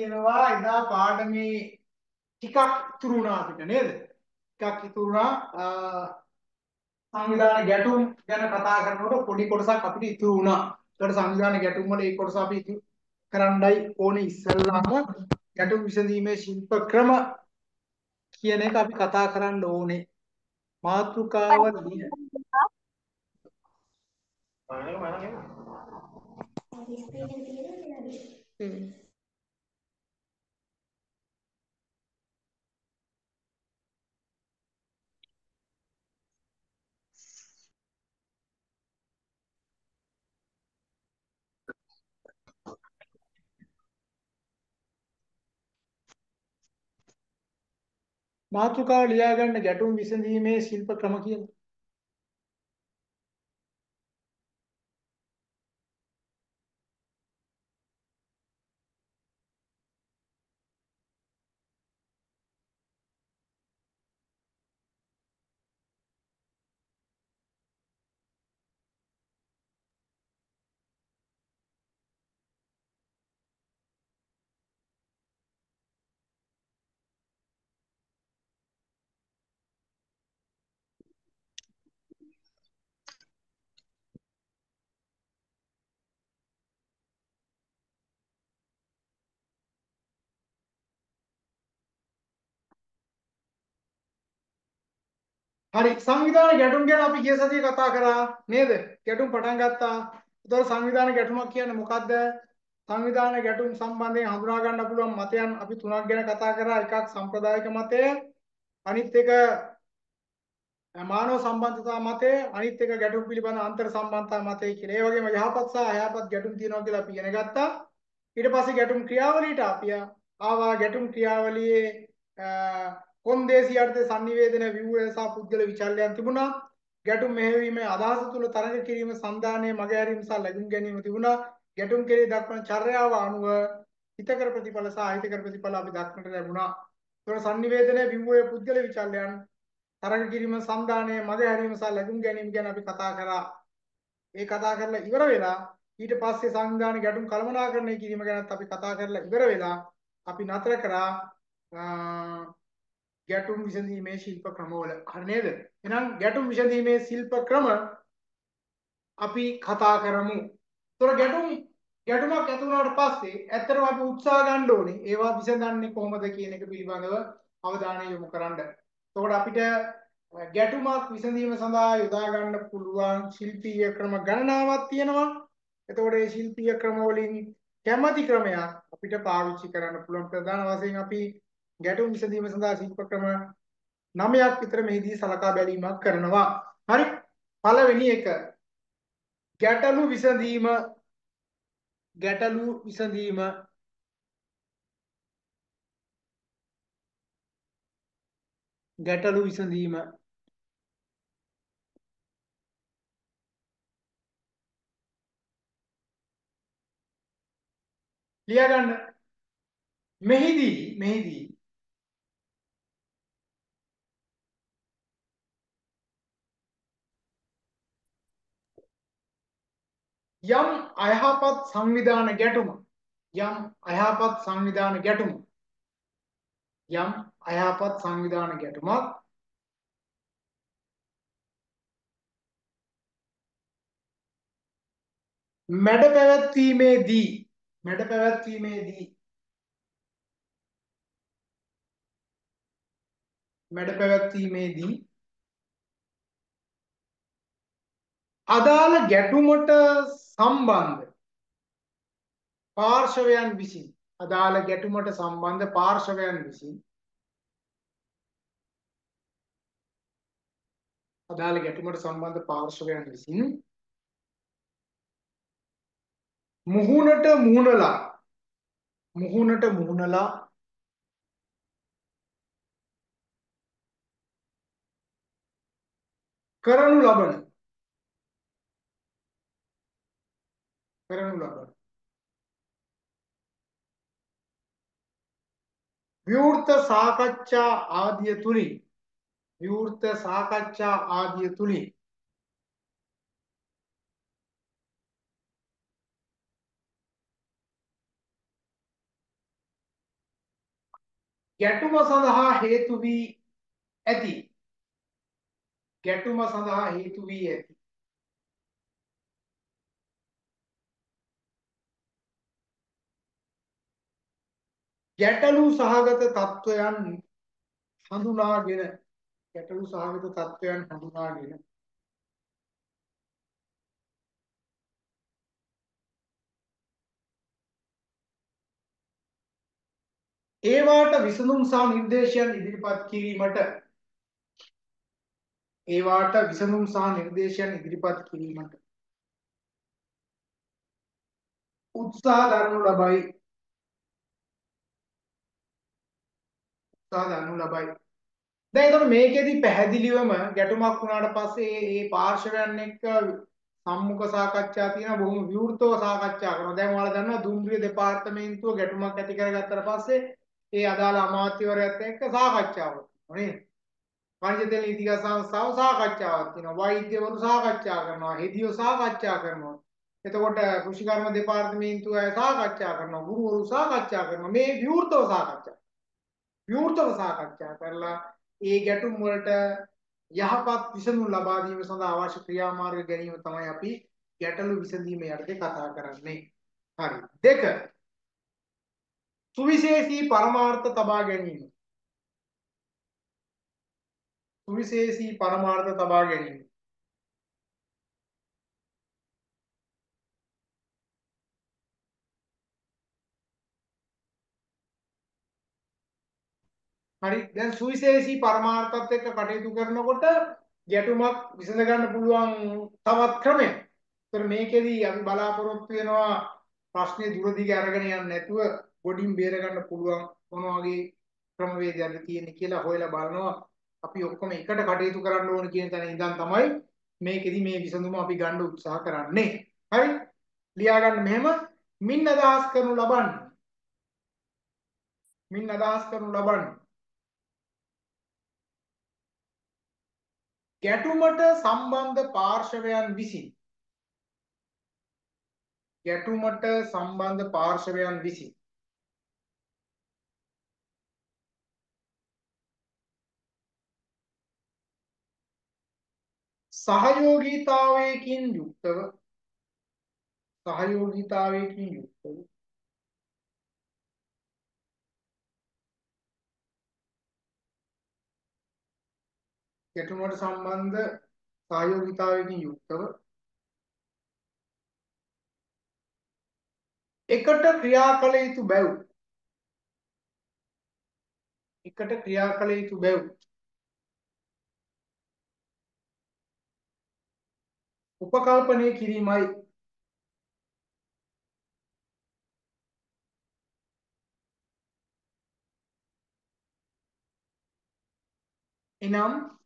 කරන්න තියෙනවා එදා පාඩමේ ටිකක් ඉතුරු වුණා අපිට නේද? ටිකක් ඉතුරු වුණා. සංවිධාන ගැටුම් ගැන කතා කරනකොට පොඩි කොටසක් අපිට ඉතුරු වුණා. ඒකට සංවිධාන ගැටුම් වල ඒ කොටස අපි කරන්නයි ඕනේ ඉස්සෙල්ලාම. ගැටුම් විසඳීමේ ශිල්ප ක්‍රම කියන එක අපි කතා කරන්න ඕනේ. මාතෘකාව ලිය මාතෘකාව ලියා ගන්න ගැටුම් විසඳීමේ ශිල්ප ක්‍රම කියලා. හරි සංවිධාන ගැටුම් ගැන අපි ගිය සතියේ කතා කරා නේද? ගැටුම් පටන් ගත්තා. ඒතකොට සංවිධාන ගැටුමක් කියන්නේ මොකද්ද? සංවිධාන ගැටුම් සම්බන්ධයෙන් හඳුනා ගන්න පුළුවන් මතයන් අපි තුනක් ගැන කතා කරා. එකක් සම්ප්‍රදායික මතය, අනිත් එක මානව සම්බන්ධතා මතය, අනිත් එක ගැටුම් පිළිබඳ අන්තර් සම්බන්ධතා මතය කියලා. ඒ වගේම යහපත් සහ අයහපත් ගැටුම් තියෙනවා කියලා අපි ඉගෙන ගත්තා. ඊට පස්සේ ගැටුම් ක්‍රියාවලියට අපි ආවා ගැටුම් ක්‍රියාවලියේ කොන්දේසි අර්ථ sannivedana view සහ පුද්ගල විචල්යන් තිබුණා. ගැටුම් මෙහෙයවීමේ අදහස තුල තරඟ කිරීම සම්දානයේ මගහැරීම සහ ලැබුම් ගැනීම තිබුණා. ගැටුම් කෙරේ දක්වන චර්යාව අනුව හිතකර ප්‍රතිඵල සහ අහිතකර ප්‍රතිඵල අපි දක්නට ලැබුණා. ඒතකොට sannivedana view පුද්ගල විචල්යන් තරඟ කිරීම සම්දානයේ මගහැරීම සහ ලැබුම් ගැනීම ගැන අපි කතා කරා. ඒ කතා කරලා ඉවර වෙලා ඊට පස්සේ සංවිධාන ගැටුම් කළමනාකරණය කිරීම ගැනත් අපි කතා කරලා ඉවර වෙලා අපි නතර කරා ගැටුම් විසඳීමේ ශිල්ප ක්‍රමවල හරි නේද එහෙනම් ගැටුම් විසඳීමේ ශිල්ප ක්‍රම අපි කතා කරමු ඒතර ගැටුම් ගැටුමක් ඇති වුණාට පස්සේ ඇත්තටම අපි උත්සාහ ගන්න ඕනේ ඒවා විසඳන්නේ කොහොමද කියන එක පිළිබඳව අවධානය යොමු කරන්න. එතකොට අපිට ගැටුමක් විසඳීම සඳහා යොදා ගන්න පුළුවන් ශිල්පීය ක්‍රම ගණනාවක් තියෙනවා. එතකොට මේ ශිල්පීය ක්‍රම වලින් කැමැති ක්‍රමයක් අපිට පාවිච්චි කරන්න පුළුවන් ප්‍රධාන වශයෙන් අපි ගැටුම් විසඳීම සඳහා ශිල්ප ක්‍රම 9ක් විතර මෙහිදී සලකා බැලීමක් කරනවා. හරි. පළවෙනි එක. ගැටලු විසඳීම. ගැටලු විසඳීම. ගැටලු විසඳීම. ලියා ගන්න මෙහිදී මෙහිදී යම් අයහපත් සංවිධාන ගැටුම යම් අයහපත් සංවිධාන ගැටුම යම් අයහපත් සංවිධාන ගැටුමක් මැඩ පැවැත්වීමේදී මැඩ පැවැත්වීමේදී මැඩ පැවැත්වීමේදී අදාළ ගැටුමට සම්බන්ධ. පාර්ශවයන් විසින්. අදාළ ගැටුමට සම්බන්ධ පාර්ශවයන් විසින්. අදාළ ගැටුමට සම්බන්ධ පාර්ශවයන් විසින්. මුහුණට මුහුණලා. මුහුණට මුහුණලා. කරනු ලබන. කරන්න පුළුවන්. විවෘත සාකච්ඡා ආදිය තුලින් විවෘත සාකච්ඡා ආදිය තුලින් ගැටුම සඳහා හේතු වී ඇති. ගැටුම සඳහා හේතු වී ඇති. ගැටලු සහගත තත්වයන් හඳුනාගෙන ගැටලු සහගත තත්වයන් හඳුනාගෙන ඒවාට විසඳුම් සහ නිර්දේශයන් ඉදිරිපත් කිරීමට ඒවාට විසඳුම් සහ නිර්දේශයන් ඉදිරිපත් කිරීමට උත්සාහ දරනු ලබයි. උත්සාහ දරනු ලබයි දැන් එතකොට මේකෙදි පැහැදිලිවම ගැටුමක් වුණාට පස්සේ ඒ පාර්ශවයන් එක්ක සම්මුඛ සාකච්ඡා තියෙනවා බොහොම විවෘතව සාකච්ඡා කරනවා දැන් ඔයාලා දන්නවා දුම්රිය දෙපාර්තමේන්තුව ගැටුමක් ඇති කරගත්තට පස්සේ ඒ අදාළ අමාත්‍යවරයාත් එක්ක සාකච්ඡාවක් නේද? වාණිජ්‍ය තෙල් නීතිගත සංස්ථාව සාකච්ඡාවක් තියෙනවා. වෛද්‍යවරු සාකච්ඡා කරනවා. හෙදියෝ සාකච්ඡා කරනවා. එතකොට කෘෂිකර්ම දෙපාර්තමේන්තුව සාකච්ඡා කරනවා. ගුරුවරු සාකච්ඡා කරනවා. මේ විවෘතව සාකච්ඡා. විවෘතව සාකච්ඡා කරලා ඒ ගැටුම් වලට යහපත් විසඳුම් ලබා දීම සඳහා අවශ්‍ය ක්‍රියාමාර්ග ගැනීම තමයි අපි ගැටලු විසඳීම යටතේ කතා කරන්නේ. හරි. දෙක සුවිශේෂී පරමාර්ථ තබා ගැනීම සුවිශේෂී පරමාර්ථ තබා ගැනීම හරි දැන් සුවිශේෂී පරමාර්ථත් එක්ක කටයුතු කරනකොට ගැටුමක් විසඳ ගන්න පුළුවන් තවත් ක්‍රමයක්. ඒතර මේකෙදි අපි බලාපොරොත්තු වෙනවා ප්‍රශ්නේ දුර දිග අරගෙන යන්නේ නැතුව ගොඩින් බේර ගන්න පුළුවන් මොන වගේ ක්‍රමවේදයක්ද තියෙන්නේ කියලා හොයලා බලනවා. අපි ඔක්කොම එකට කටයුතු කරන්න ඕන කියන තැන ඉඳන් තමයි මේකෙදි මේ විසඳුම අපි ගන්න උත්සාහ කරන්නේ. හරි? ලියා ගන්න මෙහෙම මින් අදහස් කරනු ලබන්නේ. මින් අදහස් කරනු ලබන්නේ. ගැටුමට සම්බන්ධ පාර්ශවයන් විසින්. ගැටුමට සම්බන්ධ පාර්ශවයන් විසින්. සහයෝගීතාවයකින් යුක්තව සහයෝගීතාවයකින් යුක්තව ගැටුමට සම්බන්ධ සහයෝගීතාවයකින් යුක්තව එකට ක්‍රියා කළ යුතු බැව්. එකට ක්‍රියා කළ යුතු බැව්. උපකල්පනය කිරීමයි. එනම්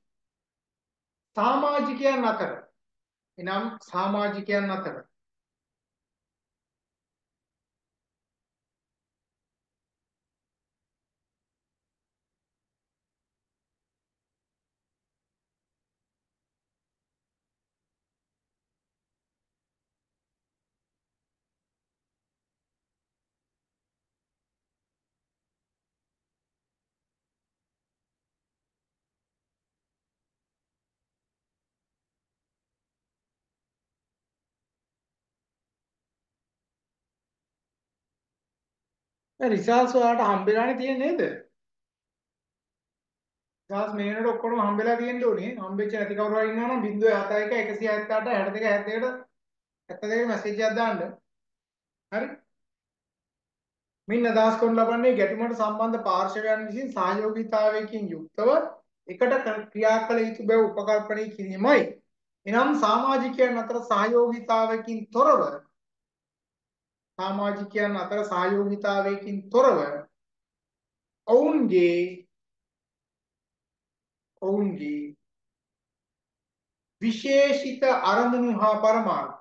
සමාජිකයන් අතර. එනම් සමාජිකයන් අතර. රිසල්ට්ස් ඔයාලට හම්බෙලානේ තියෙන්නේ නේද? රිසල්ට්ස් මේ වෙනකොට ඔක්කොම හම්බෙලා තියෙන්න ඕනේ. හම්බෙච්ච නැති කවුරු හරි ඉන්නවා නම් 071 178 62 72 72 මැසේජ් එකක් දාන්න. හරි? මින් අදහස් කරනු ලබන්නේ ගැටුමට සම්බන්ධ පාර්ශවයන් විසින් සහයෝගීතාවයකින් යුක්තව එකට ක්‍රියා කළ යුතු බව උපකල්පනය කිරීමයි. එනම් සමාජිකයන් අතර සහයෝගීතාවයකින් තොරව සමාජිකයන් අතර සහයෝගීතාවයකින් තොරව ඔවුන්ගේ ඔවුන්ගේ විශේෂිත අරමුණු හා පරමාර්ථ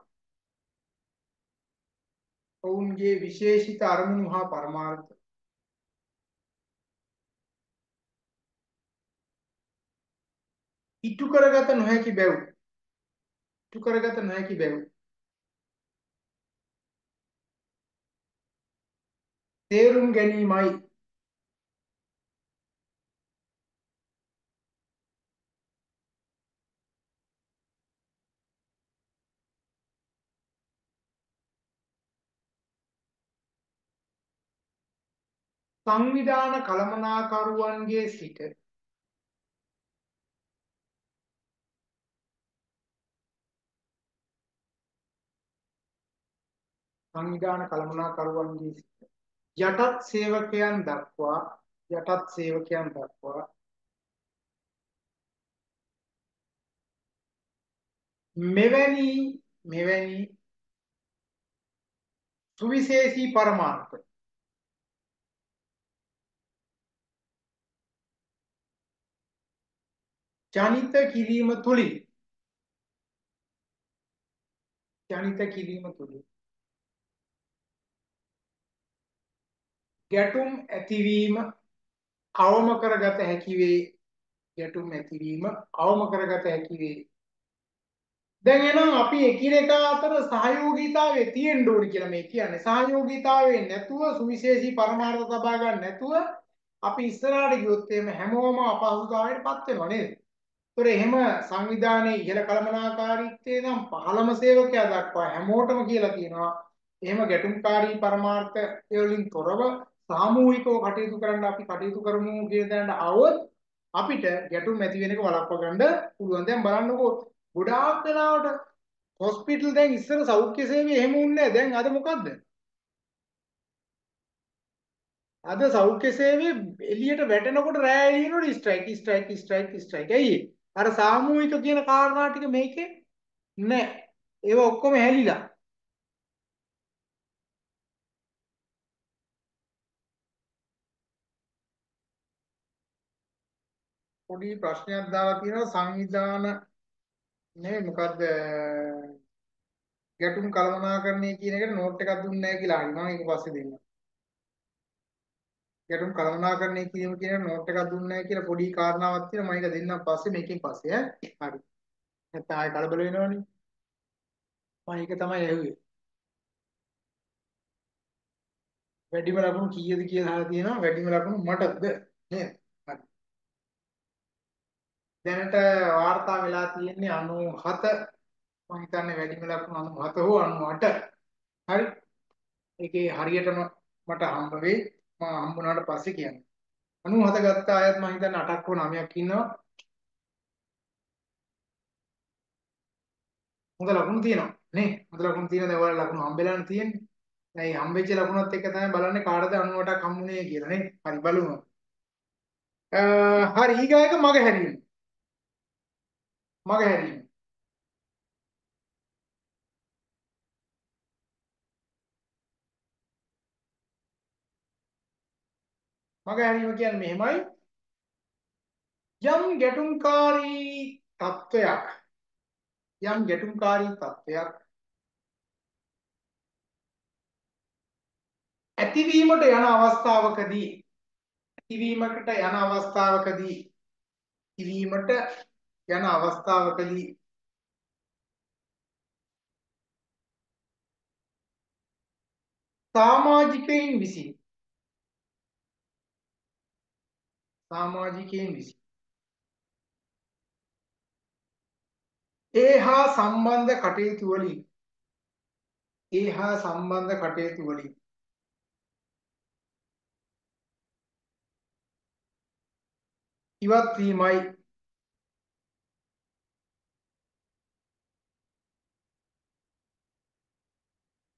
ඔවුන්ගේ විශේෂිත අරමුණු හා පරමාර්ථ ඉටු කරගත නොහැකි බැව් ඉටු කරගත නොහැකි බැව්. තේරුම් ගැනීමයි. සංවිධාන කළමනාකරුවන්ගේ සිට සංවිධාන කළමනාකරුවන්ගේ සිට යටත් සේවකයන් දක්වා යටත් සේවකයන් දක්වා මෙවැනි මෙවැනි සුවිශේෂී පරමාර්ථ ජනිත කිරීම තුලින් ජනිත කිරීම තුලින් ගැටුම් ඇතිවීම අවම කරගත හැකි වේ ගැටුම් ඇතිවීම අවම කරගත හැකි වේ දැන් එහෙනම් අපි එකිනෙකා අතර සහයෝගීතාවය තියෙන්න ඕනි කියලා මේ කියන්නේ. සහයෝගීතාවය නැතුව සුවිශේෂී පරමාර්ථ තබා ගන්න නැතුව අපි ඉස්සරහට ගියොත් එහෙම හැමෝම අපහසුතාවයටපත් වෙනවා නේද? ඒතර එහෙම සංවිධානයේ ඉහළ කළමනාකාරීත්වයේ නම් පහළම සේවකයා දක්වා හැමෝටම කියලා කියනවා එහෙම ගැටුම්කාරී පරමාර්ථ වලින් තොරව සාමූහිකව කටයුතු කරන්න අපි කටයුතු කරමු කියන තැනට આવොත් අපිට ගැටුම් ඇති වෙන එක වළක්වා ගන්න පුළුවන්. දැන් බලන්නකෝ ගොඩාක් වෙලාවට හොස්පිටල් දැන් ඉස්සර සෞඛ්‍ය සේවය එහෙම උන්නේ නැහැ. දැන් අද මොකද්ද? අද සෞඛ්‍ය සේවයේ එළියට වැටෙනකොට රෑ එළියනොට ස්ට්‍රයික් ස්ට්‍රයික් ස්ට්‍රයික් ස්ට්‍රයික්. ඇයි ඒ? අර සාමූහික කියන කාරණා ටික මේකේ නැහැ. ඒව ඔක්කොම හැලිලා. පොඩි ප්‍රශ්නයක් දාලා තියෙනවා. සංවිධාන නෙවෙයි මොකද්ද? ගැටුම් කළමනාකරණය කියන එකට නෝට් එකක් දුන්නේ නැහැ කියලා හරි මම ඒක පස්සේ දෙන්නම්. ගැටුම් කළමනාකරණය කිරීම කියන නෝට් එකක් දුන්නේ නැහැ කියලා පොඩි කාරණාවක් තියෙනවා. මම ඒක දෙන්නම් පස්සේ. මේකෙන් පස්සේ ඈ? හරි. නැත්නම් ආයෙ කලබල වෙනවනේ. මම ඒක තමයි ඇහුවේ. වැඩිම ලකුණු කීයද කියලා අහලා තියෙනවා. වැඩිම ලකුණු මටද? නේද හරි දැනට වාර්තා වෙලා තියෙන්නේ 97 මම හිතන්නේ වැඩිම ලකුණු 97 හෝ 98 හරි ඒකේ හරියටම මට හම්බ වෙයි මම හම්බුනාට පස්සේ කියන්නේ. 97 ගත්ත අයත් මම හිතන්නේ 8ක් හෝ 9ක් ඉන්නවා. හොඳ ලකුණු තියෙනවා නේ. හොඳ ලකුණු තියෙන දේ ඔයාලා ලකුණු හම්බෙලානේ තියෙන්නේ. දැන් මේ හම්බෙච්ච ලකුණත් එක්ක තමයි බලන්නේ කාටද 98ක් හම්බුනේ කියලා නේ. හරි බලමු. හරි ඊගායක මග හැරීම. මග හැරීම. මගහැරීම කියන්නේ මෙහෙමයි යම් ගැටුම්කාරී තත්වයක් යම් ගැටුම්කාරී තත්වයක් ඇතිවීමට යන අවස්ථාවකදී ඇතිවීමකට යන අවස්ථාවකදී ඇතිවීමට යන අවස්ථාවකදී සමාජිකයින් විසින් සමාජිකයන් විසින් ඒ හා සම්බන්ධ කටයුතු වලින් ඒ හා සම්බන්ධ කටයුතු වලින් ඉවත් වීමයි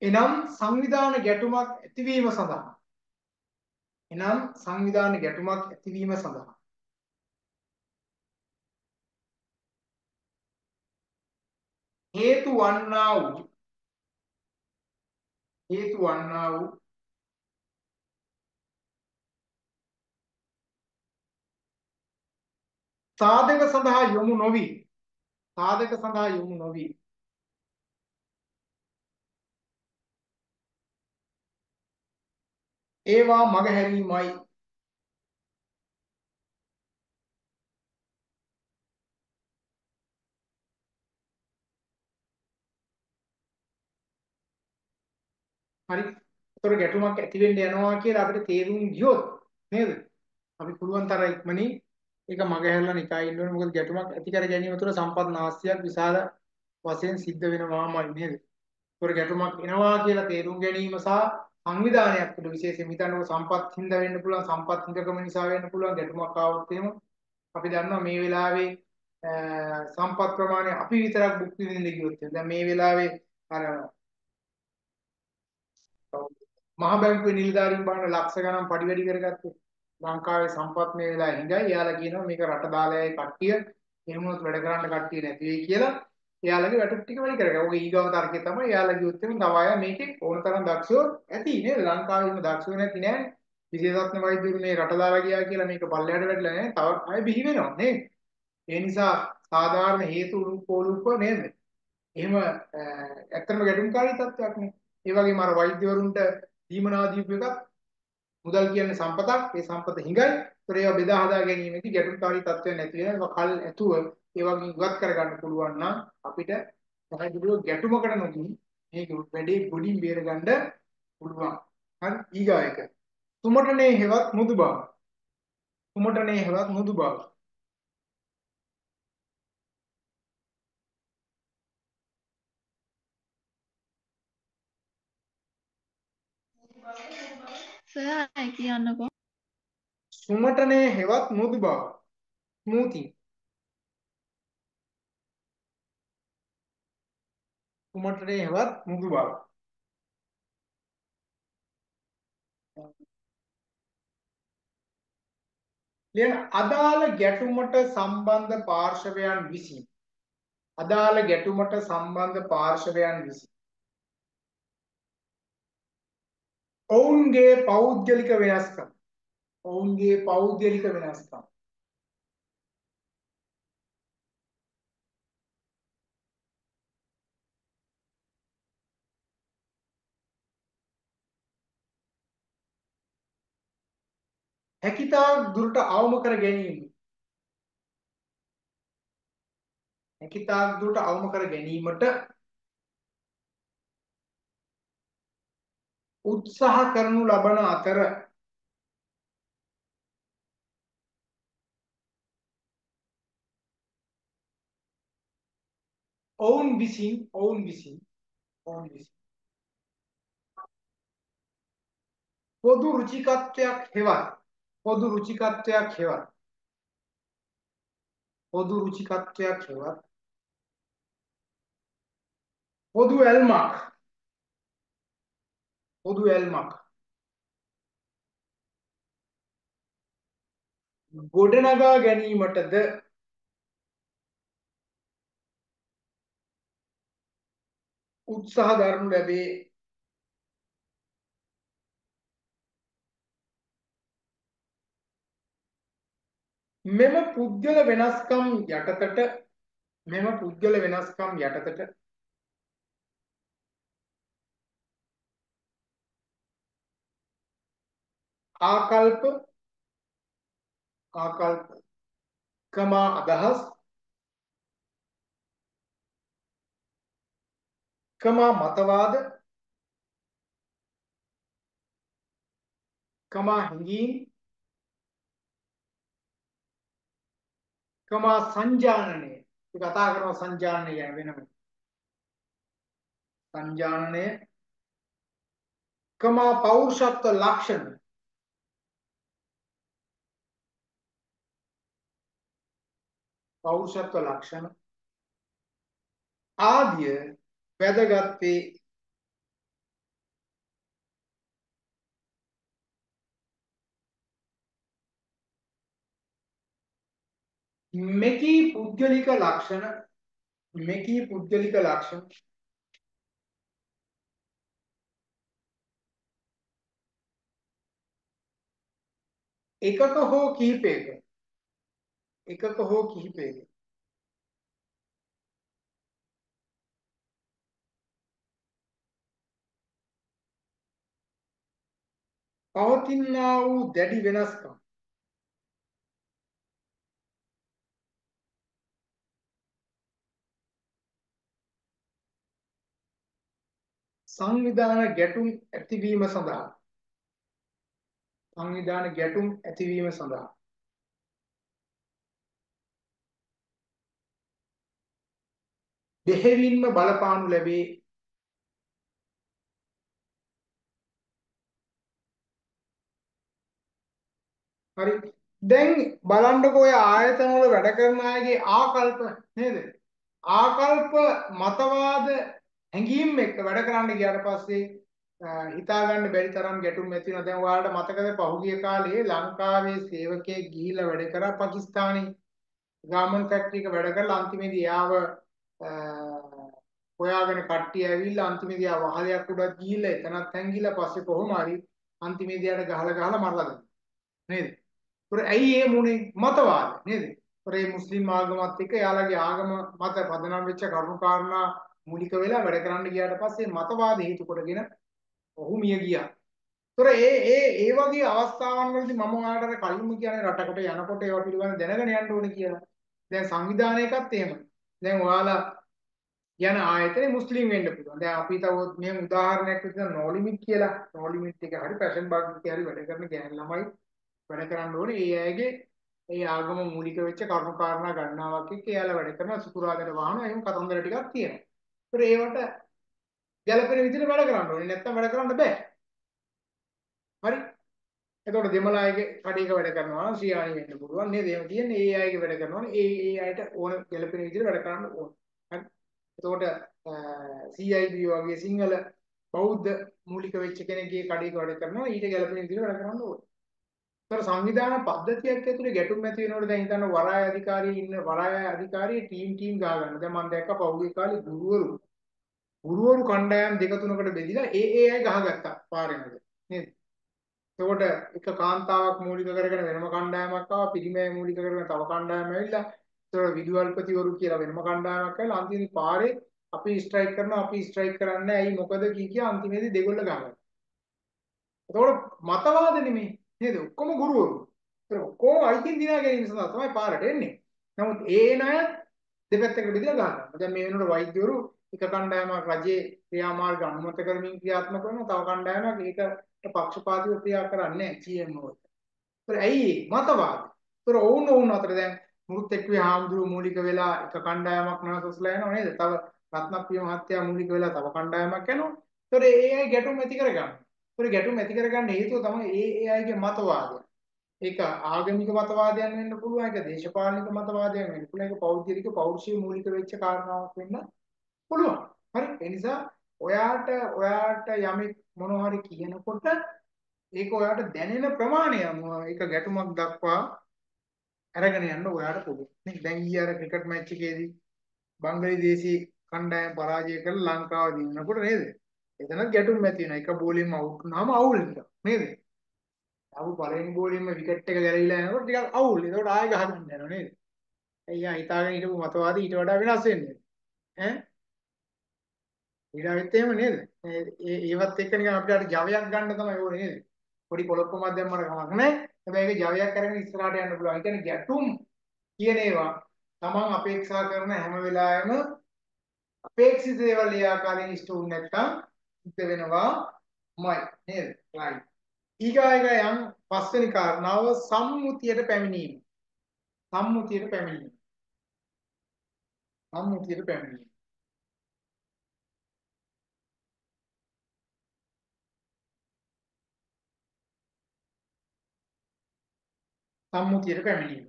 එනම් සංවිධාන ගැටුමක් ඇතිවීම සඳහා. එනම් සංවිධාන ගැටුමක් ඇතිවීම සඳහා. හේතු වන්නා වූ හේතු වන්නා වූ සාධක සඳහා යොමු නොවි සාධක සඳහා යොමු නොවි ඒවා මගහැරීමයි හරි. ඒතර ගැටුමක් ඇති වෙන්න යනවා කියලා අපිට තේරුම් ගියොත් නේද? අපි පුළුවන් තරම් ඉක්මනින් ඒක මගහැරලා නිකයි ඉන්න ඕනේ. මොකද ගැටුමක් ඇති කර ගැනීම තුළ සම්පත් නාස්තියක් විශාල වශයෙන් සිද්ධ වෙනවාමයි නේද? ඒතර ගැටුමක් එනවා කියලා තේරුම් ගැනීම සහ සංවිධානයක් තුළ විශේෂයෙන් හිතන්නකො සම්පත් හින්දා වෙන්න පුළුවන් සම්පත් හින්දාකම නිසා වෙන්න පුළුවන් ගැටුමක් ආවොත් එහෙම අපි දන්නවා මේ වෙලාවේ සම්පත් ප්‍රමාණය අපි විතරක් භුක්ති විඳින්න කිව්වොත් දැන් මේ වෙලාවේ අර මහ බැංකුවේ නිලධාරීන් බාන ලක්ෂ ගණන් පඩි වැඩි කරගත්තේ. ලංකාවේ සම්පත් මේ වෙලාවේ හිඟයි එයාලා කියනවා මේක රට දාලා කට්ටිය. එහෙම උනොත් වැඩ කරන්න කට්ටිය නැති වෙයි කියලා. එයාලගේ වැටුප් ටික වැඩි කරගන්න. ඔගේ ඊගාව තර්කය තමයි එයාලා කිව්වොත් එimhe තව අය මේකේ ඕන තරම් දක්ෂයෝ ඇති නේද? ලංකාවේ ඉන්න දක්ෂයෝ නැති නෑ. විශේෂඥ වෛද්‍යවරු මේ රට දාලා ගියා කියලා මේක පල්ලෙහාට වැටලා නෑ. තව අය බිහි වෙනවා නේද? ඒ නිසා සාධාරණ හේතු උරුප්පෝලුප්ප නේද? එහෙම ඇත්තම ගැටුම්කාරී තත්ත්වයක් නේ. ඒ වගේම අර වෛද්‍යවරුන්ට දීමනා දීපු එකක් මුදල් කියන්නේ සම්පතක්. ඒ සම්පත හිඟයි. ඒතර ඒවා බෙදා හදා ගැනීමේදී ගැටුම්කාරී තත්ත්වයක් නැති වෙනවා. කල් ඇතුව ඒ වගේ ඉවත් කරගන්න පුළුවන් නම් අපිට පැහැදිලිව ගැටුමකට නොදී මේක වැඩේ ගොඩින් බේරගන්න පුළුවන්. හරි ඊගා එක. තුමටනේ හෙවත් මුදු බව. තුමටනේ හෙවත් මුදු බව. සර් කියන්නකෝ. සුමටනේ හෙවත් මුදු බව. ස්මූති. කුමටනේ හෙවත් මුදු බව. ලියන අදාළ ගැටුමට සම්බන්ධ පාර්ශවයන් විසින් අදාළ ගැටුමට සම්බන්ධ පාර්ශවයන් විසින් ඔවුන්ගේ පෞද්ගලික වෙනස්කම්. ඔවුන්ගේ පෞද්ගලික වෙනස්කම්. හැකිතාක් දුරට අවම කර ගැනීම. හැකිතාක් දුරට අවම කර ගැනීමට උත්සාහ කරනු ලබන අතර ඔවුන් විසින් ඔවුන් විසින් ඔවුන් විසින් පොදු රුචිකත්වයක් හෙවත් පොදු රුචිකත්වයක් හෙවත් පොදු රුචිකත්වයක් හෙවත් පොදු ඇල්මක් පොදු ඇල්මක් ගොඩනගා ගැනීමටද උත්සාහ දරනු ලැබේ. මෙම පුද්ගල වෙනස්කම් යටතට මෙම පුද්ගල වෙනස්කම් යටතට ආකල්ප ආකල්ප කමා අදහස් කමා මතවාද කමා හැඟීම් කමා සංජානනය. කතා කරනවා සංජානනය ගැන වෙනම. සංජානනය කමා පෞරුෂත්ව ලක්ෂණ. පෞරුෂත්ව ලක්ෂණ ආදිය වැදගත් වේ මෙකී පුද්ගලික ලක්ෂණ මෙකී පුද්ගලික ලක්ෂණ එකක හෝ කිහිපයක එකක හෝ කිහිපයක පවතිනා වූ දැඩි වෙනස්කම් සංවිධාන ගැටුම් ඇතිවීම සඳහා. සංවිධාන ගැටුම් ඇතිවීම සඳහා. දෙහෙවින්ම බලපානු ලැබේ. හරි. දැන් බලන්නකෝ ඔය ආයතන වල වැඩ කරන අයගේ ආකල්ප නේද? ආකල්ප මතවාද හැඟීම් එක්ක වැඩ කරන්න ගියාට පස්සේ හිතා ගන්න බැරි තරම් ගැටුම් ඇති වෙනවා. දැන් ඔයාලට මතකද පහුගිය කාලේ ලංකාවේ සේවකයෙක් ගිහිල්ලා වැඩ කරා පාකිස්තානයේ ගාමන් ෆැක්ටරි එක වැඩ කරලා අන්තිමේදී එයාව හොයාගෙන කට්ටිය ඇවිල්ලා අන්තිමේදී ආ වහලයක් උඩ ගිහිල්ලා එතනත් හැංගිලා පස්සේ කොහොම හරි අන්තිමේදී යාට ගහලා ගහලා මරලා දැම්මා. නේද? ඒත් ඇයි ඒ මොනේ මතවාද නේද? ඒ මුස්ලිම් ආගමත් එක්ක යාළගේ ආගම මත පදනම් වෙච්ච කරුණු කාරණා මූලික වෙලා වැඩ කරන්න ගියාට පස්සේ මතවාද හේතු කොටගෙන ඔහු මිය ගියා. ඒතර ඒ ඒ ඒ වගේ අවස්ථාවන් වලදී මම ඔයාලට කලින්ම කියන්නේ රටකට යනකොට ඒවා පිළිබඳව දැනගෙන යන්න ඕනේ කියලා. දැන් සංවිධානයකත් එහෙමයි. දැන් ඔයාලා යන ආයතනේ මුස්ලිම් වෙන්න පුළුවන්. දැන් අපි තව මෙහෙම උදාහරණයක් විදිහට නෝලිමිට් කියලා නෝලිමිට් එක හරි ෆැෂන් බාග් එකේ හරි වැඩ කරන ගෑන් ළමයි වැඩ කරන්න ඕනේ. ඒ අයගේ ඒ ආගම මූලික වෙච්ච කරුණු කාරණා ගණනාවක් එක්ක එයාලා වැඩ කරන සුකුරාදට වහන එහෙම කතන්දර ටිකක් තියෙනවා. ඒතර ඒවට ගැළපෙන විදිහට වැඩ කරන්න ඕනේ. නැත්තම් වැඩ කරන්න බෑ. හරි. එතකොට දෙමළ අයගේ කඩේක වැඩ කරනවා නම් ශ්‍රියාණි වෙන්න පුළුවන් නේද? එහෙම කියන්නේ ඒ අයගේ වැඩ කරනවා ඒ ඒ අයට ඕන ගැළපෙන විදිහට වැඩ කරන්න ඕන. හරි. එතකොට CIB වගේ සිංහල බෞද්ධ මූලික වෙච්ච කෙනෙක්ගේ කඩේක වැඩ කරනවා ඊට ගැළපෙන විදිහට වැඩ කරන්න ඕන. ඒතර සංවිධාන පද්ධතියක් ඇතුලේ ගැටුම් ඇති වෙනකොට දැන් හිතන්න වරාය අධිකාරියේ ඉන්න වරාය අධිකාරියේ ටීම් ටීම් ගහ ගන්න. දැන් මම දැක්ක පහුගිය කාලේ ගුරුවරු ගුරුවරු කණ්ඩායම් දෙක තුනකට බෙදිලා ඒ ඒ අය ගහගත්තා පාරේ මැද. නේද? එතකොට එක කාන්තාවක් මූලික කරගෙන වෙනම කණ්ඩායමක් ආවා පිරිමෑ මූලික කරගෙන තව කණ්ඩායමක් ඇවිල්ලා ඒතකොට විදුහල්පතිවරු කියලා වෙනම කණ්ඩායමක් ඇවිල්ලා අන්තිමේ පාරේ අපි ස්ට්‍රයික් කරනවා අපි ස්ට්‍රයික් කරන්නේ ඇයි මොකද කී කිය අන්තිමේදී දෙගොල්ල ගහගත්තා. එතකොට මතවාද නෙමෙයි නේද? ඔක්කොම ගුරුවරු. ඒක ඔක්කොම අයිතින් දිනා ගැනීම සඳහා තමයි පාරට එන්නේ. නමුත් ඒ ණය දෙපැත්තකට බෙදලා ගන්නවා. දැන් මේ වෙනකොට වෛද්‍යවරු එක කණ්ඩායමක් රජයේ ක්‍රියාමාර්ග අනුමත කරමින් ක්‍රියාත්මක කරනවා. තව කණ්ඩායමක් ඒකට පක්ෂපාතීව ක්‍රියා කරන්නේ GMO එක. ඒත් ඇයි මතවාද? ඒතර ඔවුන් ඔවුන් අතර දැන් මුරුත් එක්කේ හාමුදුරුවෝ මූලික වෙලා එක කණ්ඩායමක් නැවතස්ලා යනවා නේද? තව රත්නප්‍රිය මහත්තයා මූලික වෙලා තව කණ්ඩායමක් යනවා. ඒතර ඒ අය ගැටුම් ඇති කරගන්නවා. ඒතර ගැටුම් ඇති කරගන්න හේතුව තමයි ඒ ඒ අයගේ මතවාදය. ඒක ආගමික මතවාදයන් වෙන්න පුළුවන්, ඒක දේශපාලනික මතවාදයන් වෙන්න පුළුවන්, ඒක පෞද්ගලික පෞරුෂීය මූලික වෙච්ච කාරණාවක් වෙන්න පුළුවන්. හරි. ඒ නිසා ඔයාට ඔයාට යමෙක් මොනවා හරි කියනකොට ඒක ඔයාට දැනෙන ප්‍රමාණය අනුව ඒක ගැටුමක් දක්වා අරගෙන යන්න ඔයාට පුළුවන්. නේ දැන් ඊයේ අර ක්‍රිකට් මැච් එකේදී බංගලදේශී කණ්ඩායම පරාජය කරලා ලංකාව දිනනකොට නේද? එතනත් ගැටුම් ඇති වෙනවා. එක බෝලෙන්ම අවුට් වුණාම අවුල් වෙනවා. නේද? ආපු පළවෙනි බෝලෙන්ම විකට් එක ගැලවිලා යනකොට ටිකක් අවුල්. ඒකට ආයෙ ගහගන්න යනවා නේද? අයියා හිතාගෙන හිටපු මතවාදී ඊට වඩා වෙනස් වෙන්නේ. ඈ? ඊළඟට එහෙම නේද? ඒ ඒවත් එක්ක නිකන් අපිට අර ජවයක් ගන්න තමයි ඕනේ නේද? පොඩි කොලොප්පමක් දැම්මම කමක් නැහැ. හැබැයි ඒක ජවයක් කරගෙන ඉස්සරහට යන්න පුළුවන්. ඒ කියන්නේ ගැටුම් කියන ඒවා තමන් අපේක්ෂා කරන හැම වෙලාවෙම අපේක්ෂිත දේවල් ඒ ආකාරයෙන් ඉෂ්ට වුනේ නැත්නම් සිද්ධ වෙනවාමයි නේද? right. ඊගායක යම් පස්වෙනි කාරණාව සම්මුතියට පැමිණීම. සම්මුතියට පැමිණීම. සම්මුතියට පැමිණීම. සම්මුතියට පැමිණීම.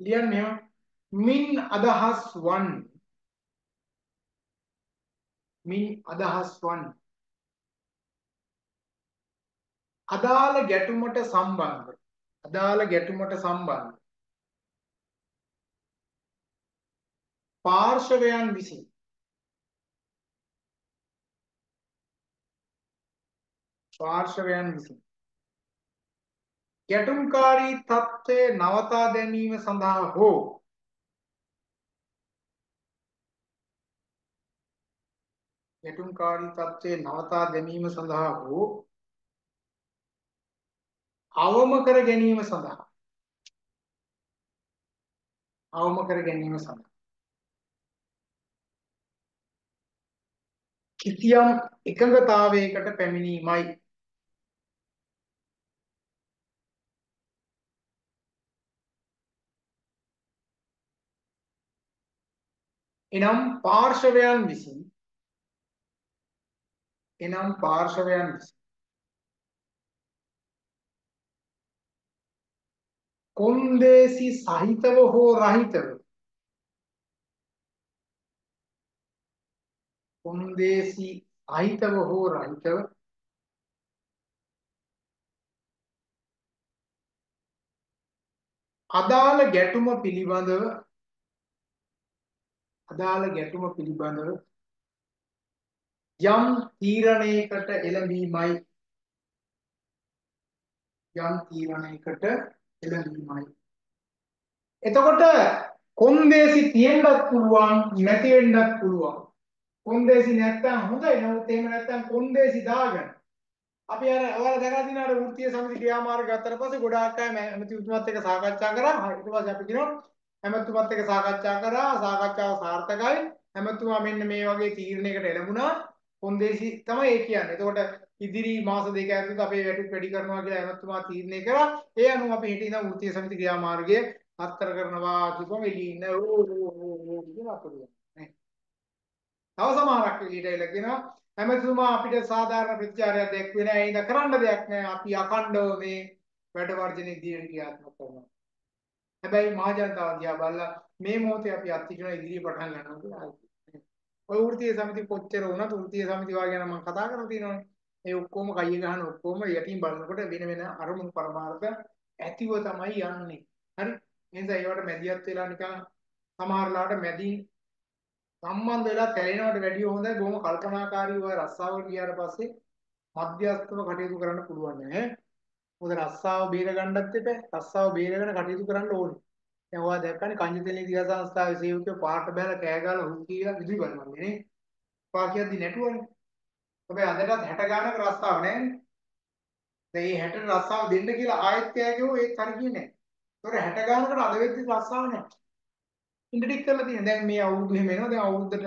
ලියන්නේ මින් අදහස් වන් මින් අදහස් වන් අදාළ ගැටුමට සම්බන්ධ. අදාළ ගැටුමට සම්බන්ධ. පාර්ශවයන් විසින් පාර්ශවයන් විසින්. ගැටුම්කාරී තත්ත්වය නවතා දැමීම සඳහා හෝ ගැටුම්කාරී තත්ත්වය නවතා දැමීම සඳහා හෝ අවම කර ගැනීම සඳහා. අවම කර ගැනීම සඳහා. කිසියම් එකඟතාවයකට පැමිණීමයි එනම් පාර්ශවයන් විසින් එනම් පාර්ශවයන් විසින්. කොන්දේසි සහිතව හෝ රහිතව? කොන්දේසි සහිතව හෝ රහිතව? අදාළ ගැටුම පිළිබඳව අදාළ ගැටුම පිළිබඳව යම් තීරණයකට එළඹීමයි. යම් තීරණයකට එළඹීමයි. එතකොට කොන්දේසි තියෙන්නත් පුළුවන් නැති වෙන්නත් පුළුවන්. කොන්දේසි නැත්තම් හොඳයි. නමුත් එහෙම නැත්තම් කොන්දේසි දාගන්න. අපි අර ඔයාලා දැකලා තියෙන අර වෘත්තීය සමිති ක්‍රියාමාර්ග ගත්තට පස්සේ ගොඩාක් අය ඇමතිතුමත් එක්ක සාකච්ඡා කරා. ඊට පස්සේ අපි කියනවා ඇමතිතුමත් එක්ක සාකච්ඡා කරා. සාකච්ඡාව සාර්ථකයි. ඇමතිතුමා මෙන්න මේ වගේ තීරණයකට එළඹුණා. කොන්දේසි තමයි ඒ කියන්නේ. එතකොට ඉදිරි මාස දෙක ඇතුළත අපේ වැටුප් වැඩි කරනවා කියලා ඇමතිතුමා තීරණය කරා. ඒ අනුව අපි හිටින ඉඳන් වෘත්තීය සමිති ක්‍රියාමාර්ගය අත්තර කරනවා කිව්වම එළිය ඉන්න ඕ ඕ ඕ කියලා අපිට. තව සමහරක් එළියට එලා කියනවා ඇමතිතුමා අපිට සාධාරණ ප්‍රතිචාරයක් දැක්වේ නැහැ. ඒක කරන්න දෙයක් නැහැ. අපි අඛණ්ඩව මේ වැඩ වර්ජන ඉදිරියට ක්‍රියාත්මක කරනවා. හැබැයි මහජනතාව දිහා බලලා මේ මොහොතේ අපි අත්විඳින ඉදිරිය පටන් ගන්නවා කියලා ඔය වෘත්තීය සමිති කොච්චර වුණත් වෘත්තීය සමිති වාගේ නම් මම කතා කරලා තියෙනවානේ. ඒ ඔක්කොම කයිය ගහන ඔක්කොම යටින් බලනකොට වෙන වෙන අරමුණු පරමාර්ථ ඇතිව තමයි යන්නේ. හරි? එහෙනම් ඒවට මැදිහත් වෙලා නිකන් සමහරලාට මැදින් සම්බන්ධ වෙලා තැලෙනවට වැඩිය හොඳයි බොහොම කල්පනාකාරීව රස්සාවකට ගියාට පස්සේ මධ්‍යස්ථව කටයුතු කරන්න පුළුවන් නෑ. මොකද රස්සාව බේර ගන්නත් එපා. රස්සාව බේරගෙන කටයුතු කරන්න ඕනේ. දැන් ඔයා දැක්කනේ කංජතෙලේ දිහා සංස්ථාවේ සේවකයෝ පාට බැල කෑ ගාලා හුරු කියලා විදුලි බලනවානේ නේ. පා කියද්දි නැටුවනේ. හැබැයි අදටත් 60 ගානක රස්සාව නෑනේ. දැන් මේ 60 රස්සාව දෙන්න කියලා ආයෙත් කෑ ගැහුවෝ ඒත් හරි කියන්නේ නෑ. ඒතොර 60 ගානකට අද වෙද්දි රස්සාව නෑ. ඉන්ට්‍රඩික් කරලා තියෙන. දැන් මේ අවුරුදු එහෙම එනවා. දැන් අවුරුද්දට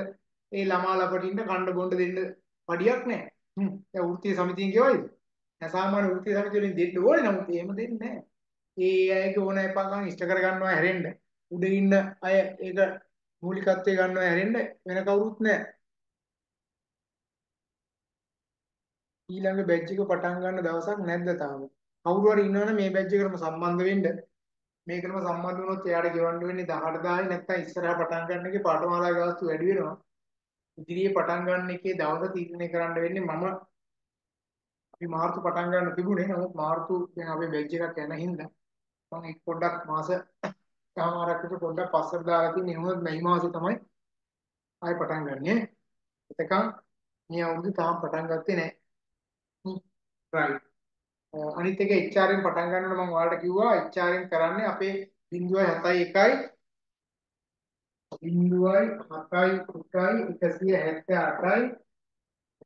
ඒ ළමා ලපටින්ට කණ්ඩ බොණ්ඩ දෙන්න පඩියක් නැහැ. හ්ම්. දැන් වෘත්තීය සමිතියෙන් ගෙවයිද? දැන් සාමාන්‍ය වෘත්තීය සමිතිය වලින් දෙන්න ඕනේ. නමුත් එහෙම දෙන්නේ නැහැ. ඒ අයගේ ඕන එපාකම් ඉෂ්ට කර ගන්නවා හැරෙන්න. උඩ ඉන්න අය ඒක මූලිකත්වයේ ගන්නවා හැරෙන්න වෙන කවුරුත් නැහැ. ඊළඟ බැච් එක පටන් ගන්න දවසක් නැද්ද තාම? කවුරු හරි ඉන්නවනේ මේ බැච් එකටම සම්බන්ධ වෙන්න. මේකටම සම්බන්ධ වුණොත් එයාට ගෙවන්න වෙන්නේ 18000යි නැත්නම් ඉස්සරහා පටන් ගන්න එකේ පාඨමාලා ගාස්තු වැඩි වෙනවා. ඉදිරියේ පටන් ගන්න එකේ දවස තීරණය කරන්න වෙන්නේ මම අපි මාර්තු පටන් ගන්න තිබුණේ. නමුත් මාර්තු දැන් අපේ බැච් එකක් යන හින්දා මම එක් පොඩ්ඩක් මාස කමාරක් විතර පොඩ්ඩක් පස්සට දාලා තියෙන එහෙමත් මේ මාසේ තමයි ආයෙ පටන් ගන්නෙ. එතකන් මේ අවුරුදු තාම පටන් ගත්තේ නැහැ. right. අනිත් එක HRM පටන් ගන්නකොට මම ඔයාලට කිව්වා HRM කරන්නේ අපේ 0.71යි 0.7යි 178යි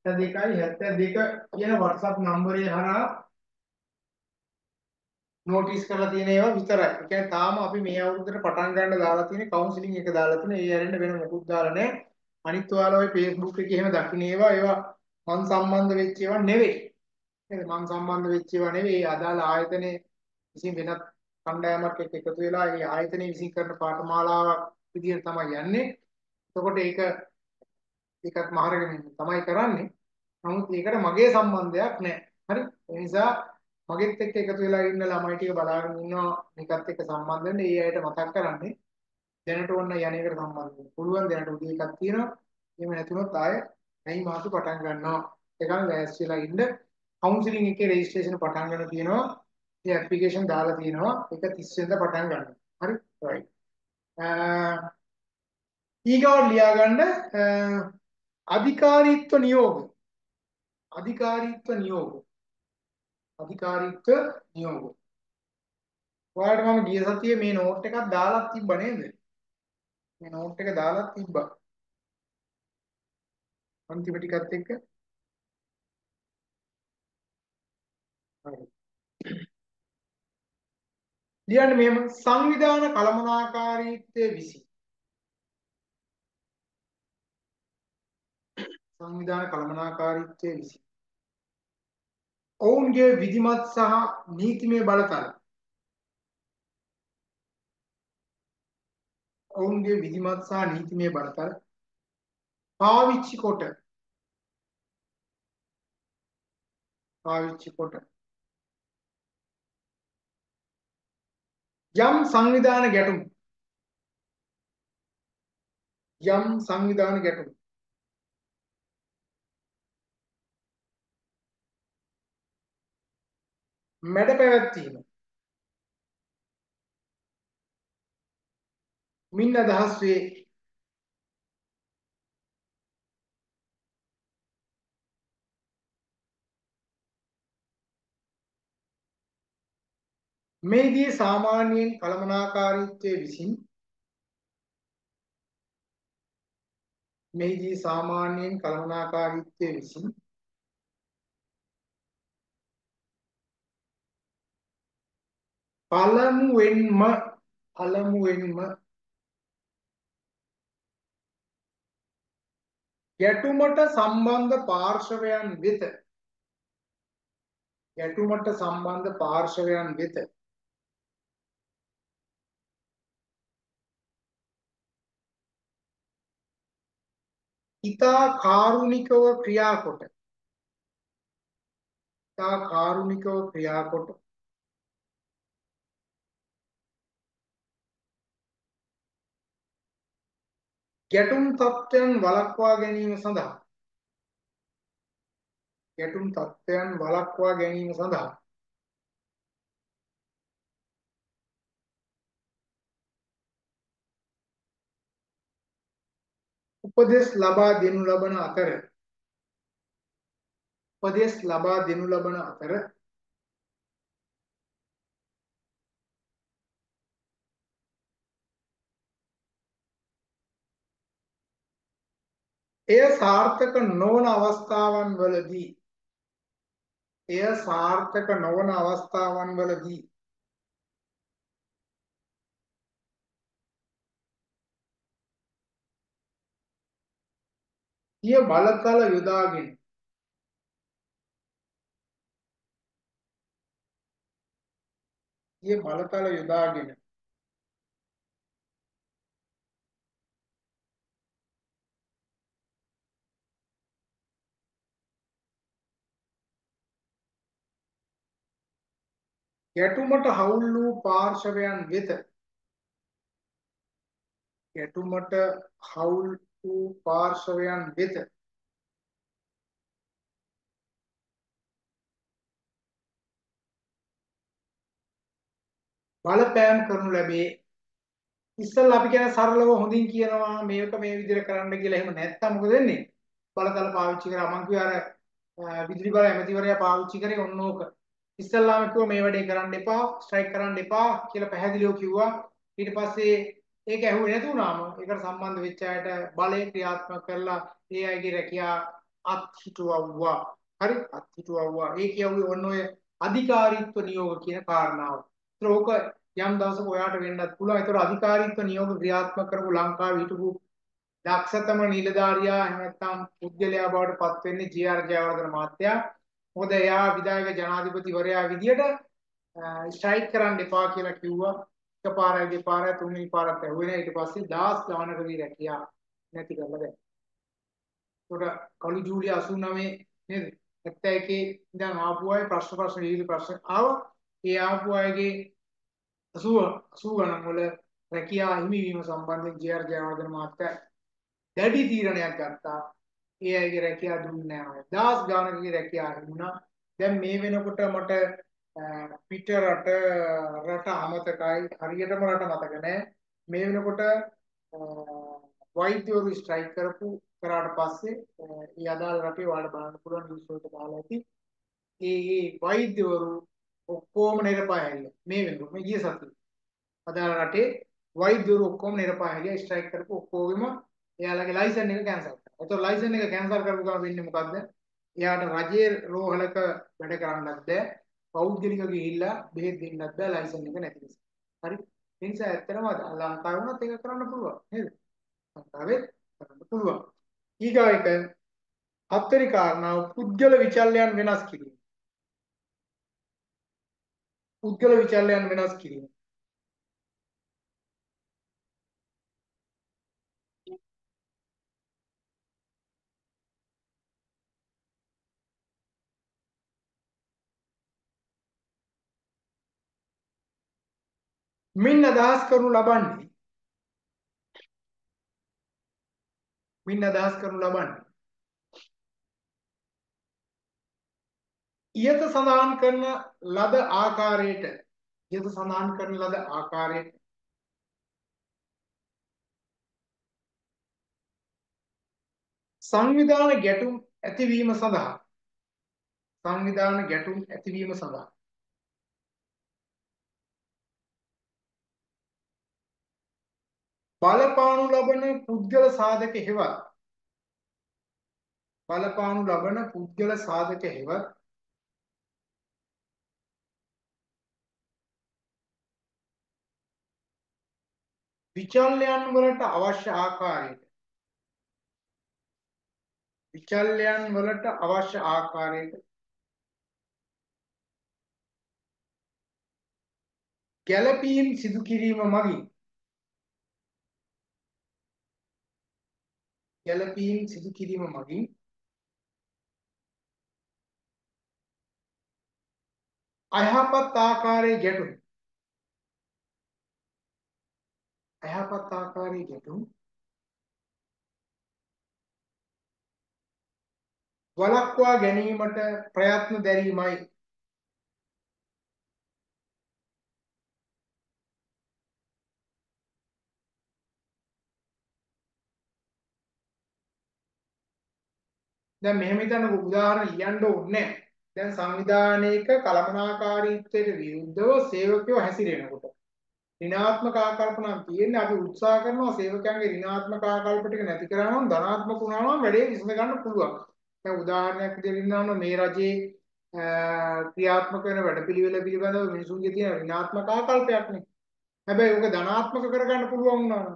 72යි 72 කියන WhatsApp නම්බරය හරහා නෝටිස් කරලා තියෙන ඒවා විතරයි. ඒ කියන්නේ තාම අපි මේ අවුරුද්දට පටන් ගන්න දාලා තියෙන කවුන්සිලින් එක දාලා තියෙන ඒ ඇරෙන්න වෙන මොකුත් දාලා නැහැ. අනිත් ඔයාලා ওই Facebook එකේ එහෙම දකින්න ඒවා ඒවා මන් සම්බන්ධ වෙච්ච ඒවා නෙවෙයි. නේද මං සම්බන්ධ වෙච්ච ඒවා නෙවෙයි අදාළ ආයතනයේ විසින් වෙනත් කණ්ඩායමක් එක්ක එකතු වෙලා ඒ ආයතනයේ විසින් කරන පාඨමාලාවක් විදිහට තමයි යන්නේ. එතකොට ඒක ඒකත් මහරගෙන තමයි කරන්නේ. නමුත් ඒකට මගේ සම්බන්ධයක් නැහැ. හරි? ඒ නිසා මගෙත් එක්ක එකතු වෙලා ඉන්න ළමයි ටික බලාගෙන ඉන්නවා මේකත් එක්ක සම්බන්ධ වෙන්න. ඒ අයට මතක් කරන්නේ දැනට ඕන යන්නේකට සම්බන්ධ වෙන්න. පුළුවන් දැනට උදේ එකක් තියෙනවා. එහෙම නැතුනොත් ආය ඇයි මාසෙ පටන් ගන්නවා. ඒකම ලෑස්තිලා ඉන්න. කවුන්සිලින් එකේ රෙජිස්ට්‍රේෂන් පටන් ගන්න තියෙනවා. ඒ ඇප්ලිකේෂන් දාලා තියෙනවා. ඒක 30 වෙනිදා පටන් ගන්න. හරි? right. ඊගොල්ලෝ ලියා ගන්න අධිකාරීත්ව නියෝග. අධිකාරීත්ව නියෝග. අධිකාරීත්ව නියෝග. ඔයාලට මම ගිය සතියේ මේ නෝට් එකක් දාලා තිබ්බ නේද? මේ නෝට් එක දාලා තිබ්බා. අන්තිම ටිකත් එක්ක ලියන්න මෙහෙම සංවිධාන කළමනාකාරීත්වයේ විසි සංවිධාන කළමනාකාරීත්වයේ විසි ඔවුන්ගේ විධිමත් සහ නීතිමය බලතල. ඔවුන්ගේ විධිමත් සහ නීතිමය බලතල පාවිච්චි කොට. පාවිච්චි කොට. යම් සංවිධාන ගැටුම්. යම් සංවිධාන ගැටුම්. මැඩ පැවැත්වීම. මින් අදහස් වේ. මේදී සාමාන්‍යයෙන් කළමනාකාරීත්වයේ විසින් මෙහිදී සාමාන්‍යයෙන් කළමනාකාරීත්වයේ විසින් පළමුවෙන්ම පළමුවෙන්ම ගැටුමට සම්බන්ධ පාර්ශවයන් වෙත ගැටුමට සම්බන්ධ පාර්ශවයන් වෙත ඊතා කාරුණිකව ක්‍රියාකොට ඊතා කාරුණිකව ක්‍රියාකොට ගැටුම් තත්ත්වයන් වළක්වා ගැනීම සඳහා. ගැටුම් තත්ත්වයන් වළක්වා ගැනීම සඳහා. උපදෙස් ලබා දෙනු ලබන අතර. උපදෙස් ලබා දෙනු ලබන අතර එය සාර්ථක නොවන අවස්ථාවන් වලදී එය සාර්ථක නොවන අවස්ථාවන් වලදී සිය බලතල යොදාගෙන සිය බලතල යොදාගෙන ගැටුමට හවුල් වූ පාර්ශවයන් වෙත ගැටුමට හවුල් වූ පාර්ශවයන් වෙත බලපෑම් කරනු ලැබේ. ඉස්සල්ලා අපි කියන සරලව හොඳින් කියනවා මේක මේ විදිහට කරන්න කියලා. එහෙම නැත්තම් මොකද වෙන්නේ? බලතල පාවිච්චි කරා. මං කිව්වා අර විදුලි බල ඇමතිවරයා පාවිච්චි කරේ ඔන්න ඕක. ඉස්සල්ලාම කිව්වා මේ වැඩේ කරන්න එපා ස්ට්‍රයික් කරන්න එපා කියලා පැහැදිලිව කිව්වා ඊට පස්සේ ඒක ඇහුවේ නැති වුණාම ඒකට සම්බන්ධ වෙච්ච අයට බලය ක්‍රියාත්මක කරලා ඒ අයගේ රැකියා අත්හිටුවවුවා හරි අත්හිටුවවුවා ඒ කියුවේ ඔන්න ඔය අධිකාරීත්ව නියෝග කියන කාරණාව ඒතර ඕක යම් දවසක ඔයාට වෙන්නත් පුළුවන්. ඒතර අධිකාරීත්ව නියෝග ක්‍රියාත්මක කරපු ලංකාවේ හිටපු දක්ෂතම නිලධාරියා එහෙම නැත්නම් පුද්ගලයා බවට පත් වෙන්නේ ජී.ආර්. ජයවර්ධන මහත්තයා. මොකද එයා විධායක ජනාධිපතිවරයා විදියට ස්ට්‍රයික් කරන්න එපා කියලා කිව්වා. එකපාරයි දෙපාරයි තුන්වෙනි පාරත් ඇහුවේ නැහැ. ඊට පස්සේ දාස් ගානකදී රැකියා නැති කරලා දැන්. ඒකට කළු ජූලි 89 නේද? 71 ඉඳන් ආපු අය ප්‍රශ්න ප්‍රශ්න විවිධ ප්‍රශ්න ආවා. ඒ ආපු අයගේ 80 80 ගණන් වල රැකියා හිමිවීම සම්බන්ධයෙන් ජේ.ආර්. ජයවර්ධන මහත්තයා දැඩි තීරණයක් ගත්තා. ඒ අයගේ රැකියාව දුන්නේ නැහැ. දහස් ගානකගේ රැකියාව හිමුණා. දැන් මේ වෙනකොට මට පිට රට රට අමතකයි හරියටම රට මතක නැහැ. මේ වෙනකොට වෛද්‍යවරු ස්ට්‍රයික් කරපු කරාට පස්සේ ඒ අදාළ රටේ ඔයාලට බලන්න පුළුවන් නිවුස් වලට දාලා ඇති. ඒ ඒ වෛද්‍යවරු ඔක්කොම නිරපායහැරියා. මේ වෙනකොට මේ ගිය සතියේ. අදාළ රටේ වෛද්‍යවරු ඔක්කොම නිරපායහැරියා ස්ට්‍රයික් කරපු ඔක්කොගෙම එයාලගේ ලයිසන් එක කැන්සල් කරා. ඒතකොට ලයිසන් එක කැන්සල් කරපු ගමන් වෙන්නේ මොකද්ද? එයාට රජයේ රෝහලක වැඩ කරන්නත් බෑ. පෞද්ගලික ගිහිල්ලා බෙහෙත් දෙන්නත් බෑ ලයිසන් එක නැති නිසා. හරි? ඒ නිසා ඇත්තටම ලංකාවේ වුණත් ඒක කරන්න පුළුවන් නේද? ලංකාවේ කරන්න පුළුවන්. ඊගා එක හත්වෙනි කාරණාව පුද්ගල විචල්යන් වෙනස් කිරීම. පුද්ගල විචල්යන් වෙනස් කිරීම. මින් අදහස් කරනු ලබන්නේ? මින් අදහස් කරනු ලබන්නේ? ඉහත සඳහන් කරන ලද ආකාරයට ඉහත සඳහන් කරන ලද ආකාරයට. සංවිධාන ගැටුම් ඇතිවීම සඳහා සංවිධාන ගැටුම් ඇතිවීම සඳහා. බලපානු ලබන පුද්ගල සාධක හේවත්. බලපානු ලබන පුද්ගල සාධක හේවත්. විචල්යන් වලට අවශ්‍ය ආකාරයට. විචල්යන් වලට අවශ්‍ය ආකාරයට. ගැළපීම් සිදු කිරීම මගින් ගැළපීම් සිදු කිරීම මගින් අයහපත් ආකාරයේ ගැටුම්. අයහපත් ආකාරයේ ගැටුම් වළක්වා ගැනීමට ප්‍රයත්න දැරීමයි. දැන් මෙහෙම හිතන්නකො උදාහරණ ලියන්න ඕනේ දැන් සංවිධානයක කලමනාකාරීත්වයට විරුද්ධව සේවකයෝ හැසිරෙනකොට ඍණාත්මක ආකල්පනම් තියෙන්නේ අපි උත්සාහ කරනවා සේවකයන්ගේ ඍණාත්මක ආකල්ප ටික නැති කරා නම් ධනාත්මක වුණා නම් වැඩේ විසඳ ගන්න පුළුවන්. දැන් උදාහරණයක් විදිහට ඉන්නවා මේ රජයේ ක්‍රියාත්මක වෙන වැඩපිළිවෙල පිළිබඳව මිනිසුන්ගේ තියෙන ඍණාත්මක ආකල්පයක් නේ. හැබැයි ඒක ධනාත්මක කරගන්න පුළුවන් වුණා නම්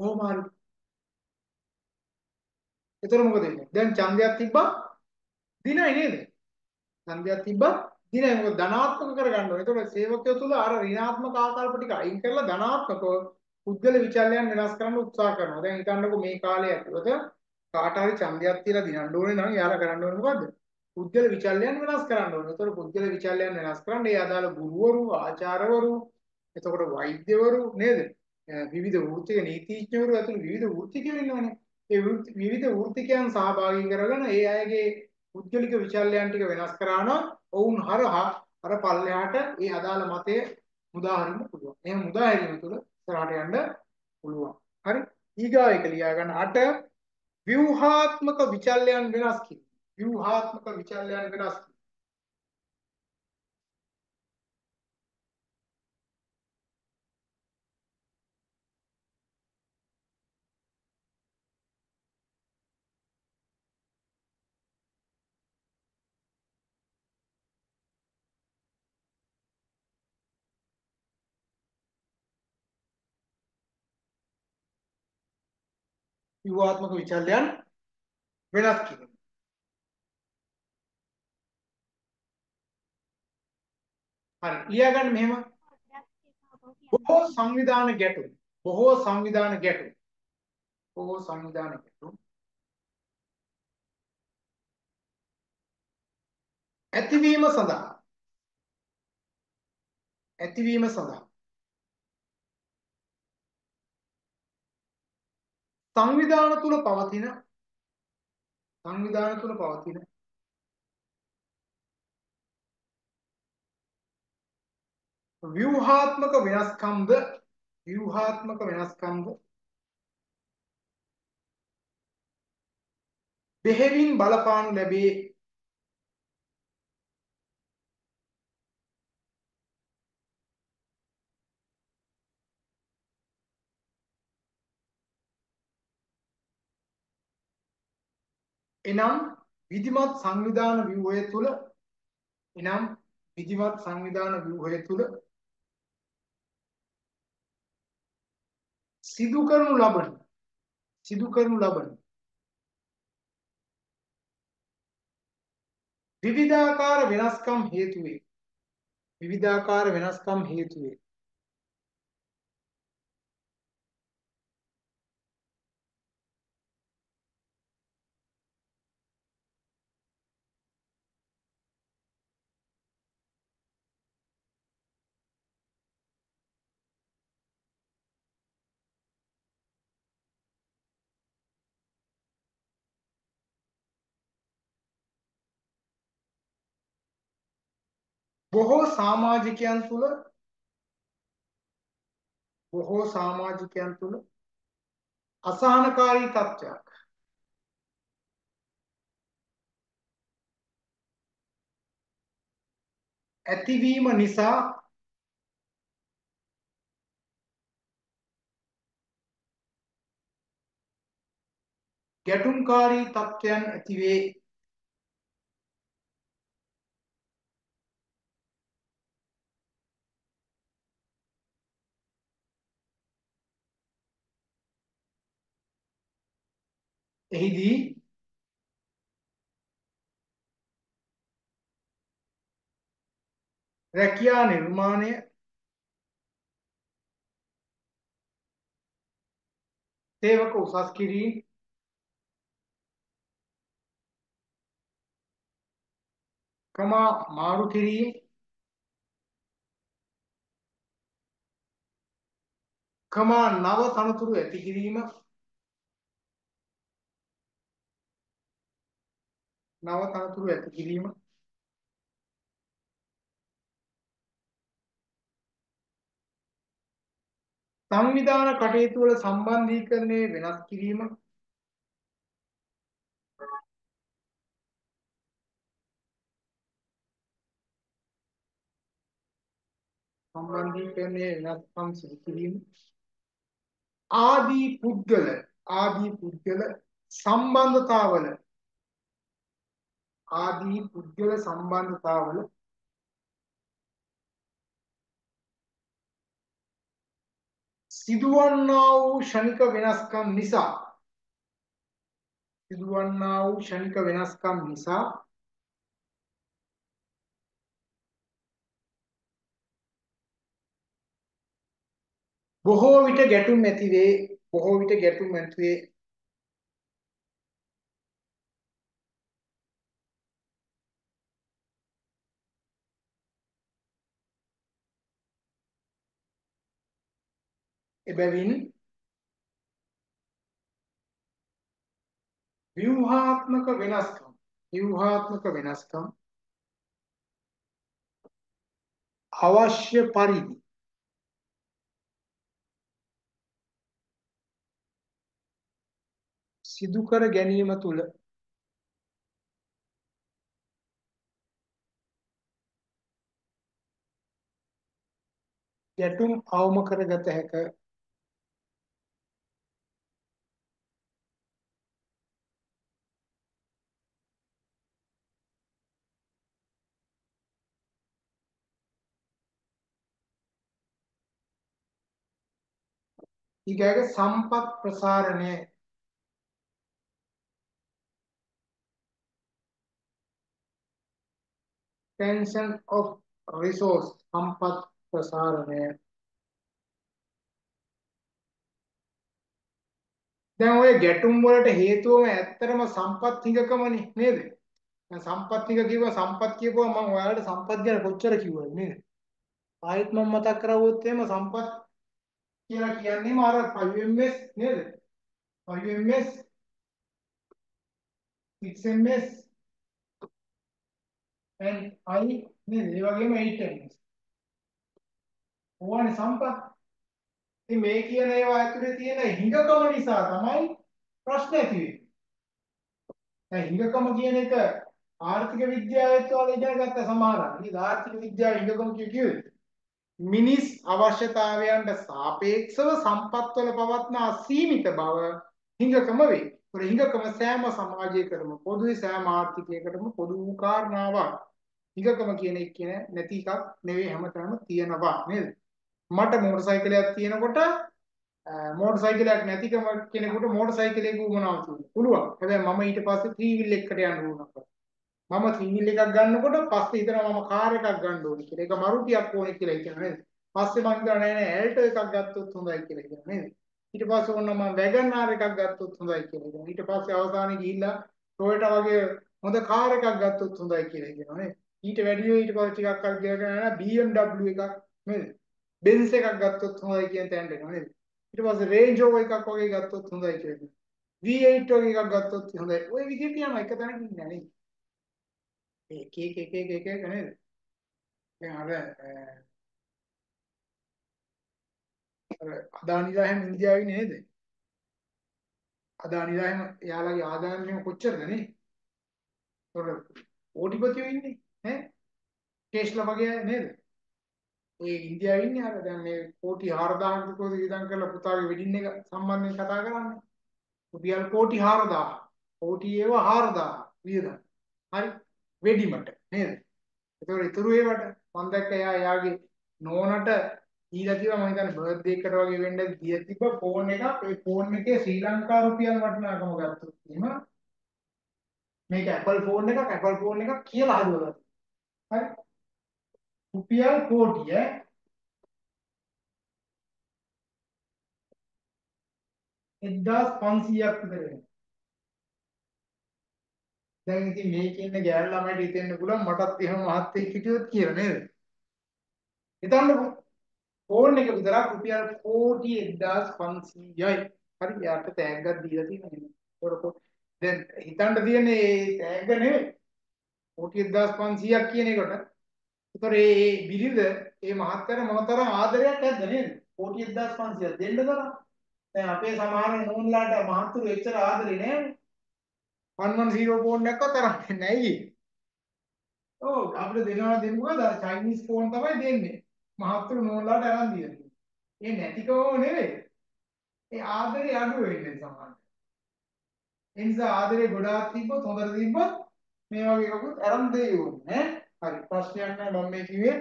කොහොම හරි එතකොට මොකද වෙන්නේ? දැන් ඡන්දයක් තිබ්බා දිනයි නේද? ඡන්දයක් තිබ්බා දිනයි මොකද ධනාත්මක කරගන්න ඕනේ. එතකොට සේවකයෝ තුල අර ඍණාත්මක ආකල්ප ටික අයින් කරලා ධනාත්මකව පුද්ගල විචල්යන් වෙනස් කරන්න උත්සාහ කරනවා. දැන් හිතන්නකෝ මේ කාලේ ඇතුළත කාට හරි ඡන්දයක් තියලා දිනන්න ඕනේ නම් යාලා කරන්න ඕනේ මොකද්ද? පුද්ගල විචල්යන් වෙනස් කරන්න ඕනේ. එතකොට පුද්ගල විචල්යන් වෙනස් කරන්න ඒ අදාළ ගුරුවරු, ආචාර්යවරු, එතකොට වෛද්‍යවරු නේද? විවිධ වෘත්තික නීතිඥවරු ඇතුළු විවිධ වෘත්තිකයෝ ඉන්නවනේ. ඒ විවිධ වෘත්තිකයන් සහභාගී කරගෙන ඒ අයගේ පුද්ගලික විචල්යන් ටික වෙනස් කරා නම් ඔවුන් හරහා අර පල්ලෙහාට ඒ අදාළ මතය මුදා හරින්න පුළුවන්. එහෙනම් මුදා හැරීම තුළ ඉස්සරහට යන්න පුළුවන්. හරි? ඊගාව එක ලියා ගන්න. අට ව්‍යුහාත්මක විචල්යන් වෙනස් කිරීම. ව්‍යුහාත්මක විචල්යන් වෙනස් කිරීම. ව්‍යුහාත්මක විචල්යන් වෙනස් කිරීම. හරි ලියා ගන්න මෙහෙම බොහෝ සංවිධාන ගැටුම් බොහෝ සංවිධාන ගැටුම් බොහෝ සංවිධාන ගැටුම් ඇතිවීම සඳහා ඇතිවීම සඳහා සංවිධාන තුල පවතින සංවිධාන තුල පවතින ව්‍යුහාත්මක වෙනස්කම්ද ව්‍යුහාත්මක වෙනස්කම්ද බෙහෙවින් බලපානු ලැබේ එනම් විධිමත් සංවිධාන ව්‍යුහය තුල එනම් විධිමත් සංවිධාන ව්‍යුහය තුල සිදු කරනු ලබන සිදු කරනු ලබන විවිධාකාර වෙනස්කම් හේතු වේ විවිධාකාර වෙනස්කම් හේතු වේ බොහෝ සමාජිකයන් තුළ බොහෝ සමාජිකයන් තුළ අසහනකාරී තත්ත්වයක්. ඇතිවීම නිසා ගැටුම්කාරී තත්ත්වයන් ඇතිවේ. එහිදී රැකියා නිර්මාණය සේවක උසස් කිරීම ක්‍රමා මාරු කිරීම ක්‍රමා නව තනතුරු ඇති කිරීම නව තනතුරු ඇති කිරීම. සංවිධාන කටයුතු වල සම්බන්ධීකරණය වෙනස් කිරීම. සම්බන්ධීකරණය වෙනස්කම් සිදු කිරීම. ආදී පුද්ගල ආදී පුද්ගල සම්බන්ධතාවල ආදී පුද්ගල සම්බන්ධතාවල සිදුවන්නා වූ ෂණික වෙනස්කම් නිසා සිදුවන්නා වූ ෂණික වෙනස්කම් නිසා බොහෝ විට ගැටුම් ඇතිවේ බොහෝ විට ගැටුම් ඇතිවේ එබැවින් ව්‍යුහාත්මක වෙනස්කම් ව්‍යුහාත්මක වෙනස්කම් අවශ්‍ය පරිදි සිදු කර ගැනීම තුළ ගැටුම් අවම කරගත හැක. ඊගාගේ සම්පත් ප්‍රසාරණය extension of resource සම්පත් ප්‍රසාරණය දැන් ඔය ගැටුම් වලට හේතුවම ඇත්තටම සම්පත් හිඟකමනේ නේද? දැන් සම්පත් හිඟ කිව්වා සම්පත් කියපුවා මම ඔයාලට සම්පත් ගැන කොච්චර කිව්වද නේද? ආයෙත් මම මතක් කරවුවොත් එහෙම සම්පත් කියලා කියන්නේම අර 5ms නේද? 5ms 6ms and I නේද? ඒ වගේම 8ms. ඕවනේ සම්පත්. ඉතින් මේ කියන ඒවා ඇතුලේ තියෙන හිඟකම නිසා තමයි ප්‍රශ්න ඇති වෙන්නේ. දැන් හිඟකම කියන එක ආර්ථික විද්‍යාවෙත් වල ඉගෙන ගත්ත සමහර අය. ඉතින් ආර්ථික විද්‍යාව හිඟකම කිව්වේ මිනිස් අවශ්‍යතාවයන්ට සාපේක්ෂව සම්පත්වල පවත්න අසීමිත බව හිඟකම වේ. ඒ හිඟකම සෑම සමාජයකටම පොදුයි සෑම ආර්ථිකයකටම පොදු වූ කාරණාවක්. හිඟකම කියන එක කියන නැති එකක් නෙවෙයි හැමතැනම තියෙනවා නේද? මට මෝටර් සයිකලයක් තියෙනකොට මෝටර් සයිකලයක් නැතිකම කෙනෙකුට මෝටර් සයිකලයක උවමනාවක් තියෙනවා. පුළුවන්. හැබැයි මම ඊට පස්සේ ත්‍රී වීල් එකකට යන්න ඕනකට. මම ත්‍රී වීල් එකක් ගන්නකොට පස්සේ හිතනවා මම කාර් එකක් ගන්න ඕනේ කියලා. ඒක මරුටියක් ඕනේ කියලා හිතනවා නේද? පස්සේ මම හිතනවා නෑ නෑ ඇල්ටෝ එකක් ගත්තොත් හොඳයි කියලා හිතනවා නේද? ඊට පස්සේ ඕන මම වැගන් ආර් එකක් ගත්තොත් හොඳයි කියලා හිතනවා. ඊට පස්සේ අවසානයේ ගිහිල්ලා ටොයෝටා වගේ හොඳ කාර් එකක් ගත්තොත් හොඳයි කියලා හිතනවා නේද? ඊට වැඩිය ඊට පස්සේ ටිකක් කල් ගියගෙන යනවා BMW එකක් නේද? බෙන්ස් එකක් ගත්තොත් හොඳයි කියන තැනට එනවා නේද? ඊට පස්සේ රේන්ජ් රෝවර් එකක් වගේ ගත්තොත් හොඳයි කියලා. V8 වගේ එකක් ගත්තොත් හොඳයි. ওই විදිහට යනවා එක තැනක ඉන්නේ නේද? එක එක එක එක එක එක නේද? දැන් අර අර අදානිලා හැම ඉන්දියාවේ නේද? අදානිලා හැම එයාලගේ ආදායම මෙහෙම කොච්චරද නේ? තොර ඕටිපතියෝ ඉන්නේ ඈ? කේස්ලා වගේ අය නේද? ඔය ඉන්දියාවේ ඉන්නේ අර දැන් මේ කෝටි 4000කට විතර වියදම් කරලා පුතාගේ වෙඩින් එක සම්බන්ධයෙන් කතා කරන්නේ. රුපියල් කෝටි 4000. කෝටි ඒව 4000 වියදම්. හරි වෙඩිමට නේද? ඒතකොට ඉතුරු ඒවට මම දැක්ක එයා එයාගේ නෝනට දීලා තිබ්බා මම හිතන්නේ බර්ත්ඩේ එකට වගේ වෙන්න දීලා තිබ්බ ෆෝන් එකක් ඒ ෆෝන් එකේ ශ්‍රී ලංකා රුපියල් වටිනාකම ගත්තොත් එහෙම මේක Apple ෆෝන් එකක් Apple ෆෝන් එකක් කියලා හදුවා. හරි රුපියල් කෝටිය එක්දාස් පන්සීයක් විතර වෙනවා. දැන් ඉතින් මේකේ ඉන්න ගෑනු ළමයිට හිතෙන්න පුළුවන් මටත් එහෙම මහත්තයෙක් හිටියොත් කියලා නේද? හිතන්නකෝ ෆෝන් එක විතරක් රුපියල් කෝටි 1500යි. හරි යාට තෑග්ගක් දීලා තියෙනවා. දැන් හිතන්න තියෙන්නේ මේ තෑග්ග නෙවෙයි. කෝටි 1500ක් කියන එකට. ඒතර මේ බිරිඳ මේ මහත්තයාට මොනතරම් ආදරයක් නැද්ද නේද? කෝටි 1500ක් දෙන්න තරම්. දැන් අපේ සමහර නෝන්ලාට මහත්තුරු එච්චර ආදරේ නෑනේ. 110 ෆෝන් එකක්වත් තරම් දෙන්නේ නැහැ ඊයේ. ඔව් අපිට දෙනවා දෙන්නුවා දා චයිනීස් ෆෝන් තමයි දෙන්නේ. මහත්තුරු නෝන්ලාට අරන් දීලා. ඒ නැතිකම නෙවෙයි. ඒ ආදරේ අඩු වෙන්නේ සමහරවිට. ඒ නිසා ආදරේ ගොඩාක් තිබ්බොත් හොඳට තිබ්බොත් මේ වගේ කකුත් අරන් දෙයි ඕනේ ඈ. හරි ප්‍රශ්නයක් නැහැ මම මේ කිව්වේ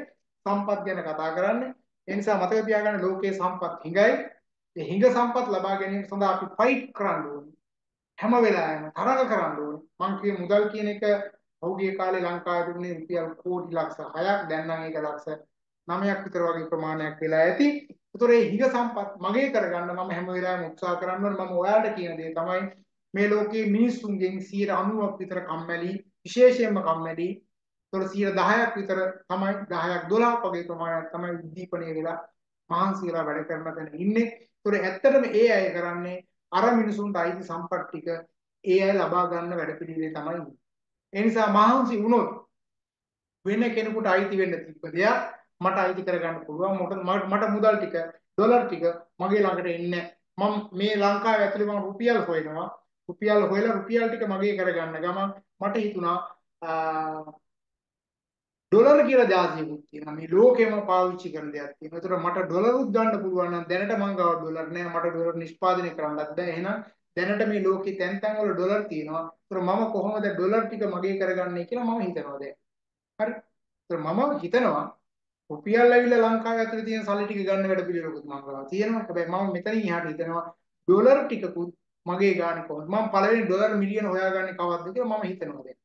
සම්පත් ගැන කතා කරන්නේ. ඒ නිසා මතක තියාගන්න ලෝකයේ සම්පත් හිඟයි. ඒ හිඟ සම්පත් ලබා ගැනීම සඳහා අපි ෆයිට් කරන්න ඕනේ. හැම වෙලාවෙම තරඟ කරන්න ඕනේ. මං කියේ මුදල් කියන එක පහුගිය කාලේ ලංකාවේ තිබුණේ රුපියල් කෝටි ලක්ෂ 6ක් දැන් නම් ඒක ලක්ෂ 9ක් විතර වගේ ප්‍රමාණයක් වෙලා ඇති. ඒතොර මේ හිඟ සම්පත් මගේ කරගන්න මම හැම වෙලාවෙම උත්සාහ කරන්න ඕනේ. මම ඔයාලට කියන දේ තමයි මේ ලෝකයේ මිනිස්සුන්ගෙන් 90ක් විතර කම්මැලි විශේෂයෙන්ම කම්මැලි. ඒතොර 10ක් විතර තමයි 10ක් 12ක් වගේ ප්‍රමාණයක් තමයි උද්දීපනය වෙලා මහන්සි වෙලා වැඩ කරන තැන ඉන්නේ. ඒතොර ඇත්තටම ඒ අය කරන්නේ අර මිනිසුන්ට අයිති සම්පත් ටික ඒ අය ලබා ගන්න වැඩපිළිවෙලේ තමයි ඒ නිසා මහන්සි වුණොත් වෙන කෙනෙකුට අයිති වෙන්න තිබ්බ දෙයක් මට අයිති කරගන්න පුළුවන්. මොකද මට මුදල් ටික ඩොලර් ටික මගේ ළඟට එන්නේ මම මේ ලංකාවේ ඇතුලේ මම රුපියල් හොයනවා. රුපියල් හොයලා රුපියල් ටික මගේ කරගන්න ගමන් මට හිතුණා ඩොලර් කියලා જાතියකුත් තියෙනවා. මේ ලෝකෙම පාවිච්චි කරන දෙයක් තියෙනවා. ඒතර මට ඩොලරුත් ගන්න පුළුවන් නම් දැනට මං ගාව ඩොලර් නෑ. මට ඩොලර් නිෂ්පාදනය කරන්නත් බෑ. එහෙනම් දැනට මේ ලෝකේ තැන් තැන් වල ඩොලර් තියෙනවා. ඒතර මම කොහොමද ඩොලර් ටික මගේ කරගන්නේ කියලා මම හිතනවා දැන්. හරි. ඒතර මම හිතනවා රුපියල් ඇවිල්ලා ලංකාවේ ඇතුලේ තියෙන සල්ලි ටික ගන්න වැඩ පිළිවෙලකුත් මම ගාව තියෙනවා. හැබැයි මම මෙතනින් එහාට හිතනවා ඩොලර් ටිකකුත් මගේ ගානේ කොහොමද? මම පළවෙනි ඩොලර් මිලියන හොයාගන්නේ කවද්ද කියලා මම හිතනවා දැන්.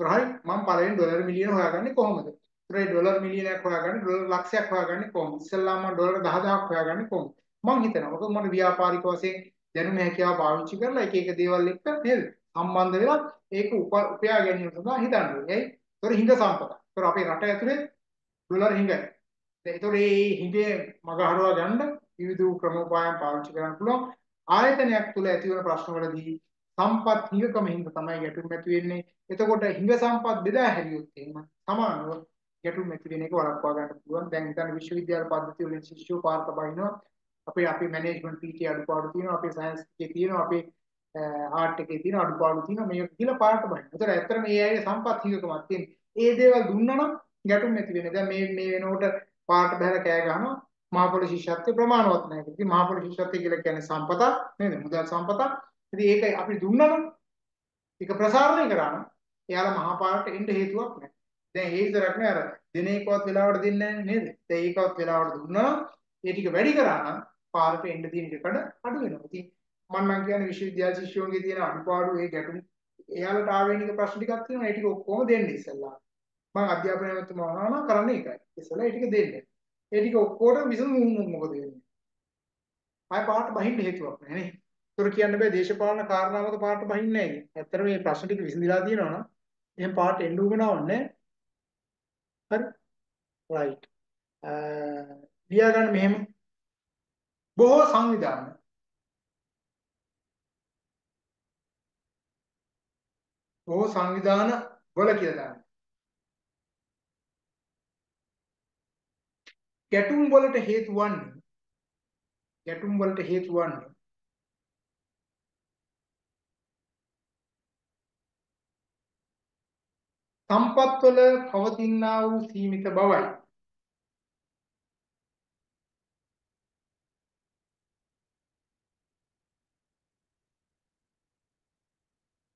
හරි මම පළවෙනි ඩොලර් මිලියන හොයාගන්නේ කොහොමද? ඒ ඩොලර් මිලියනයක් හොයාගන්නේ ඩොලර් ලක්ෂයක් හොයාගන්නේ කොහොමද? ඉස්සෙල්ලාම මම ඩොලර් 10000ක් හොයාගන්නේ කොහොමද? මම හිතනවා මොකද මම ව්‍යාපාරික වශයෙන් දැනුම හැකියාව පාවිච්චි කරලා එක එක දේවල් එක්ක නේද? සම්බන්ධ වෙලා ඒක උපයා ගැනීම සඳහා හිතන්නේ. එයි. ඒතර හිඟ සම්පත. ඒතර අපේ රට ඇතුලේ ඩොලර් හිඟයි. ඒතර මේ හිඟේ මග හරවා ගන්න විවිධ ක්‍රමෝපායන් පාවිච්චි කරන්න පුළුවන්. ආයතනයක් තුල ඇතිවන ප්‍රශ්නවලදී සම්පත් හිඟකම හින්දා තමයි ගැටුම් ඇති වෙන්නේ. එතකොට හිඟ සම්පත් බෙදා හැරියොත් එහෙම සමානව ගැටුම් ඇති වෙන එක වළක්වා ගන්න පුළුවන්. දැන් හිතන්න විශ්වවිද්‍යාල පද්ධතිය වලින් ශිෂ්‍යෝ පාර්ථ බහිනවා. අපේ අපේ මැනේජ්මන්ට් පීටි අඩුපාඩු තියෙනවා. අපේ සයන්ස් එකේ තියෙනවා. අපේ ආර්ට් එකේ තියෙන අඩුපාඩු තියෙනවා. මේක කියලා පාර්ථ බහිනවා. ඒතර ඇත්තටම මේ අයගේ සම්පත් හිඟකමක් තියෙනවා. ඒ දේවල් දුන්නා නම් ගැටුම් ඇති වෙන්නේ. දැන් මේ මේ වෙනකොට පාර්ථ බහැලා කෑ ගහනවා. මහපොළ ශිෂ්‍යත්වය ප්‍රමාණවත් නැහැ. ඉතින් මහපොළ ශිෂ්‍යත්වය කියලා කියන්නේ සම්පතක් නේද? මුදල් සම්පතක්. ඉතින් ඒක අපි දුන්නා නම් ඒක ප්‍රසාරණය කරා නම් එයාලා මහා පාරට එන්න හේතුවක් නැහැ. දැන් ඒ විතරක් නෑ අර දින එකවත් වෙලාවට දෙන්නේ නැහැ නේද? දැන් ඒකවත් වෙලාවට දුන්නා ඒ ටික වැඩි කරා නම් පාරට එන්න තියෙන එකකට අඩු වෙනවා. ඉතින් මම නම් කියන්නේ විශ්වවිද්‍යාල ශිෂ්‍යෝන්ගේ තියෙන අඩුපාඩු ඒ ගැටුම් එයාලට ආවේනික ප්‍රශ්න ටිකක් තියෙනවා. ඒ ටික ඔක්කොම දෙන්න ඉස්සෙල්ලා. මම අධ්‍යාපන මැතිතුමා වුණා නම් කරන්නේ ඒකයි. ඉස්සෙල්ලා ඒ ටික දෙන්න. ඒ ටික ඔක්කොට විසඳුම් මොකද වෙන්නේ? ආය පාට බහින්න හේතුවක් නැහැ නේ. ඒතර කියන්න බෑ දේශපාලන කාරණාවක පාට බහින්නේ නැහැ. ඇත්තට මේ ප්‍රශ්න ටික විසඳලා තියෙනවා නම් එහෙනම් පාට එන්න උගනවන්නේ හරි. රයිට් ලියා ගන්න මෙහෙම. බොහෝ සංවිධාන. බොහෝ සංවිධාන වල කියලා දාන්න. ගැටුම් වලට හේතු වන්නේ ගැටුම් වලට හේතු වන්නේ සම්පත්වල පවතිනා වූ සීමිත බවයි.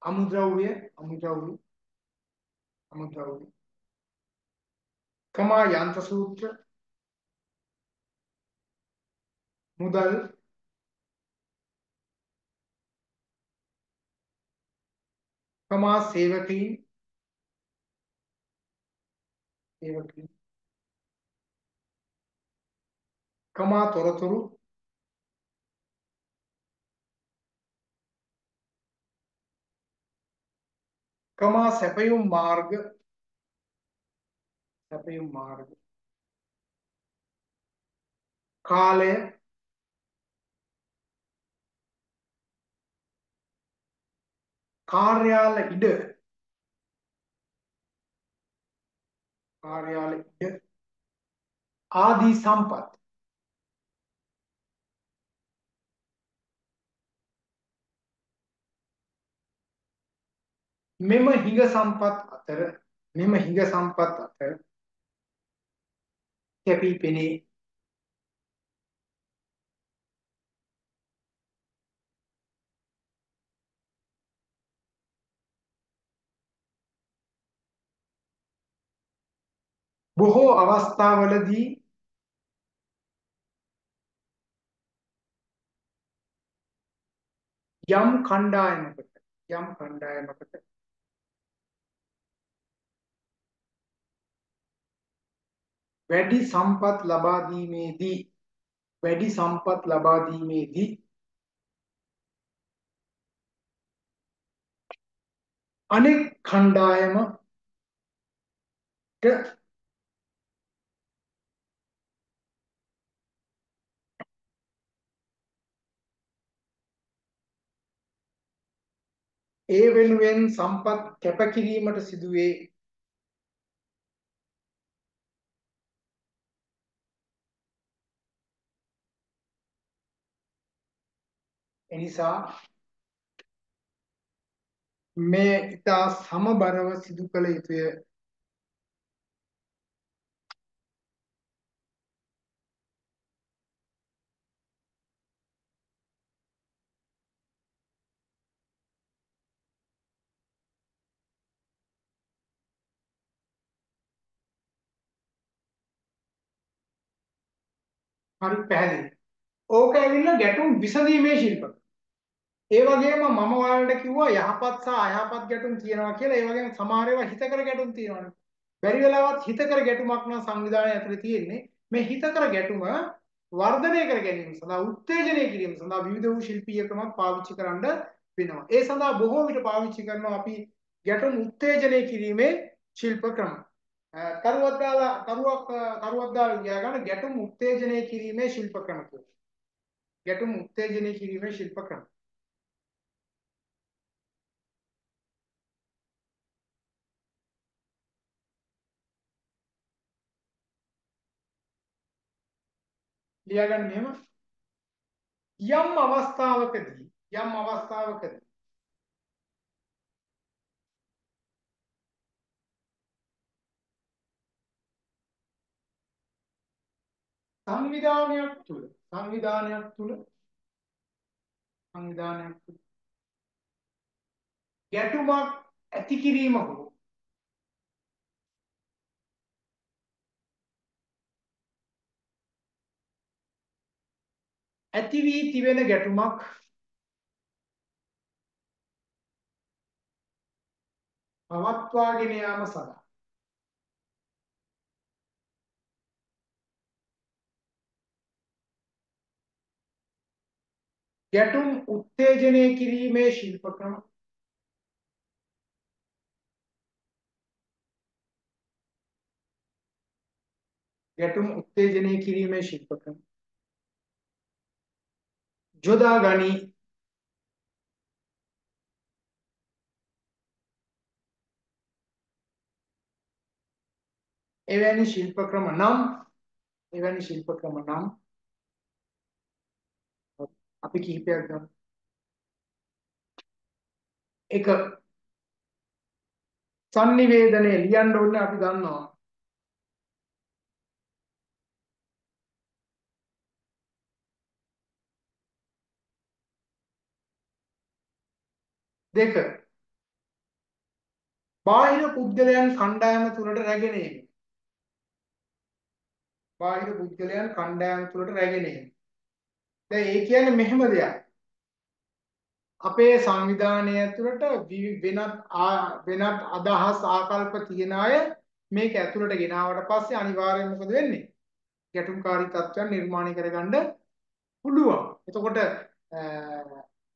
අමුද්‍රව්‍ය අමුද්‍රව්‍ය අමුද්‍රව්‍ය. කමා යන්ත්‍ර සූත්‍ර. මුදල්. කමා සේවකීන්. සේවකීන් කමා තොරතුරු කමා සැපයුම් මාර්ග සැපයුම් මාර්ග කාලය කාර්යාල ඉඩ කාර්යාල ඉඩ ආදී සම්පත්. මෙම හිඟ සම්පත් අතර මෙම හිඟ සම්පත් අතර කැපී පෙනේ බොහෝ අවස්ථාවලදී යම් කණ්ඩායමකට යම් කණ්ඩායමකට වැඩි සම්පත් ලබා දීමේදී වැඩි සම්පත් ලබා දීමේදී අනෙක් කණ්ඩායමට ඒ වෙනුවෙන් සම්පත් කැපකිරීමට සිදුවේ. එනිසා මේ ඊතා සමබරව සිදු කළ යුතුය. හරි පැහැදිලි. ඕක ඇවිල්ලා ගැටුම් විසඳීමේ ශිල්ප. ඒ වගේම මම ඔයාලට කිව්වා යහපත් සහ අයහපත් ගැටුම් තියෙනවා කියලා. ඒ වගේම සමහර ඒවා හිතකර ගැටුම් තියෙනවානේ. බැරි වෙලාවත් හිතකර ගැටුමක් නම් සංවිධානය ඇතුලේ තියෙන්නේ. මේ හිතකර ගැටුම වර්ධනය කර ගැනීම සඳහා උත්තේජනය කිරීම සඳහා විවිධ වූ ශිල්පීය ක්‍රමත් පාවිච්චි කරන්න වෙනවා. ඒ සඳහා බොහෝ විට පාවිච්චි කරනවා අපි ගැටුම් උත්තේජනය කිරීමේ ශිල්ප ක්‍රම. කරුවක් දාලා කරුවක් කරුවක් දාලා ගියා ගන්න ගැටුම් උත්තේජනය කිරීමේ ශිල්ප ක්‍රම කියලා. ගැටුම් උත්තේජනය කිරීමේ ශිල්ප ක්‍රම. ලියාගන්න මෙහෙම යම් අවස්ථාවකදී යම් අවස්ථාවකදී සංවිධානයක් තුල සංවිධානයක් තුල සංවිධානයක් තුල ගැටුමක් ඇති කිරීම හෝ ඇති වී තිබෙන ගැටුමක් පවත්වාගෙන යාම සඳහා ගැටුම් උත්තේජනය කිරීමේ ශිල්ප ක්‍රම ගැටුම් උත්තේජනය කිරීමේ ශිල්ප ක්‍රම යොදා ගනී. එවැනි ශිල්ප ක්‍රම නම් එවැනි ශිල්ප ක්‍රම නම් අපි කිහිපයක් ගමු. එක sannivedanaye ලියන්න ඕනේ අපි දන්නවා. දෙක බාහිර පුද්ගලයන් කණ්ඩායම තුළට රැගෙන ඒම. බාහිර පුද්ගලයන් කණ්ඩායම තුළට රැගෙන ඒම. දැන් ඒ කියන්නේ මෙහෙම දෙයක්. අපේ සංවිධානය ඇතුළට වෙනත් වෙනත් අදහස් ආකල්ප තියන අය මේක ඇතුළට ගෙනාවට පස්සේ අනිවාර්යයෙන් මොකද වෙන්නේ? ගැටුම්කාරී තත්ත්වයන් නිර්මාණය කරගන්න පුළුවන්. එතකොට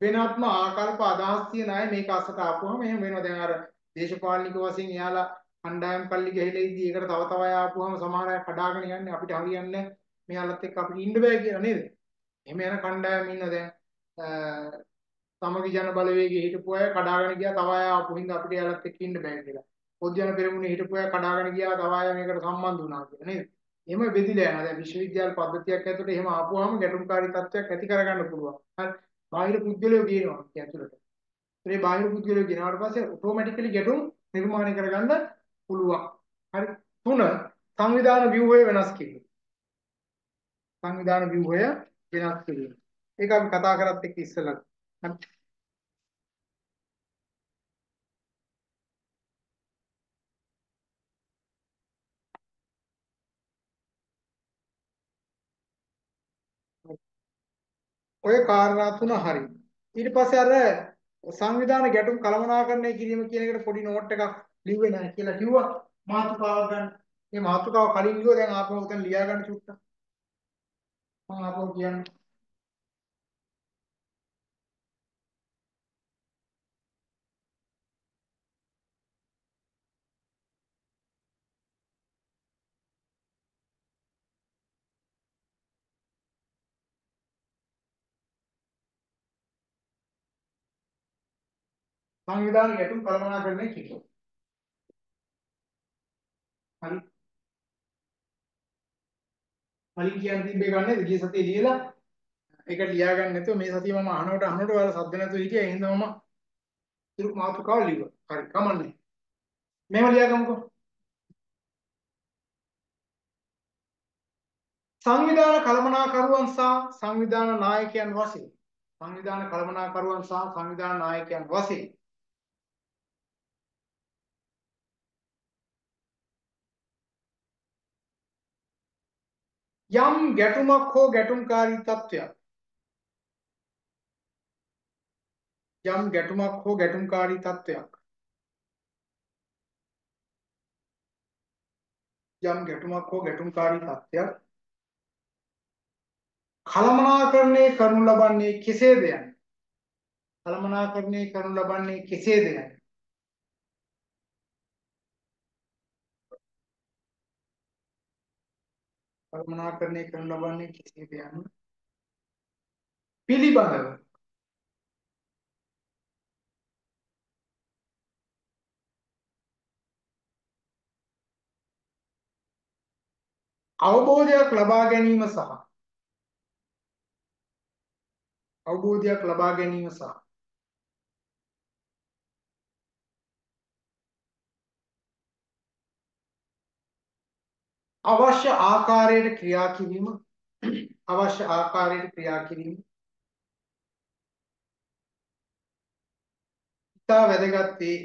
වෙනත්ම ආකල්ප අදහස් තියන අය මේක අසට ආපුවම එහෙම වෙනවා. දැන් අර දේශපාලනික වශයෙන් එයාලා කණ්ඩායම් පල්ලි ගහලා ඉද්දි ඒකට තව තව ආපුවම සමහර අය කඩාගෙන යන්නේ අපිට හරියන්නේ මෙයාලත් එක්ක අපිට ඉන්න බෑ කියලා නේද? එහෙම යන කණ්ඩායම් ඉන්න දැන් සමගි ජන බලවේගයේ හිටපු අය කඩාගෙන ගියා තව අය ආපු හින්දා අපිට එයාලත් එක්ක ඉන්න බෑ කියලා. පොඩ්ඩියන පෙරමුණේ හිටපු අය කඩාගෙන ගියා තව අය මේකට සම්බන්ධ වුණා කියලා නේද? එහෙම බෙදිලා යනවා. දැන් විශ්වවිද්‍යාල පද්ධතියක් ඇතුළට එහෙම ආපුවාම ගැටුම්කාරී තත්ත්වයක් ඇති කරගන්න පුළුවන්. හරි. බාහිර පුද්ගලයෝ ගේනවා ඇතුළට. ඒ බාහිර පුද්ගලයෝ ගෙනාවට පස්සේ ඔටෝමැටිකලි ගැටුම් නිර්මාණය කරගන්න පුළුවන්. හරි. තුන සංවිධාන ව්‍යුහය වෙනස් කිරීම. සංවිධාන ව්‍යුහය වෙනස් කිරීම. ඒක අපි කතා කරත් එක්ක ඉස්සෙල්ලා. ඔය කාරණා තුන හරි. ඊට පස්සේ අර සංවිධාන ගැටුම් කළමනාකරණය කිරීම කියන එකට පොඩි නෝට් එකක් ලිව්වේ නැහැ කියලා කිව්වා මාතෘකාවක් ගන්න. මේ මාතෘකාව කලින් ලියුවා දැන් ආපහු උතන් ලියා ගන්න චුට්ටක්. මම ආපහු කියන්නේ සංවිධාන ගැටුම් කළමනාකරණය කිරීම. හරි. කලින් කියන්න තිබ්බේ ගන්න ගිය සතියේ ලියලා ඒක ලියා ගන්න නැතුව මේ සතිය මම අහනකොට අහනකොට ඔයාලා සද්ද නැතුව හිටියා ඒ හින්දා මම ඉරු මාතෘකාව ලියුවා. හරි කමන්නේ. මේව ලියා ගමුකෝ. සංවිධාන කළමනාකරුවන් සහ සංවිධාන නායකයන් වශයෙන් සංවිධාන කළමනාකරුවන් සහ සංවිධාන නායකයන් වශයෙන් යම් ගැටුමක් හෝ ගැටුම්කාරී තත්ත්වයක් යම් ගැටුමක් හෝ ගැටුම්කාරී තත්ත්වයක් යම් ගැටුමක් හෝ ගැටුම්කාරී තත්ත්වයක් කළමනාකරණය කරනු ලබන්නේ කෙසේද යන්නේ? කළමනාකරණය කරනු ලබන්නේ කෙසේද යන්නේ? කල්පනාකරණය කරනු ලබන්නේ කෙසේද යන්න පිළිබඳව. අවබෝධයක් ලබා ගැනීම සහ. අවබෝධයක් ලබා ගැනීම සහ. අවශ්‍ය ආකාරයට ක්‍රියා කිරීම. අවශ්‍ය ආකාරයට ක්‍රියා කිරීම. ඉතා වැදගත් වේ.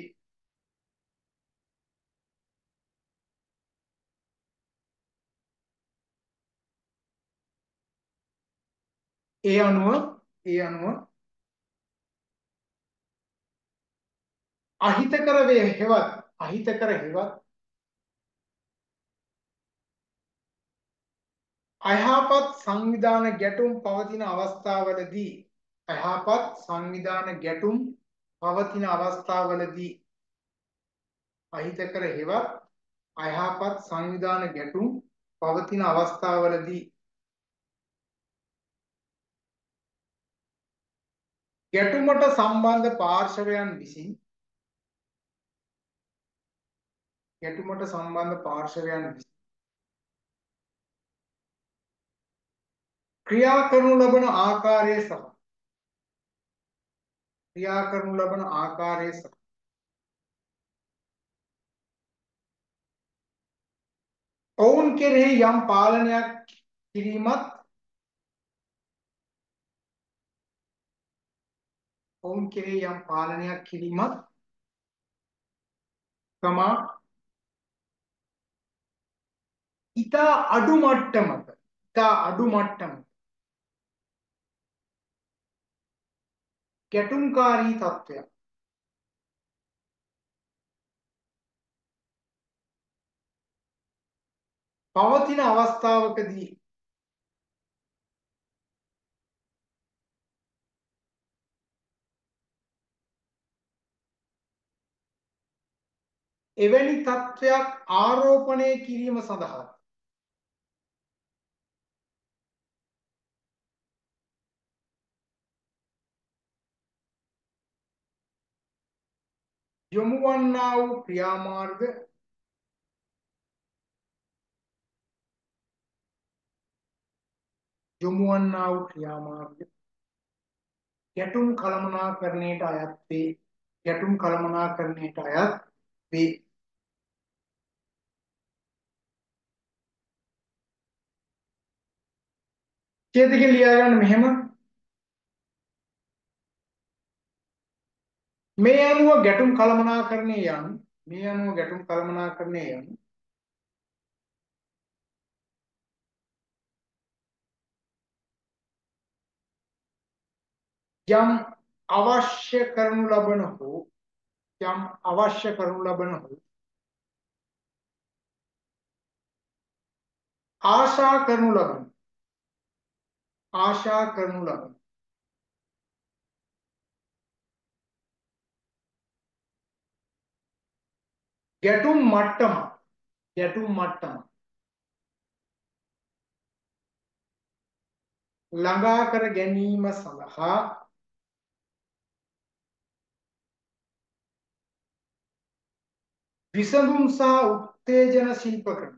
ඒ අනුව ඒ අනුව අහිතකර වේ හෙවත් අහිතකර හෙවත් අයහපත් සංවිධාන ගැටුම් පවතින අවස්ථාවලදී අයහපත් සංවිධාන ගැටුම් පවතින අවස්ථාවලදී අහිතකර හෙවත් අයහපත් සංවිධාන ගැටුම් පවතින අවස්ථාවලදී ගැටුමට සම්බන්ධ පාර්ශවයන් විසින් ගැටුමට සම්බන්ධ පාර්ශවයන් විසින් ක්‍රියා කරනු ලබන ආකාරය සහ ක්‍රියා කරනු ලබන ආකාරය සහ ඔවුන් කෙරෙහි යම් පාලනයක් කිරීමත් ඔවුන් කෙරෙහි යම් පාලනයක් කිරීමත් තමා ඊතා අඩු මට්ටමක ඊතා අඩු මට්ටමක ගැටුම්කාරී තත්ත්වයක් පවතින අවස්ථාවකදී එවැනි තත්ත්වයක් ආරෝපණය කිරීම සඳහා යොමු වන්නා වූ ක්‍රියාමාර්ග යොමු වන්නා වූ ක්‍රියාමාර්ග ගැටුම් කළමනාකරණයට අයත් වේ. ගැටුම් කළමනාකරණයට අයත් වේ. ඡේදකේ ලියා ගන්න මෙහෙම මේ අනුව ගැටුම් කළමනාකරණය යන මේ අනුව ගැටුම් කළමනාකරණය යන යම් අවශ්‍ය කරනු ලබන හෝ යම් අවශ්‍ය කරනු ලබන හෝ ආශා කරනු ලබන ආශා කරනු ලබන ගැටුම් මට්ටම ගැටුම් මට්ටම ළඟා කර ගැනීම සඳහා විසඳුම් සහ උත්තේජන ශිල්ප ක්‍රම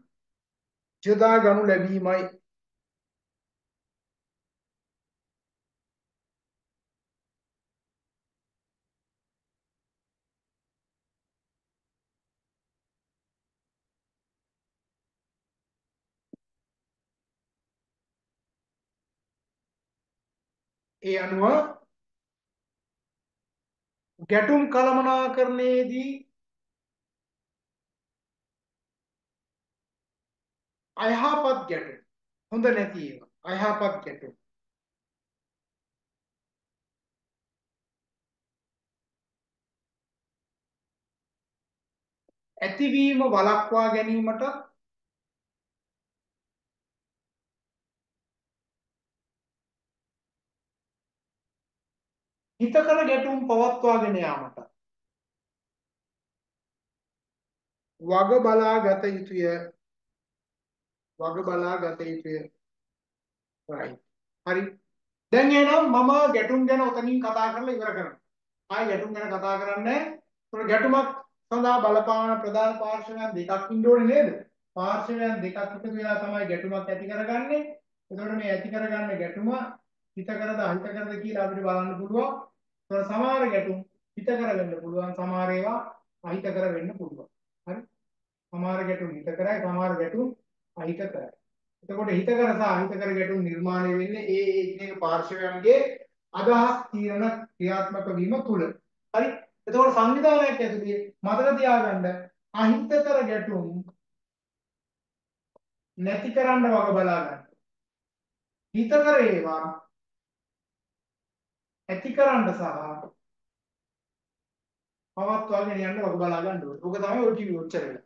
යොදා ගනු ලැබීමයි ඒ අනුව ගැටුම් කළමනාකරණයේදී අයහපත් ගැටුම් හොඳ නැති ඒවා අයහපත් ගැටුම්. ඇතිවීම වළක්වා ගැනීමට හිතකර ගැටුම් පවත්වාගෙන යාමට. වග බලා ගත යුතුය. වග බලා ගත යුතුය. right. හරි. දැන් එහෙනම් මම ගැටුම් ගැන උතනින් කතා කරලා ඉවර කරනවා. ආයි ගැටුම් ගැන කතා කරන්නේ නැහැ. ගැටුමක් සඳහා බලපාන ප්‍රධාන පාර්ශවයන් දෙකක් ඉන්න ඕනේ නේද? පාර්ශවයන් දෙකක් එකතු වෙලා තමයි ගැටුමක් ඇති කරගන්නේ. එතකොට මේ ඇති කරගන්න ගැටුම හිත කරද අහිත කරද කියලා අපිට බලන්න පුළුවන් සමහර ගැටුම් හිත කර වෙන්න පුළුවන් සමහර ඒවා අහිත කර වෙන්න පුළුවන්. හරි? සමහර ගැටුම් හිත කරයි සමහර ගැටුම් අහිත කරයි. එතකොට හිත කර සහ අහිත කර ගැටුම් නිර්මාණය වෙන්නේ ඒ ඒ එකිනෙක පාර්ශවයන්ගේ අදහස් තීරණ ක්‍රියාත්මක වීම තුල හරි? එතකොට සංවිධානයක් ඇතුලේ මතක තියාගන්න අහිතකර ගැටුම් නැති කරන්න වග බලා ගන්න. හිතකර ඒවා ඇති කරන්න සහ පවත්වාගෙන යන්න වග බලා ගන්න ඕනේ. ඕක තමයි ඔය කිව්වේ ඔච්චර වෙලා.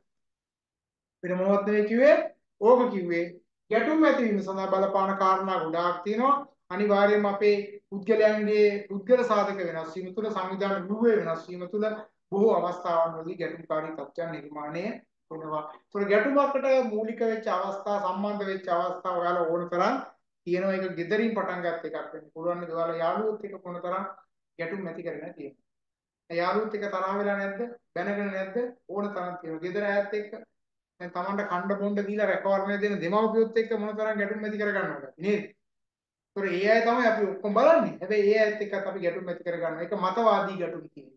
වෙන මොනවද මේ කිව්වේ? ඕක කිව්වේ ගැටුම් ඇතිවීම සඳහා බලපාන කාරණා ගොඩාක් තියෙනවා. අනිවාර්යයෙන්ම අපේ පුද්ගලයන්ගේ පුද්ගල සාධක වෙනස් වීම තුළ සංවිධාන ව්‍යුහය වෙනස් වීම තුළ බොහෝ අවස්ථාවන්වලදී ගැටුම්කාරී තත්ත්වයන් නිර්මාණය වෙනවා. ඒතර ගැටුමකට මූලික වෙච්ච අවස්ථා සම්බන්ධ වෙච්ච අවස්ථා ඔයාලා ඕන තරම් තියෙනවා ඒක gederin පටන් ගත්ත එකක් වෙන්න පුළුවන් නේද ඔයාලා යාළුවොත් එක්ක මොන තරම් ගැටුම් ඇති කරගෙන තියෙනවා. යාළුවොත් එක්ක තරහ වෙලා නැද්ද? බැනගෙන නැද්ද? ඕන තරම් තියෙනවා. ගෙදර ඈත් එක්ක දැන් Tamanට කණ්ඩ බොණ්ඩ දීලා රැකවරණය දෙන දෙමව්පියොත් එක්ක මොන තරම් ගැටුම් ඇති කර ගන්නවද? නේද? ඒතොර ඒ අය තමයි අපි ඔක්කොම බලන්නේ. හැබැයි ඒ අයත් එක්කත් අපි ගැටුම් ඇති කරගන්නවා. ඒක මතවාදී ගැටුම් කියන්නේ.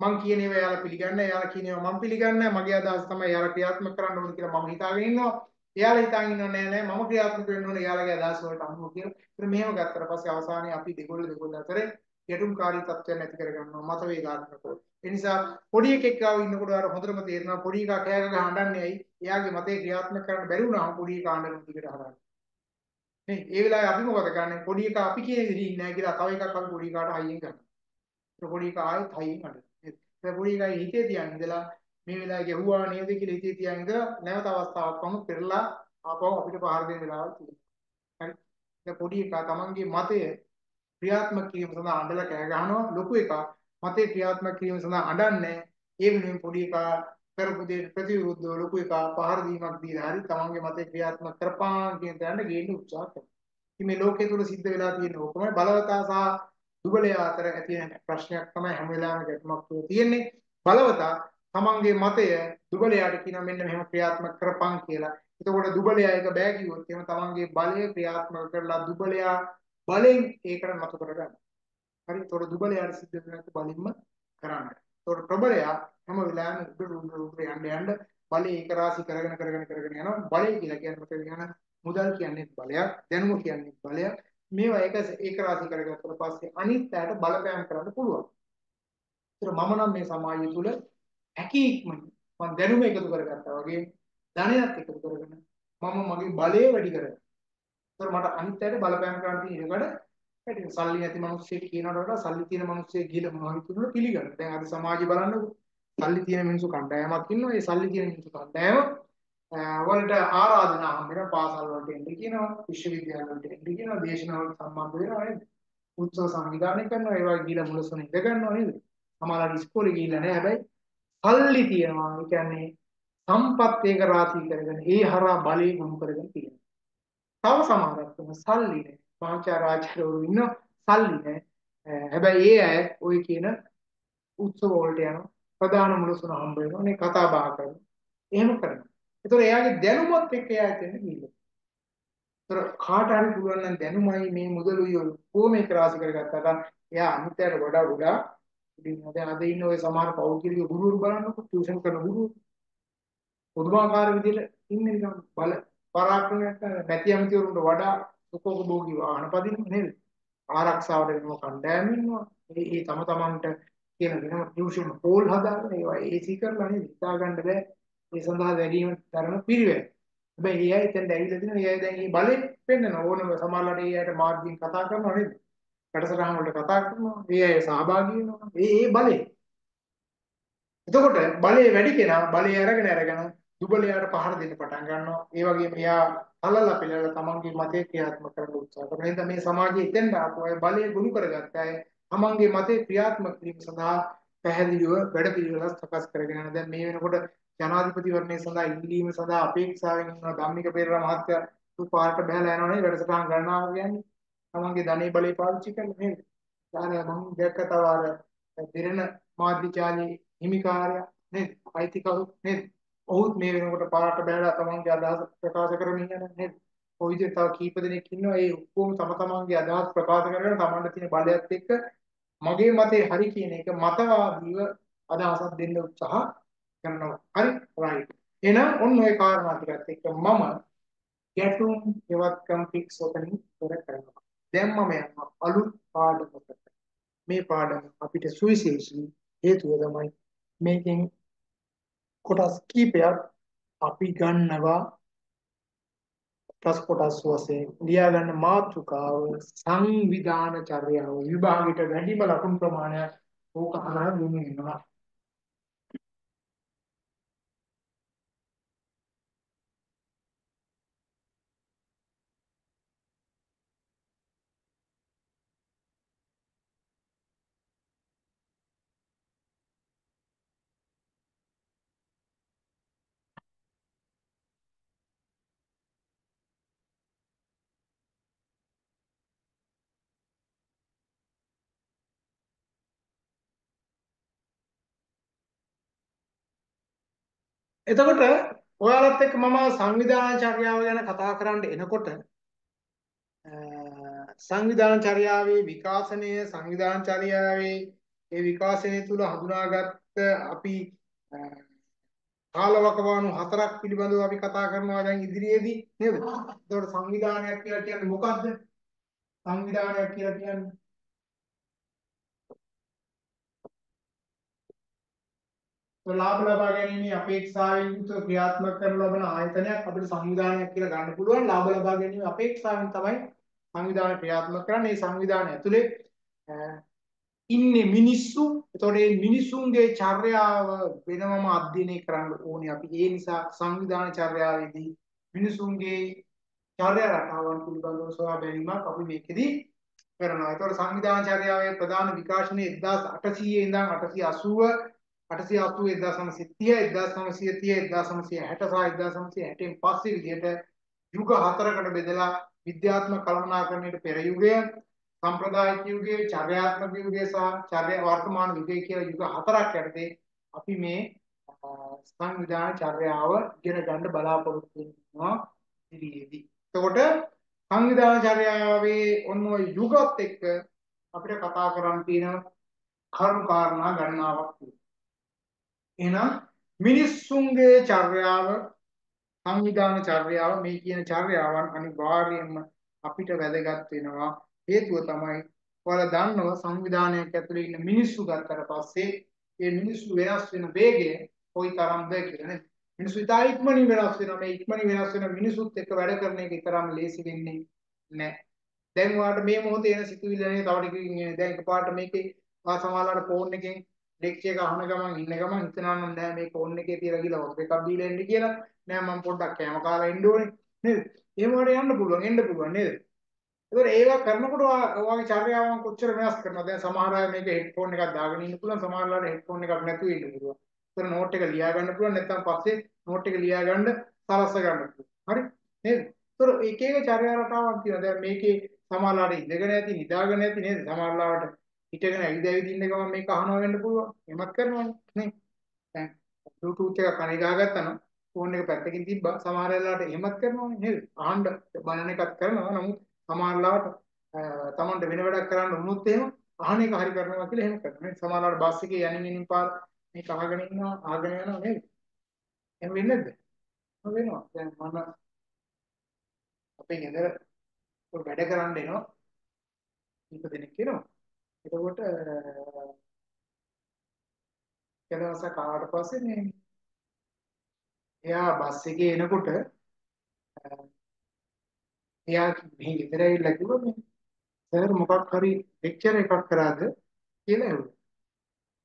මං කියන ඒවා එයාලා පිළිගන්නේ එයාලා කියන ඒවා මං පිළිගන්නේ මගේ අදහස් තමයි එයාලා ක්‍රියාත්මක කරන්න ඕනේ කියලා මම හිතාගෙන ඉන්නවා එයාලා හිතාගෙන ඉන්නව නෑ නෑ මම ක්‍රියාත්මක වෙන්න ඕනේ එයාලගේ අදහස් වලට අනුව කියලා. ඉතින් මෙහෙම ගත්තට පස්සේ අවසානයේ අපි දෙගොල්ල දෙගොල්ල අතරේ ගැටුම්කාරී තත්ත්වයක් නැති කරගන්නවා මත වේගාත්මකව. ඒ නිසා පොඩි එකෙක් ගාව ඉන්නකොට අර හොඳටම තේරෙනවා පොඩි එකා කෑ ගහ හඬන්නේ ඇයි? එයාගේ මතේ ක්‍රියාත්මක කරන්න බැරි වුණාම පොඩි එකා හඬන දිගට හරහා. නේ ඒ වෙලාවේ අපි මොකද කරන්නේ? පොඩි එකා අපි කියන විදිහට ඉන්නේ නැහැ කියලා තව එකක් අපි පොඩි එකාට හයියෙන් ගන්නවා. ඒ පොඩි එකා ආයෙත් හයියෙන් හඬනවා. ඒ පොඩි එකා හිතේ තියන් ඉඳලා මේ වෙලාවේ ගැහුවා නේද කියලා හිතේ තියන් ඉඳලා නැවත අවස්ථාවක් වම පෙරලා ආපහු අපිට පහර දෙන්න වෙලාවක් තියෙනවා. හරි. ඒ පොඩි එකා තමන්ගේ මතය ක්‍රියාත්මක කිරීම සඳහා අඬලා කෑ ගහනවා ලොකු එකා මතේ ක්‍රියාත්මක කිරීම සඳහා අඬන්නේ ඒ වෙනුවෙන් පොඩි එකා කරපු දේ ප්‍රතිවිරුද්ධව ලොකු එකා පහර දීමක් දීලා හරි තමන්ගේ මතේ ක්‍රියාත්මක කරපාන් කියන තැනට ගේන්න උත්සාහ කරනවා. ඉතින් මේ ලෝකයේ තුල සිද්ධ වෙලා තියෙන ඕකමයි බලවතා සහ දුබලයා අතර ඇති වෙන ප්‍රශ්නයක් තමයි හැම වෙලාවෙම ගැටුමක් තුල තියෙන්නේ. බලවතා තමන්ගේ මතය දුබලයාට කියන මෙන්න මෙහෙම ක්‍රියාත්මක කරපන් කියලා. එතකොට දුබලයා ඒක බෑ කිව්වොත් එහෙම තමන්ගේ බලය ක්‍රියාත්මක කරලා දුබලයා බලෙන් ඒකට මතු කරගන්න. හරි. ඒතකොට දුබලයාට සිද්ධ වෙන එක බලින්ම කරන්න. ඒතකොට ප්‍රබලයා හැම වෙලාවෙම උඩ උඩ උඩ යන්න යන්න බලය ඒක රාශි කරගෙන කරගෙන කරගෙන යනවා. බලය කියලා කියන්නේ මොකද කියන මුදල් කියන්නේ බලයක්, දැනුම කියන්නේ බලයක්. මේවා ඒක ඒක රාශි කරගත්තට පස්සේ අනිත් පැයට බලපෑම් කරන්න පුළුවන්. ඒතර මම නම් මේ සමාජය තුල හැකි ඉක්මනින් මම දැනුම එකතු කරගත්තා වගේ ධනයත් එකතු කරගෙන මම මගේ බලය වැඩි කරගන්නවා. ඒතර මට අනිත් පැයට බලපෑම් කරන්න තියෙන ඉඩකඩ වැඩි. සල්ලි නැති මිනිස්සෙක් කියනකට වඩා සල්ලි තියෙන මිනිස්සෙක් ගිහලා මොනවා හිතුනොත් පිළිගන්න. දැන් අද සමාජය බලන්නකෝ. සල්ලි තියෙන මිනිස්සු කණ්ඩායමක් ඉන්නවා. ඒ සල්ලි තියෙන මිනිස්සු කණ්ඩායම වලට ආරාධනා හම්බෙන පාසල් වලට එන්න කියනවා. විශ්වවිද්‍යාල වලට එන්න කියනවා. දේශනාවලට සම්බන්ධ වෙනවා නේද? උත්සව සංවිධානය කරනවා. ඒවා ගිහලා මුලසුන ඉඳ ගන්නවා නේද? සමහරවල් ඉස්කෝලේ ගිහිල්ලා නැහැ. හැබැයි සල්ලි තියෙනවා. ඒ කියන්නේ සම්පත් ඒක රාශී කරගෙන ඒ හරහා බලය ගොනු කරගෙන තියෙනවා. තව සමහරක් වෙන සල්ලි නෑ. මහාචාර්යවරු ඉන්න සල්ලි නෑ. හැබැයි ඒ අය ওই කියන උත්සව වලට යනවා. ප්‍රධාන මුලසුන හම්බ වෙනවා. නේ කතා බහ කරනවා. එහෙම කරනවා. ඒතකොට එයාගේ දැනුමත් එක්ක එයා එතන ගිහිල්ලා. ඒතර කාට හරි පුළුවන් නම් දැනුමයි මේ මුදලුයි කොහොම එක රාශි කරගත්තාට එයා අනිත්‍යයට වඩා වඩා ඉතින් දැන් අද ඉන්න ඔය සමහර පෞද්ගලික ගුරුවරු බලන්නකො ටියුෂන් කරන ගුරුවරු. පුදුමාකාර විදිහට ඉන්නේ නිකන් බල පරාක්‍රමයක් නැති ඇමතිවරුන්ට වඩා සුඛෝපභෝගී වාහන පදින්න නේද ආරක්ෂාවට වෙනම කණ්ඩායම් ඉන්නවා. ඒ ඒ තම තමන්ට කියන වෙනම ටියුෂන් හෝල් හදාගෙන ඒවා ඒසි කරලා නේද හිතා ගන්න බෑ. ඒ සඳහා වැඩිම තරම පිළිවෙල හැබැයි ඒ අය එතෙන් ඇවිල්ලා දින ඒ අය දැන් මේ බලෙ පෙන්නන ඕනම සමහරවිට ඒ අයට මාර්ගින් කතා කරනවා නේද වැඩසටහන් වලට කතා කරනවා. ඒ අය සහභාගී වෙනවා. ඒ ඒ බලේ එතකොට බලේ වැඩි කෙනා බලේ අරගෙන අරගෙන දුබලයාට පහර දෙන්න පටන් ගන්නවා. ඒ වගේම එයා අලලා පිළලා තමන්ගේ මතය ක්‍රියාත්මක කරන්න උත්සාහ කරනවා. එහෙනම් මේ සමාජයේ එතෙන්ට ආපු අය බලය ගොනු කරගත්ත අය තමන්ගේ මතය ක්‍රියාත්මක කිරීම සඳහා පැහැදිලිව වැඩ පිළිවෙලක් සකස් කරගෙන යන දැන් මේ වෙනකොට ජනාධිපතිවරණය සඳහා ඉල්ලීම සඳහා අපේක්ෂාවෙන් ඉන්න ධම්මික පෙරේරා මහත්තයා. පාරට බහලා යනවනේ වැඩසටහන් ගණනාව කියන්නේ. තමන්ගේ ධනෙ බලය පාවිච්චි කරලා නේද? ඊට මම දැක්ක තව අර දෙරණ මාධ්‍යචාලී හිමිකාරයා නේද? අයිතිකරු නේද? ඔහුත් මේ වෙනකොට පාරට බැලලා තමන්ගේ අදහස් ප්‍රකාශ කරමින් යන නේද? ඔය විදිහට තව කීප දෙනෙක් ඉන්නවා. ඒ ඔක්කොම තම තමන්ගේ අදහස් ප්‍රකාශ කරගෙන තමන්ට තියෙන බලයත් එක්ක මගේ මතේ හරි කියන එක මතවාදීව අදහසක් දෙන්න උත්සාහ කරනවා. හරි? right. එහෙනම් ඔන්න ඔය කාරණා ටිකත් එක්ක මම ගැටුම් එවත්කම් ෆික්ස් ඔතනින් කර කරනවා. දැන් මම යනවා අලුත් පාඩමකට. මේ පාඩම අපිට සුවිශේෂී හේතුව තමයි මේකෙන් කොටස් කීපයක් අපි ගන්නවා කොටස් කොටස් වශයෙන් ලියා ගන්න මාතෘකාව සංවිධාන චර්යාව විභාගයට වැඩිම ලකුණු ප්‍රමාණයක් ඕක අහලා යොමු වෙනවා. එතකොට ඔයාලත් එක්ක මම සංවිධාන චර්යාව ගැන කතා කරන්න එනකොට සංවිධාන චර්යාවේ විකාශනය සංවිධාන චර්යාවේ ඒ විකාශනය තුළ හඳුනාගත්ත අපි කාලවකවානු හතරක් පිළිබඳව අපි කතා කරනවා දැන් ඉදිරියේදී නේද? එතකොට සංවිධානයක් කියලා කියන්නේ මොකද්ද? සංවිධානයක් කියලා කියන්නේ ලාභ ලබා ගැනීමේ අපේක්ෂාවෙන් යුතුව ක්‍රියාත්මක කරන ලබන ආයතනයක් අපිට සංවිධානයක් කියලා ගන්න පුළුවන්. ලාභ ලබා ගැනීම අපේක්ෂාවෙන් තමයි සංවිධානය ක්‍රියාත්මක කරන්නේ. මේ සංවිධානය ඇතුලේ ඉන්නේ මිනිස්සු. ඒතකොට මේ මිනිසුන්ගේ චර්යාව වෙනමම අධ්‍යයනය කරන්න ඕනේ. අපි ඒ නිසා සංවිධාන චර්යාවේදී මිනිසුන්ගේ චර්යා රටාවන් පිළිබඳව සොයා බැලීමක් අපි මේකෙදී කරනවා. ඒතකොට සංවිධාන චර්යාවේ ප්‍රධාන විකාශනයේ 1800 ඉඳන් 880 880 1930 1930 1960 සහ 1960න් පස්සේ විදිහට යුග හතරකට බෙදලා විද්‍යාත්මක කළමනාකරණයට පෙර යුගය සම්ප්‍රදායික යුගය චර්යාත්මක යුගය සහ චර්ය වර්තමාන යුගය කියලා යුග හතරක් යටතේ අපි මේ සංවිධාන චර්යාව ඉගෙන ගන්න බලාපොරොත්තු වෙනවා ඉදිරියේදී. එතකොට සංවිධාන චර්යාවේ ඔන්න ඔය යුගත් එක්ක අපිට කතා කරන්න තියෙන කරුණු කාරණා ගණනාවක් තියෙනවා. එහෙනම් මිනිස්සුන්ගේ චර්යාව සංවිධාන චර්යාව මේ කියන චර්යාවන් අනිවාර්යයෙන්ම අපිට වැදගත් වෙනවා. හේතුව තමයි ඔයාලා දන්නවා සංවිධානයක් ඇතුලේ ඉන්න මිනිස්සු ගත්තට පස්සේ ඒ මිනිස්සු වෙනස් වෙන වේගය කොයි තරම්ද කියලා නේද? මිනිස්සු ඉතා ඉක්මනින් වෙනස් වෙනවා. මේ ඉක්මනින් වෙනස් වෙන මිනිසුත් එක්ක වැඩ කරන එක තරම් ලේසි වෙන්නේ නැහැ. දැන් ඔයාලට මේ මොහොතේ එන සිතුවිල්ල නේ තව ටිකකින් දැන් එකපාරට මේකේ ආ සමහරවල්ලාට ෆෝන් එකෙන් ලෙක්චර් එක අහන ගමන් ඉන්න ගමන් හිතනවා නම් නෑ මේ ෆෝන් එකේ තියලා ගිහලා ඔබ එකක් දීලා එන්න කියලා. නෑ මම පොඩ්ඩක් කෑම කාලා එන්න ඕනේ. නේද? එහෙම වල යන්න පුළුවන් එන්න පුළුවන් නේද? ඒතකොට ඒවා කරනකොට ඔයාගේ චර්යාවන් කොච්චර වෙනස් කරනවද? දැන් සමහර අය මේක හෙඩ්ෆෝන් එකක් දාගෙන ඉන්න පුළුවන් සමහර ලාට හෙඩ්ෆෝන් එකක් නැතුව ඉන්න පුළුවන්. ඒතර නෝට් එක ලියා ගන්න පුළුවන් නැත්නම් පස්සේ නෝට් එක ලියා ගන්න සලස්ස ගන්න පුළුවන්. හරි? නේද? ඒතර එක එක චර්යා රටාවක් තියෙනවා. දැන් මේකේ සමහර ලාට ඉඳගෙන ඇති නිදාගෙන ඇති නේද? සමහර ලාට හිටගෙන ඇවිද ඇවිද ඉන්න ගමන් මේක අහනවා වෙන්න පුළුවන්. එමත් කරනවානේ නේ. දැන් Bluetooth එක කනේ ගහගත්තා නම් ෆෝන් එක පැත්තකින් තිබ්බා සමහර වෙලාවට එහෙමත් කරනවානේ නේද? අහන්න බලන එකත් කරනවා. නමුත් සමහර වෙලාවට තමන්ට වෙන වැඩක් කරන්න වුණොත් එහෙම අහන එක හරි කරනවා කියලා එහෙම කරනවා. නේ සමහර වෙලාවට බස් එකේ යනින් යනින් පාර මේක අහගෙන ඉන්නවා අහගෙන යනවා නේද? එහෙම වෙන්නේ නැද්ද? වෙනවා. දැන් මම අපේ ගෙදර වැඩ කරන්න එනවා. කීප දෙනෙක් එනවා. එතකොට කෙලවසක් ආවට පස්සේ මේ එයා බස් එකේ එනකොට එයා මේ ගෙදර ඇවිල්ලා කිව්වා මේ සර් මොකක් හරි ලෙක්චර් එකක් කරාද කියලා ඇහුවා.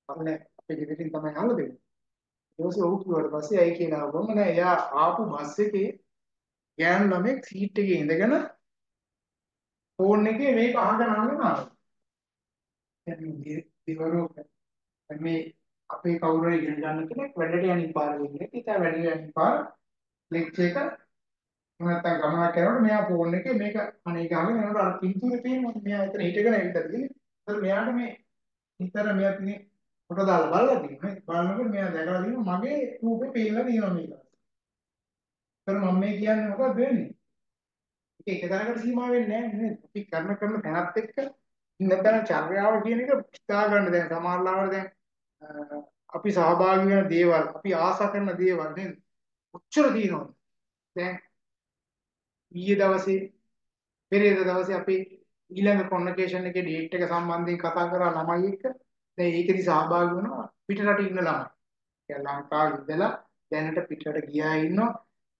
අන්න අපේ ගෙදරින් තමයි අහලා දෙන්නේ. ඊට පස්සේ ඔහු කිව්වට පස්සේ ඇයි කියලා වොම නෑ එයා ආපු බස් එකේ ගෑනු ළමෙක් සීට් එකේ ඉඳගෙන ෆෝන් එකේ මේක අහගෙන ආනවා. දිවරෝ මේ අපේ කවුරු හරි ඉගෙන ගන්න කෙනෙක් වැඩට යන පාර වෙන්නේ. ඉතින් වැඩට යන පාර ලෙක්චර් එක නැත්තම් ගමනක් කරනකොට මෙයා ෆෝන් එකේ මේක අනේ ගහගෙන යනකොට අර පින්තූරේ තියෙනවා. මෙයා එතන හිටගෙන ඇවිල්ලා තියෙන්නේ. ඒතර මෙයාට මේ හිතර මෙයා තිනේ ෆොටෝ දාලා බලලා තියෙනවා. බලනකොට මෙයා දැකලා තියෙනවා මගේ රූපේ පේලා තියෙනවා මේක. ඒතර මම මේ කියන්නේ මොකක්ද වෙන්නේ? ඒක එක තරකට සීමා වෙන්නේ නැහැ නේද? අපි කරන කරන තැනත් එක්ක ඉන්නතන චර්යාව කියන එක හිතා ගන්න දැන් සමහරවල්ලාවට දැන් අපි සහභාගී වෙන දේවල් අපි ආසා කරන දේවල් නේද කොච්චර තියෙනවද දැන් ඊයේ දවසේ පෙරේද දවසේ අපි ඊළඟ කොන්වර්සේෂන් එකේ ඩේට් එක සම්බන්ධයෙන් කතා කරා ළමයි එක්ක දැන් ඒකෙදි සහභාගී වුණා පිටරට ඉන්න ළමයි. ඒ ලංකාවේ ඉඳලා දැනට පිටරට ගියා ඉන්නවා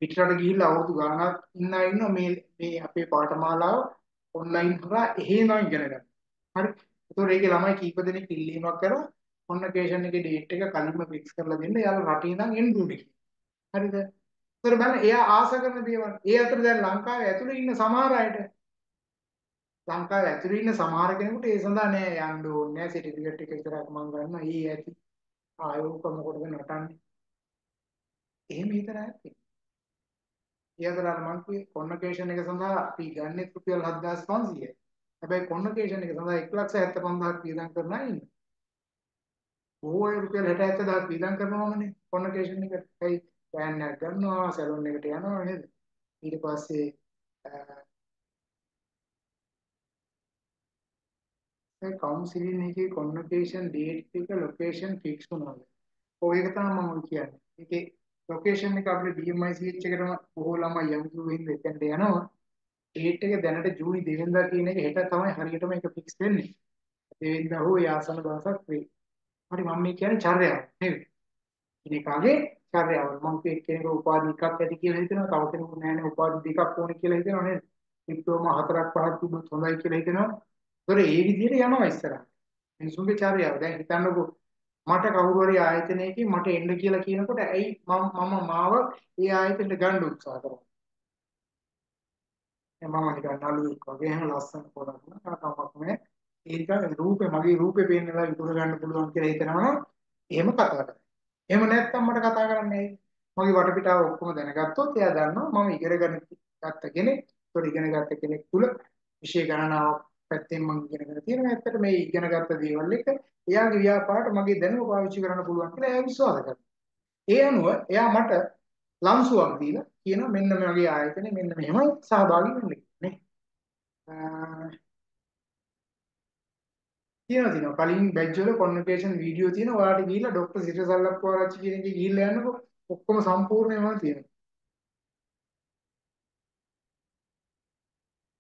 පිටරට ගිහිල්ලා අවුරුදු ගාණක් ඉන්න ඉන්න මේ මේ අපේ පාඨමාලාව ඔන්ලයින් කරා එහෙම ඉගෙන ගන්න. හරි. ඒතකොට ඒකේ ළමයි කීප දෙනෙක් ඉල්ලීමක් කරා කොන්වොකේෂන් එකේ ඩේට් එක කලින්ම ෆික්ස් කරලා දෙන්න. එයාලා රටේ ඉඳන් එන්න ඕනේ. හරිද? ඒතර බලන්න එයා ආස කරන දේවල්. ඒ අතර දැන් ලංකාවේ ඇතුළේ ඉන්න සමහර අයට ලංකාවේ ඇතුළේ ඉන්න සමහර කෙනෙකුට ඒ සඳහා නෑ යන්න ඕනේ නෑ සර්ටිෆිකේට් එක විතරක් මම ගන්නවා. ඊ ඇති. ආයෝක මොකටද නටන්නේ? එහෙම හිතන ඇති. ඊයතර අර මං කිව්වේ කොන්වොකේෂන් එක සඳහා අපි ගන්නේ රුපියල් 7500යි. හැබැයි කොන්වොකේෂන් එක සඳහා 175000ක් වියදම් කරන අය ඉන්නවා. බොහෝ අය රුපියල් 67000ක් වියදම් කරනවාමනේ කොන්වොකේෂන් එකට. ඒයි ප්ලෑන් එකක් ගන්නවා, සැලොන් එකට යනවා නේද? ඊට පස්සේ ඒ කවුන්සිලින් එකේ කොන්වර්සේෂන් ඩේට් එක ලොකේෂන් ෆික්ස් වුණාද? ඔය එක තමයි මම කියන්නේ. ඒකේ ලොකේෂන් එක අපේ BMICH එකටම බොහෝ ළමයි යම් කිව්වෙන් එතෙන්ට යනවා. ඩේට් එක දැනට ජූනි 2 වෙනිදා කියන එක හෙට තමයි හරියටම ඒක ෆික්ස් වෙන්නේ. දෙවෙනිදා හෝ ඒ ආසන්න දවසක් වෙයි. හරි මම මේ කියන්නේ චර්යාව නේද? කෙනෙක්ගේ චර්යාව. මම කිය කෙනෙකුට උපාධි එකක් ඇති කියලා හිතනවා. තව කෙනෙකුට නෑ නේ උපාධි දෙකක් ඕනේ කියලා හිතනවා නේද? ඩිප්ලෝමා හතරක් පහක් තිබුණොත් හොඳයි කියලා හිතනවා. ඒතර ඒ විදිහට යනවා ඉස්සරහට. මිනිසුන්ගේ චර්යාව. දැන් හිතන්නකෝ මට කවුරු හරි ආයතනයකින් මට එන්න කියලා කියනකොට ඇයි මම මම මාව ඒ ආයතනයට ගන්න උත්සාහ කරන්නේ? මම නිකන් නළුවෙක් වගේ එහෙම ලස්සන පොරක් නෑ මේ ඒක රූපේ මගේ රූපේ පේන්නලා විතර ගන්න පුළුවන් කියලා හිතනවා එහෙම කතා කරනවා. එහෙම නැත්නම් මට කතා කරන්නේ ඇයි? මගේ වටපිටාව ඔක්කොම දැනගත්තොත් එයා දන්නවා මම ඉගෙන ගන්න ගත්ත කෙනෙක්. ඒතකොට ඉගෙන ගත්ත කෙනෙක් තුල විශේෂ ගණනාවක් පැත්තෙන් මම ඉගෙනගෙන තියෙනවා. ඇත්තට මේ ඉගෙනගත්ත දේවල් එක එයාගේ ව්‍යාපාරට මගේ දැනුම පාවිච්චි කරන්න පුළුවන් කියලා එයා විශ්වාස කරනවා. ඒ අනුව එයා මට ලන්සුවක් දීලා කියනවා මෙන්න මගේ ආයතනේ මෙන්න මෙහෙම සහභාගී වෙන්න නේ. තියෙනවා තියෙනවා කලින් බැච් වල කොන්වර්සේෂන් වීඩියෝ තියෙනවා ඔයාලට ගිහිල්ලා ડોක්ටර් සිරිස සල්ලප්පාරච්චි කියන එකේ ගිහිල්ලා යන්නකො ඔක්කොම සම්පූර්ණයම තියෙනවා.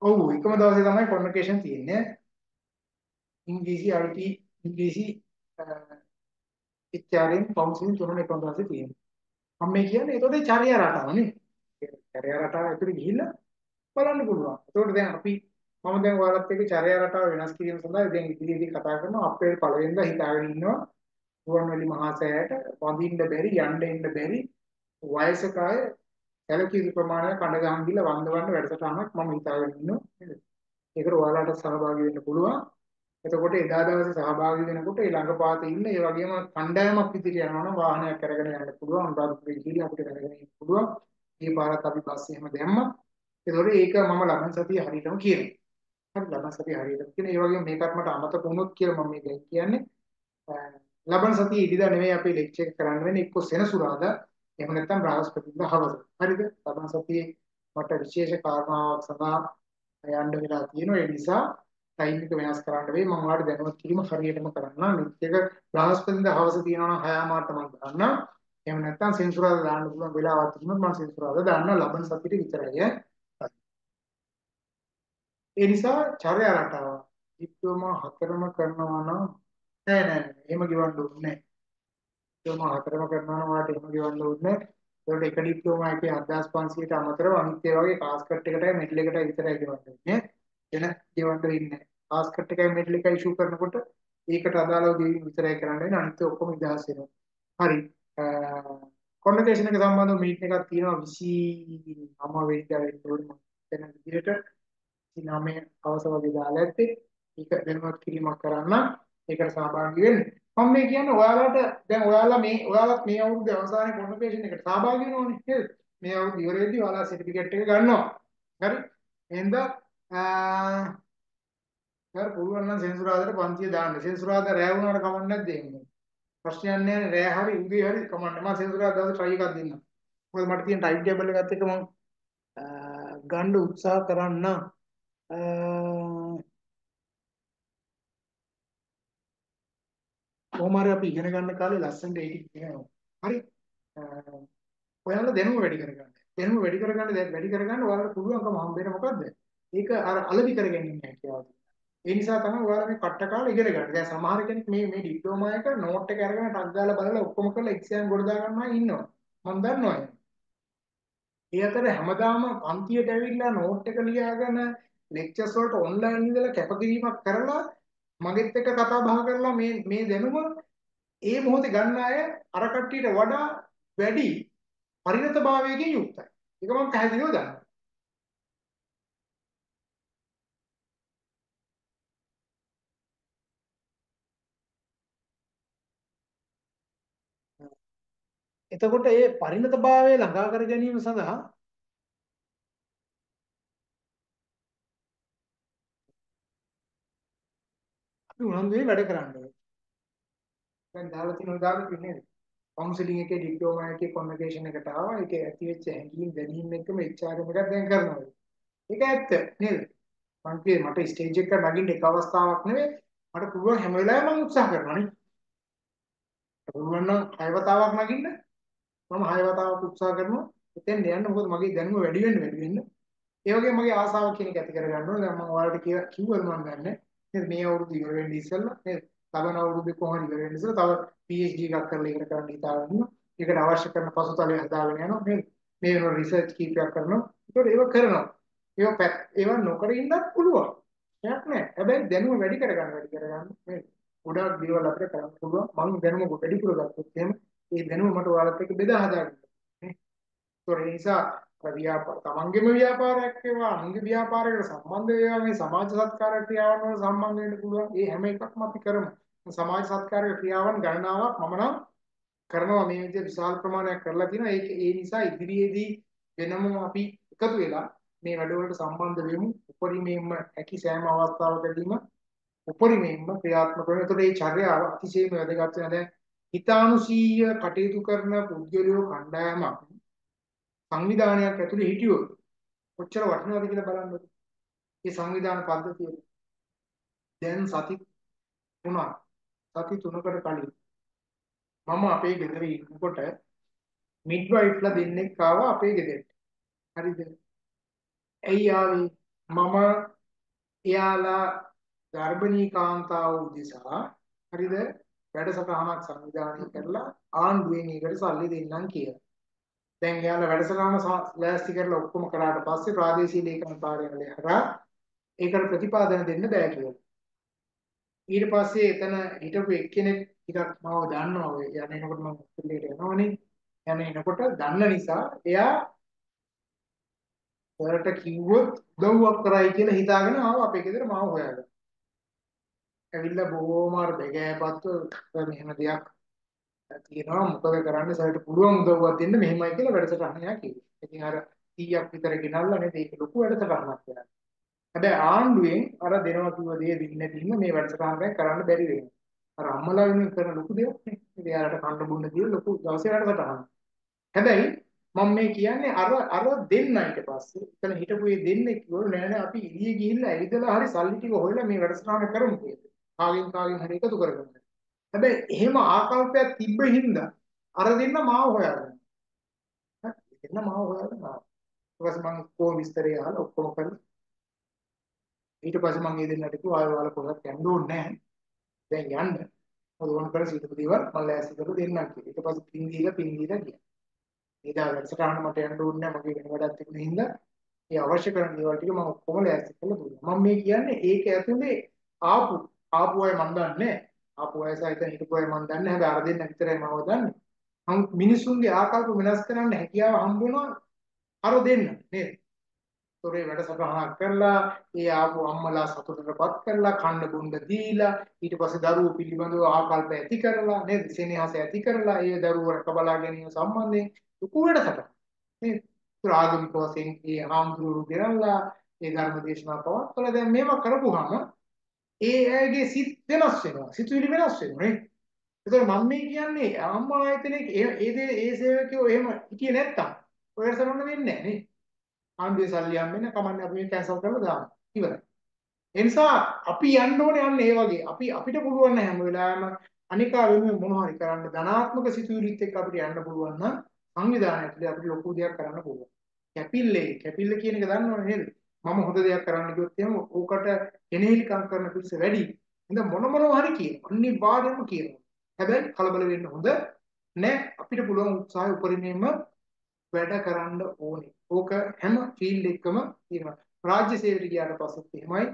ඔව් එකම දවසේ තමයි කොන්වර්සේෂන් තියෙන්නේ. ඉංග්‍රීසි IT ඉංග්‍රීසි ඉත්‍යාරින් කවුන්සිලින් තුනම එකම දවසේ තියෙනවා. මම මේ කියන්නේ ඒතකොට චර්යා රටාවනේ. චර්යා රටාව ඇතුලේ ගිහිල්ලා බලන්න පුළුවන්. ඒතකොට දැන් අපි මම දැන් ඔයාලත් එක්ක චර්යා රටාව වෙනස් කිරීම සඳහා දැන් ඉදිරියේදී කතා කරනවා අපේ පළවෙනිදා හිතාගෙන ඉන්නවා රුවන්වැලි මහසෑයට වඳින්න බැරි යන්න එන්න බැරි වයසක අය සැලකිලි ප්‍රමාණය කඩ ගහන් ගිහලා වන්දවන්න වැඩසටහනක් මම හිතාගෙන ඉන්නවා නේද? ඒකට ඔයාලට සහභාගී වෙන්න පුළුවන්. එතකොට එදා දවසේ සහභාගී වෙනකොට ඒ ළඟපාතේ ඉන්න ඒ වගේම කණ්ඩායමක් විදිහට යනවා නම් වාහනයක් අරගෙන යන්න පුළුවන්. අනුරාධපුරේ ගිහිල්ලා අපිට අරගෙන යන්න පුළුවන්. මේ පාරත් අපි බස් එහෙම දැම්මා. ඒතකොට ඒක මම ලබන සතිය හරියටම කියනවා. හරි ලබන සතිය හරියටම කියන ඒ වගේම මේකත් මට අමතක වුණොත් කියලා මම මේ දැන් කියන්නේ. ලබන සතිය ඉදිරියට නෙමෙයි අපි ලෙක්චර් එක කරන්න වෙන්නේ එක්ක සෙනසුරාදා එහෙම නැත්නම් බ්‍රහස්පතින්දා හවස. හරිද? ලබන සතියේ මට විශේෂ කාරණාවක් සඳහා යන්න වෙලා තියෙනවා. ඒ නිසා ටයිම් එක වෙනස් කරන්න වෙයි. මම ඔයාලට දැනුවත් කිරීම හරියටම කරන්න. අනිත් එක බ්‍රහස්පතින්දා හවස තියෙනවා නම් 6 මාට මම දාන්න. එහෙම නැත්නම් සෙන්සුරාදා දාන්න පුළුවන් වෙලාවක් තිබුණොත් මම සෙන්සුරාදා දාන්න ලබන සතියේ විතරයි ඈ. ඒ නිසා චර්යා රටාව ඩිප්ලෝමා හතරම කරනවා නම් නෑ නෑ එහෙම ගෙවන්න ඕනේ නෑ. ඩිප්ලෝමා හතරම කරනවා නම් ඔයාලට එහෙම ගෙවන්න ඕනේ නෑ. ඒකට එක ඩිප්ලෝමා එකේ 7500ට අමතරව අනිත් ඒවා වගේ කාස්කට් එකටයි මෙඩල් එකටයි විතරයි ගෙවන්න ඕනේ. වෙන ගෙවන්න වෙන්නේ නෑ. කාස්කට් එකයි මෙඩල් එකයි ඉෂුව කරනකොට ඒකට අදාළව ගෙවීම විතරයි කරන්න වෙන්නේ. අනිත් ඔක්කොම නිදහස් වෙනවා. හරි. කොන්වර්සේෂන් එක සම්බන්ධව මීටින් එකක් තියෙනවා 29 වෙනිදා වෙන්න ඕනේ. එතන විදිහට 29 අවස වගේ දාලා ඇත්තේ. ඒක දැනුවත් කිරීමක් කරන්න ඒකට සහභාගී වෙන්න. මම මේ කියන්නේ ඔයාලට දැන් ඔයාලා මේ ඔයාලත් මේ අවුරුද්දේ අවසානයේ කොන්වර්සේෂන් එකට සහභාගී වෙනවනේ නේද? මේ අවුරුද්ද ඉවර වෙද්දී ඔයාලා සර්ටිෆිකේට් එක ගන්නවා. හරි? එහෙනම් අ පුළුවන් නම් සෙන්සුරාදාට පන්තිය දාන්න. සෙන්සුරාදා රැ වුණාට කමක් නැද්ද එහෙනම්? ප්‍රශ්නයක් නැහැ රැ හරි උදේ හරි කමක් නැහැ. මම සෙන්සුරාදා දවසේ try එකක් දෙන්නම්. මොකද මට තියෙන ටයිම් ටේබල් එකත් එක්ක මම ගන්න උත්සාහ කරන්න. කොහොම හරි අපි ඉගෙන ගන්න කාලේ ලස්සනට ඒක කියනවා. හරි. ඔයාලා දැනුම වැඩි කරගන්න. දැනුම වැඩි කරගන්න වැඩි කරගන්න ඔයාලට පුළුවන්කම හම්බ වෙන මොකද්ද? ඒක අර අලවි කරගැනීම හැකියාව. ඒ නිසා තමයි ඔයාලා මේ කට්ට කාලේ ඉගෙන ගන්න. දැන් සමහර කෙනෙක් මේ මේ ඩිප්ලෝමා එක නෝට් එක අරගෙන ටක් ගාලා බලලා ඔක්කොම කරලා එක්සෑම් ගොඩ දා ගන්නවා ඉන්නවා. මම දන්නවා ඒක. ඒ අතර හැමදාම පන්තියට ඇවිල්ලා නෝට් එක ලියාගෙන ලෙක්චර්ස් වලට ඔන්ලයින් ඉඳලා කැපකිරීමක් කරලා මගෙත් එක්ක කතා බහ කරලා මේ මේ දැනුම ඒ මොහොතේ ගන්න අය අර කට්ටියට වඩා වැඩි පරිණතභාවයකින් යුක්තයි. ඒක මම පැහැදිලිව දන්නවා. එතකොට මේ පරිණතභාවය ළඟා කර ගැනීම සඳහා අපි උනන්දුවේ වැඩ කරන්න ඕනේ. දැන් දාලා තියෙන උදාහරණ කියන්නේ කවුන්සලින් එකේ ඩිප්ලෝමා එකේ කොන්වර්සේෂන් එකට ආවා. ඒකේ ඇති වෙච්ච හැඟීම් දැනීම් එක්කම HRM එකක් දැන් කරනවා. ඒක ඇත්ත නේද? මං කියේ මට ස්ටේජ් එක නගින්න එක අවස්ථාවක් නෙවෙයි. මට පුළුවන් හැම වෙලාවෙම මම උත්සාහ කරනවා නේ. පුළුවන් නම් හය වතාවක් නගින්න. මම හය වතාවක් උත්සාහ කරනවා. එතෙන් යන්න මොකද මගේ දැනුම වැඩි වෙන්න වැඩි වෙන්න. ඒ වගේම මගේ ආසාව කියන එක ඇති කරගන්න ඕනේ. දැන් මම ඔයාලට කිව්වද මම දන්නේ. නේද මේ අවුරුදු ඉවර වෙන්න ඉස්සෙල්ලා නේද? තවන අවුරුදු කොහොමද ඉවර වෙන්න ඉස්සෙල්ලා තව PhD එකක් කරලා ඉවර කරන්න හිතාගෙන ඉන්නවා. ඒකට අවශ්‍ය කරන පසුතලය හදාගෙන යනවා නේද? මේ වෙන රිසර්ච් කීපයක් කරනවා. ඒකට ඒව කරනවා. ඒව ඒව නොකර ඉන්නත් පුළුවන්. එකක් නෑ. හැබැයි දැනුම වැඩි කරගන්න වැඩි කරගන්න නේද? ගොඩාක් දේවල් අපිට කරන්න පුළුවන්. මම දැනුම වැඩිපුර ගත්තොත් එහෙම ඒ දැනුම මට ඔයාලත් එක්ක බෙදා හදාගන්න. නේ? ඒ නිසා ව්‍යාපාර තමන්ගේම ව්‍යාපාරයක් වේවා අනුන්ගේ ව්‍යාපාරයකට සම්බන්ධ වේවා මේ සමාජ සත්කාර ක්‍රියාවන් වල සම්බන්ධ වෙන්න පුළුවන්. ඒ හැම එකක්ම අපි කරමු. සමාජ සත්කාර ක්‍රියාවන් ගණනාවක් මම නම් කරනවා මේ විදිහට විශාල ප්‍රමාණයක් කරලා තිනවා. ඒක ඒ නිසා ඉදිරියේදී වෙනම අපි එකතු වෙලා මේ වැඩවලට සම්බන්ධ වෙමු. උපරිමයෙන්ම හැකි සෑම අවස්ථාවකදීම උපරිමයෙන්ම ක්‍රියාත්මක වෙන. ඒතකොට මේ චර්යාව අතිශයම වැදගත් වෙනවා. දැන් හිතානුසීය කටයුතු කරන පුද්ගලයෝ කණ්ඩායමක් සංවිධානයක් ඇතුලේ හිටියොත් කොච්චර වටිනවද කියලා බලන්නකෝ. මේ සංවිධාන පද්ධතිය දැන් සති තුනක් සති තුනකට කලින් මම අපේ ගෙදර ඉන්නකොට මිඩ්වයිෆ්ලා දෙන්නෙක් ආවා අපේ ගෙදරට. හරිද? ඇයි ආවේ? මම එයාලා ගර්භණී කාන්තාව උදෙසා හරිද? වැඩසටහනක් සංවිධානය කරලා ආණ්ඩුවෙන් ඒකට සල්ලි දෙන්නම් කියලා. දැන් එයාලා වැඩසටහන ලෑස්ති කරලා ඔක්කොම කරාට පස්සේ ප්‍රාදේශීය ලේකම් කාර්යාලය හරහා ඒකට ප්‍රතිපාදන දෙන්න බෑ කියලා. ඊට පස්සේ එතන හිටපු එක්කෙනෙක් ටිකක් මාව දන්නවා ඔය යන එනකොට මම පිළිලෙට යනවනේ. යන එනකොට දන්න නිසා එයා ඔයාලට කිව්වොත් උදව්වක් කරයි කියලා හිතාගෙන ආව අපේ ගෙදර මාව හොයාගන්න. ඇවිල්ලා බොහොම අර බෙගෑපත්ව මෙහෙම දෙයක් තියෙනවා මොකද කරන්න සල්ට පුළුවන් උදව්වක් දෙන්න මෙහෙමයි කියලා වැඩසටහනක් කිව්වා. ඉතින් අර 100ක් විතර ගෙනල්ලා නේද ඒක ලොකු වැඩසටහනක් කියලා. හැබැයි ආණ්ඩුවෙන් අර දෙනවා කිව්ව දේ දෙන්න දෙන්න මේ වැඩසටහනක් කරන්න බැරි වෙනවා. අර අම්මලා වෙනුවෙන් කරන ලොකු දෙයක් නේ. ඉතින් යාලට කන්න බොන්න දීලා ලොකු දවසේ වැඩසටහන. හැබැයි මම මේ කියන්නේ අර අර දෙන්න ඊට පස්සේ එතන හිටපු මේ දෙන්නේ කිව්වලු නෑ නෑ අපි එළිය ගිහිල්ලා ඇවිදලා හරි සල්ලි ටික හොයලා මේ වැඩසටහන කරමු කියලා. කාගෙන් කාගෙන් හරි එකතු කරගන්න. හැබැයි එහෙම ආකල්පයක් තිබ්බ හින්දා අර දෙන්න මාව හොයාගන්න. හරි දෙන්න මාව හොයාගන්න. ඊට පස්සේ මම කොහොම විස්තරය අහලා ඔක්කොම කරලා ඊට පස්සේ මම ඒ දෙන්නට කිව්වා ආයෙ ඔයාලා පොඩක් යන්න ඕනේ නැහැ. දැන් යන්න. මොකද ඕන කර සිටපු දේවල් මම ලෑස්ති කරලා දෙන්නම් කියලා. ඊට පස්සේ පින් දීලා පින් දීලා ගියා. ඒදා වැඩසටහන මට යන්න ඕනේ නැහැ මගේ වෙන වැඩක් තිබුණ හින්දා ඒ අවශ්‍ය කරන දේවල් ටික මම ඔක්කොම ලෑස්ති කරලා දුන්නා. මම මේ කියන්නේ ඒක ඇතුලේ ආපු ආපු අය මන් දන්නේ ආපු අය සහිත හිටපු අය මන් දන්නේ හැබැයි අර දෙන්න විතරයි මම දන්නේ. නමුත් මිනිසුන්ගේ ආකල්ප වෙනස් කරන්න හැකියාව හම්බ වෙනවා. අර දෙන්න නේද? තොරේ වැඩසටහනක් කරලා ඒ ආපු අම්මලා සතුටටපත් කරලා කන්න බොන්න දීලා ඊට පස්සේ දරුවෝ පිළිබඳව ආකල්ප ඇති කරලා නේද? සෙනෙහස ඇති කරලා ඒ දරුවෝ රකබලා ගැනීම සම්බන්ධයෙන් ලොකු වැඩසටහනක් නේද? ආගමික වශයෙන් ඒ ආම්දුරු ගෙනල්ලා ඒ ධර්ම දේශනා පවත්වලා දැන් මේවා කරපුවාම ඒ අයගේ සිත් වෙනස් වෙනවා සිතුවිලි වෙනස් වෙනවා නේ ඒතකොට මම මේ කියන්නේ අම්මා ආයතනයේ ඒ ඒ ඒ සේවකයෝ එහෙම හිටියේ නැත්තම් ඔයරට සමන්න වෙන්නේ නැහැ නේ ආණ්ඩුවේ සල්ලි හම්බෙන්න කමන්නේ අපි මේ කැන්සල් කරලා දාන්න. ඉවරයි. ඒ නිසා අපි යන්න ඕනේ යන්න ඒ වගේ. අපි අපිට පුළුවන් හැම වෙලාවෙම අනිකා වෙනුවෙන් මොනවා හරි කරන්න ධනාත්මක සිතුවිලිත් එක්ක අපිට යන්න පුළුවන් නම් සංවිධානයට අපිට ලොකු දෙයක් කරන්න පුළුවන්. කැපිල්ලේ කැපිල්ල කියන එක දන්නවනේ නේද? මම හොඳ දෙයක් කරන්න කිව්වොත් එහෙම ඕකට එනෙහිලිකම් කරන පිරිස වැඩි. එහෙනම් මොන මොනවා හරි කියනවා. අනිවාර්යයෙන්ම කියනවා. හැබැයි කලබල වෙන්න හොඳ නෑ. අපිට පුළුවන් උත්සාහය උපරිමයෙන්ම වැඩ කරන්න ඕනේ. ඕක හැම ෆීල්ඩ් එකකම තියෙනවා. රාජ්‍ය සේවයට ගියාට පස්සෙත් එහෙමයි.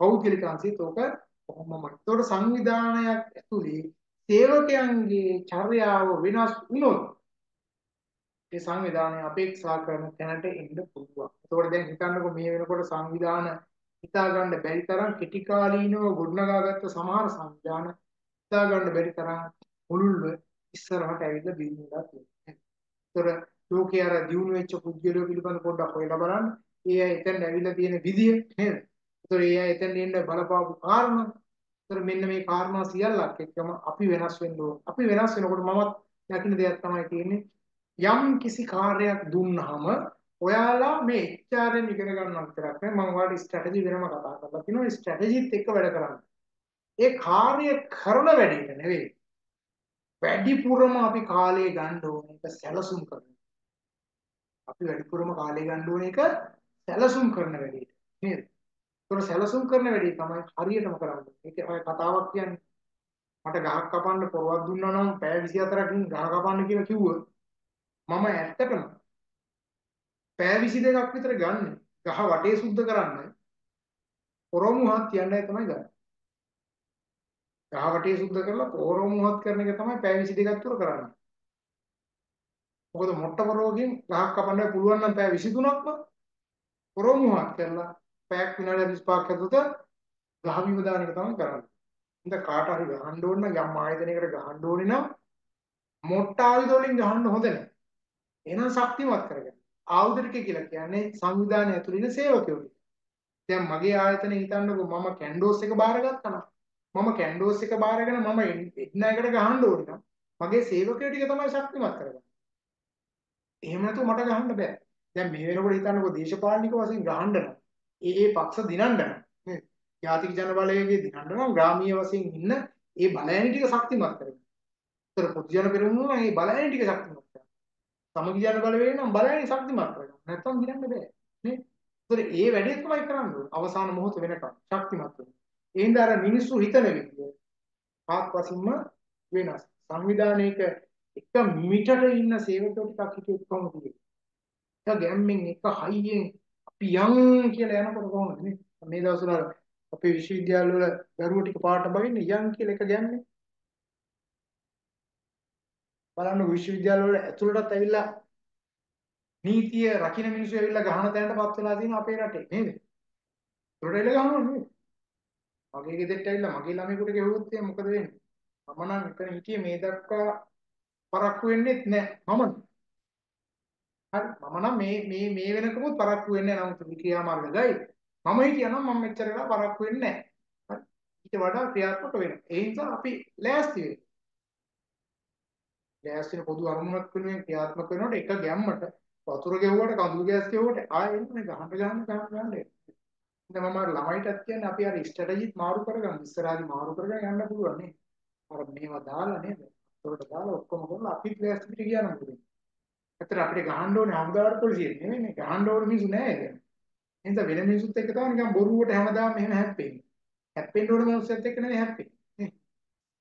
පෞද්ගලික අංශෙත් ඕක කොහොමම. ඒතකොට සංවිධානයක් ඇතුලේ සේවකයන්ගේ චර්යාව වෙනස් වුණොත් ඒ සංවිධානය අපේක්ෂා කරන තැනට එන්න පුළුවන්. ඒතකොට දැන් හිතන්නකෝ මේ වෙනකොට සංවිධාන හිතා ගන්න බැරි තරම් කෙටි කාලීනව ගොඩනගාගත්ත සමහර සංවිධාන හිතා ගන්න බැරි තරම් මුළුල්ව ඉස්සරහට ඇවිල්ලා බිහිවලා තියෙනවා. ඒතකොට ලෝකේ අර දියුණු වෙච්ච පුද්ගලයෝ පිළිබඳ පොඩ්ඩක් හොයලා බලන්න. ඒ අය එතන ඇවිල්ලා තියෙන විදිය නේද? ඒතර ඒ අය එතන එන්න බලපාපු කාරණා. ඒතර මෙන්න මේ කාරණා සියල්ලක් එක්කම අපි වෙනස් වෙන්න ඕන. අපි වෙනස් වෙනකොට මමත් දකින්න දෙයක් තමයි තියෙන්නේ. යම් කිසි කාර්යයක් දුන්නාම ඔයාලා මේ HRM ඉගෙන ගන්නවා විතරක් නෙවෙයි මම ඔයාලට ස්ට්‍රැටජි වෙනම කතා කරලා තිනවා ස්ට්‍රැටජිත් එක්ක වැඩ කරන්න. ඒ කාර්ය කරන වැඩේට නෙවෙයි. වැඩිපුරම අපි කාලය ගන්න ඕනේ ඒක සැලසුම් කරන. අපි වැඩිපුරම කාලය ගන්න ඕනේ ඒක සැලසුම් කරන වැඩේට. නේද? ඒතකොට සැලසුම් කරන වැඩේ තමයි හරියටම කරන්නේ. ඒක ඔය කතාවක් කියන්නේ. මට ගහක් කපන්න පොරවක් දුන්නා නම් පැය 24කින් ගහ කපන්න කියලා කිව්වොත් මම ඇත්තටම පැය 22ක් විතර ගන්න ගහ වටේ සුද්ධ කරන්න පොරොමුහත් කියන්නයි තමයි ගන්න. ගහ වටේ සුද්ධ කරලා පොරොමුහත් කරන එක තමයි පැය 22ක් තුර කරන්නේ. මොකද මොට්ට පොරොවකින් ගහක් කපන්න පුළුවන් නම් පැය 23ක්ම පොරොමුහත් කරලා පැයක් විනාඩි 25ක් ඇතුළත ගහ බිම දාන එක තමයි කරන්නේ. ඉතින් කාට හරි ගහන්න ඕන නම් යම් ආයතනයකට ගහන්න ඕනේ නම් මොට්ට ආයුධ වලින් ගහන්න හොඳ නැහැ. එහෙනම් ශක්තිමත් කරගන්න. ආයුධ ටික කියලා කියන්නේ සංවිධානය ඇතුළේ ඉන්න සේවකයෝ. දැන් මගේ ආයතනේ හිතන්නකෝ මම කැන්ඩෝස් එක බාරගත්තා නම් මම කැන්ඩෝස් එක බාරගෙන මම එන්නයකට ගහන්න ඕනේ නම් මගේ සේවකයෝ ටික තමයි ශක්තිමත් කරගන්නේ. එහෙම නැතුව මට ගහන්න බෑ. දැන් මේ වෙනකොට හිතන්නකෝ දේශපාලනික වශයෙන් ගහන්න නම් ඒ ඒ පක්ෂ දිනන්න නම් නේද? ජාතික ජන බලවේගයේ දිනන්න නම් ග්‍රාමීය වශයෙන් ඉන්න ඒ බලයන් ටික ශක්තිමත් කරගන්න. ඒතර පොදු ජන පෙරමුණ නම් ඒ බලයන් ටික ශක්තිමත් කරගන්න. සමගි ජන බලවේගය නම් බලයන් ශක්තිමත් කරගන්න. නැත්තම් දිනන්න බෑ. නේ? ඒතර ඒ වැඩේ තමයි කරන්න ඕනේ. අවසාන මොහොත වෙනකම් ශක්තිමත් වෙන්න. ඒ හින්දා අර මිනිස්සු හිතන විදිය ආත්පසින්ම වෙනස්. සංවිධානයක එක මිටර ඉන්න සේවකයෝ ටිකක් හිතේ කොහොමද කියන්නේ? එක ගැම්මෙන් එක හයියෙන් අපි යන් කියලා යනකොට කොහොමද නේ? මේ දවස්වල අපේ විශ්වවිද්‍යාලවල දරුවෝ ටික පාට බගින්නේ යන් කියලා එක ගැම්මේ. බලන්න විශ්වවිද්‍යාලවල ඇතුළටත් ඇවිල්ලා නීතිය රකින්න මිනිස්සු ඇවිල්ලා ගහන තැනටපත් වෙලා තියෙනවා අපේ රටේ නේද? උඩට එල ගහනවා නේද? මගේ ගෙදරට ඇවිල්ලා මගේ ළමයෙකුට ගෙවුවොත් එහෙනම් මොකද වෙන්නේ? මම නම් එතන හිටියේ මේ දක්වා පරක්කු වෙන්නෙත් නැහැ මම. හරි මම නම් මේ මේ මේ වෙනකමුත් පරක්කු වෙන්නේ නැහැ නමුත් ක්‍රියාමාර්ග ගයි. මම හිටියනම් මම මෙච්චර වෙලා පරක්කු වෙන්නේ නැහැ. හරි. ඊට වඩා ක්‍රියාත්මක වෙනවා. ඒ නිසා අපි ලෑස්ති වෙන්න. ලෑස්තින පොදු අරමුණක් වෙනුවෙන් ක්‍රියාත්මක වෙනකොට එක ගැම්මට වතුර ගෙවුවට කඳුළු ගෑස් ගෙවුවට ආයෙ එන්නේ ගහන්න ගහන්න ගහන්න ගහන්න. ඉතින් මම ළමයිටත් කියන්නේ අපි අර ස්ට්‍රැටජිත් මාරු කරගන්න ඉස්සරහදී මාරු කරගෙන යන්න පුළුවන් නේ. අර මේවා දාලා නේද? ඒකට දාලා ඔක්කොම කරලා අපි ක්ලාස් පිට ගියා නම් මොකද? ඇත්තට අපිට ගහන්න ඕනේ හමුදාවට පොලිසිය නෙමෙයි නේ. ගහන්න ඕනේ මිනිස්සු නෑ ඒක. එහෙනම් වෙන මිනිස්සුත් එක්ක තමයි නිකන් බොරුවට හැමදාම මෙහෙම හැප්පෙන්නේ. හැප්පෙන්න ඕනේ මිනිස්සුත් එක්ක නෙමෙයි හැප්පෙන්නේ.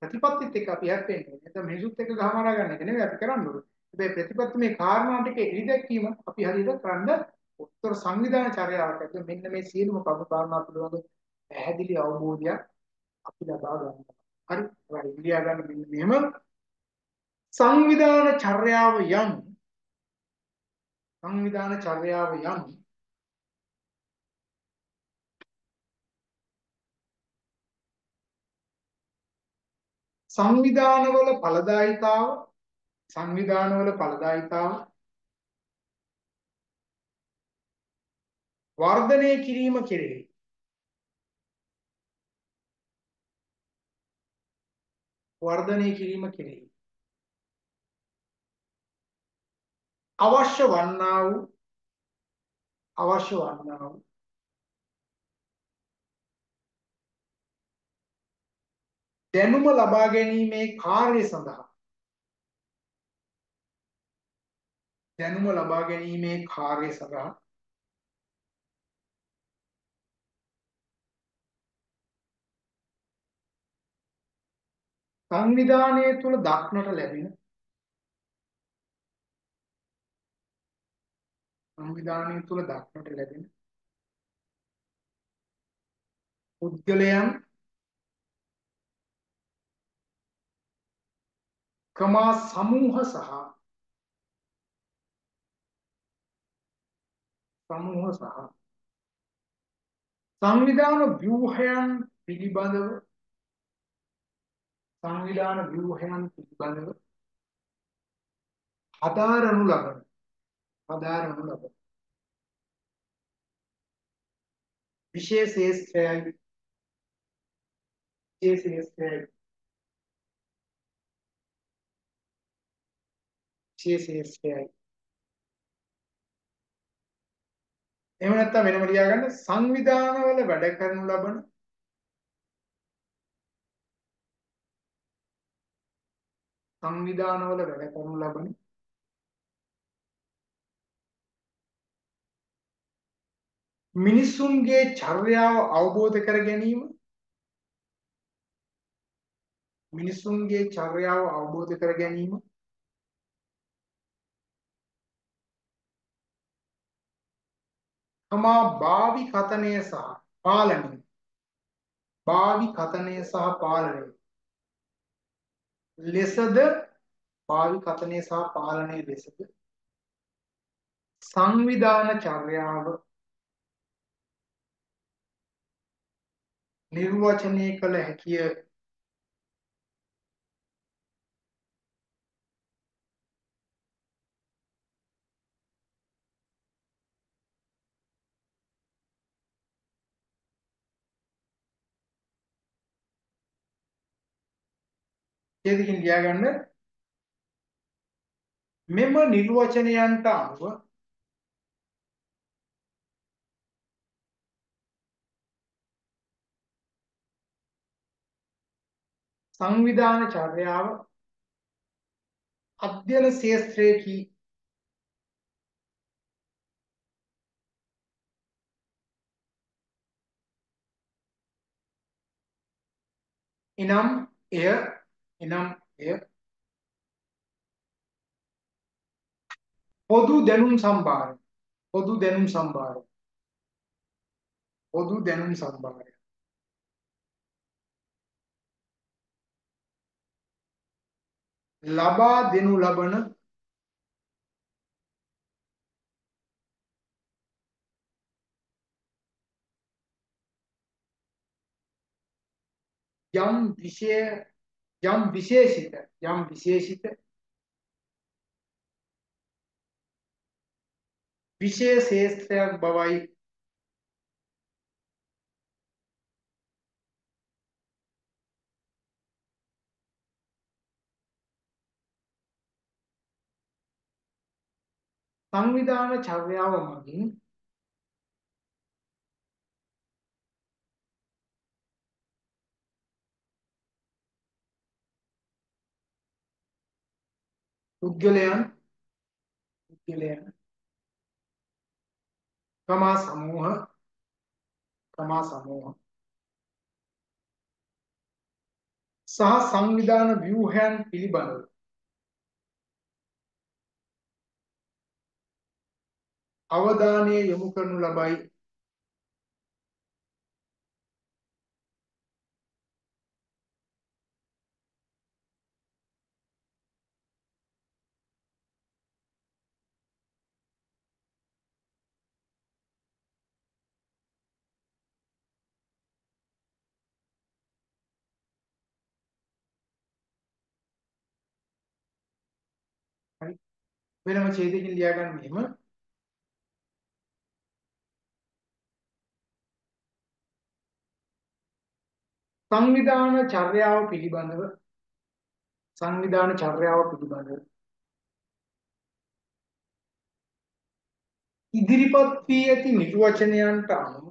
ප්‍රතිපත්තිත් එක්ක අපි හැප්පෙන්නේ. නැත්නම් මිනිසුත් එක්ක ගහමරා ගන්න එක නෙවෙයි අපි කරන්න ඕනේ. හැබැයි ප්‍රතිපත්ති මේ කාරණා ටික එළිදැක්වීම අපි හරියට කරන්න උත්තර සංවිධාන චර්යාවක් ඇතුළේ මෙන්න මේ සියලුම කවු කාරණා පිළිබඳ පැහැදිලි අවබෝධයක් අපි ලබා ගන්නවා. හරි. ඒවා ඉලියා ගන්න මෙන්න මෙහෙම සංවිධාන චර්යාව යම් සංවිධාන චර්යාව යම් සංවිධානවල ඵලදායිතාව සංවිධානවල ඵලදායිතාව වර්ධනය කිරීම කෙරෙහි වර්ධනය කිරීම කෙරෙහි අවශ්‍ය වන්නා වූ අවශ්‍ය වන්නා වූ දැනුම ලබා ගැනීමේ කාර්ය සඳහා. දැනුම ලබා ගැනීමේ කාර්ය සඳහා. සංවිධානය තුළ දක්නට ලැබෙන සංවිධානය තුළ දක්නට ලැබෙන පුද්ගලයන් කමා සමූහ සහ සමූහ සහ සංවිධාන ව්‍යුහයන් පිළිබඳව සංවිධාන ව්‍යුහයන් පිළිබඳව හදාරනු ලබන හදාරනු ලබන විශේෂ ශේෂ්ත්‍රයයි විශේෂ ශේෂ්ත්‍රයයි ක්ෂය ශේෂ්ඨයයි. එහෙම නැත්නම් වෙනම ලියාගන්න සංවිධානවල වැඩ කරනු ලබන සංවිධානවල වැඩ කරනු ලබන මිනිසුන්ගේ චර්යාව අවබෝධ කර ගැනීම මිනිසුන්ගේ චර්යාව අවබෝධ කර ගැනීම තමා භාවි කතනය සහ පාලනය. භාවි කතනය සහ පාලනය. ලෙසද භාවි කතනය සහ පාලනය ලෙසද? සංවිධාන චර්යාව නිර්වචනය කළ හැකිය ඡේදකින් ලියාගන්න මෙම නිර්වචනයන්ට අනුව සංවිධාන චර්යාව අධ්‍යයන ශාස්ත්‍රයේහි එනම් එය එනම් එය පොදු දැනුම් සම්භාරය පොදු දැනුම් සම්භාරය පොදු දැනුම් සම්භාරය ලබා දෙනු ලබන යම් විශේෂ යම් විශේෂිත යම් විශේෂිත විශේෂ ශේත්‍රයක් බවයි සංවිධාන චර්යාව මගින් පුද්ගලයන් පුද්ගලයන්. තමා සමූහ තමා සමූහ. සහ සංවිධාන ව්‍යුහයන් පිළිබඳව. අවධානය යොමු කරනු ලබයි වෙනම ඡේදයකින් ලියාගන්න මෙහෙම සංවිධාන චර්යාව පිළිබඳව සංවිධාන චර්යාව පිළිබඳව. ඉදිරිපත් වී ඇති නිර්වචනයන්ට අනුව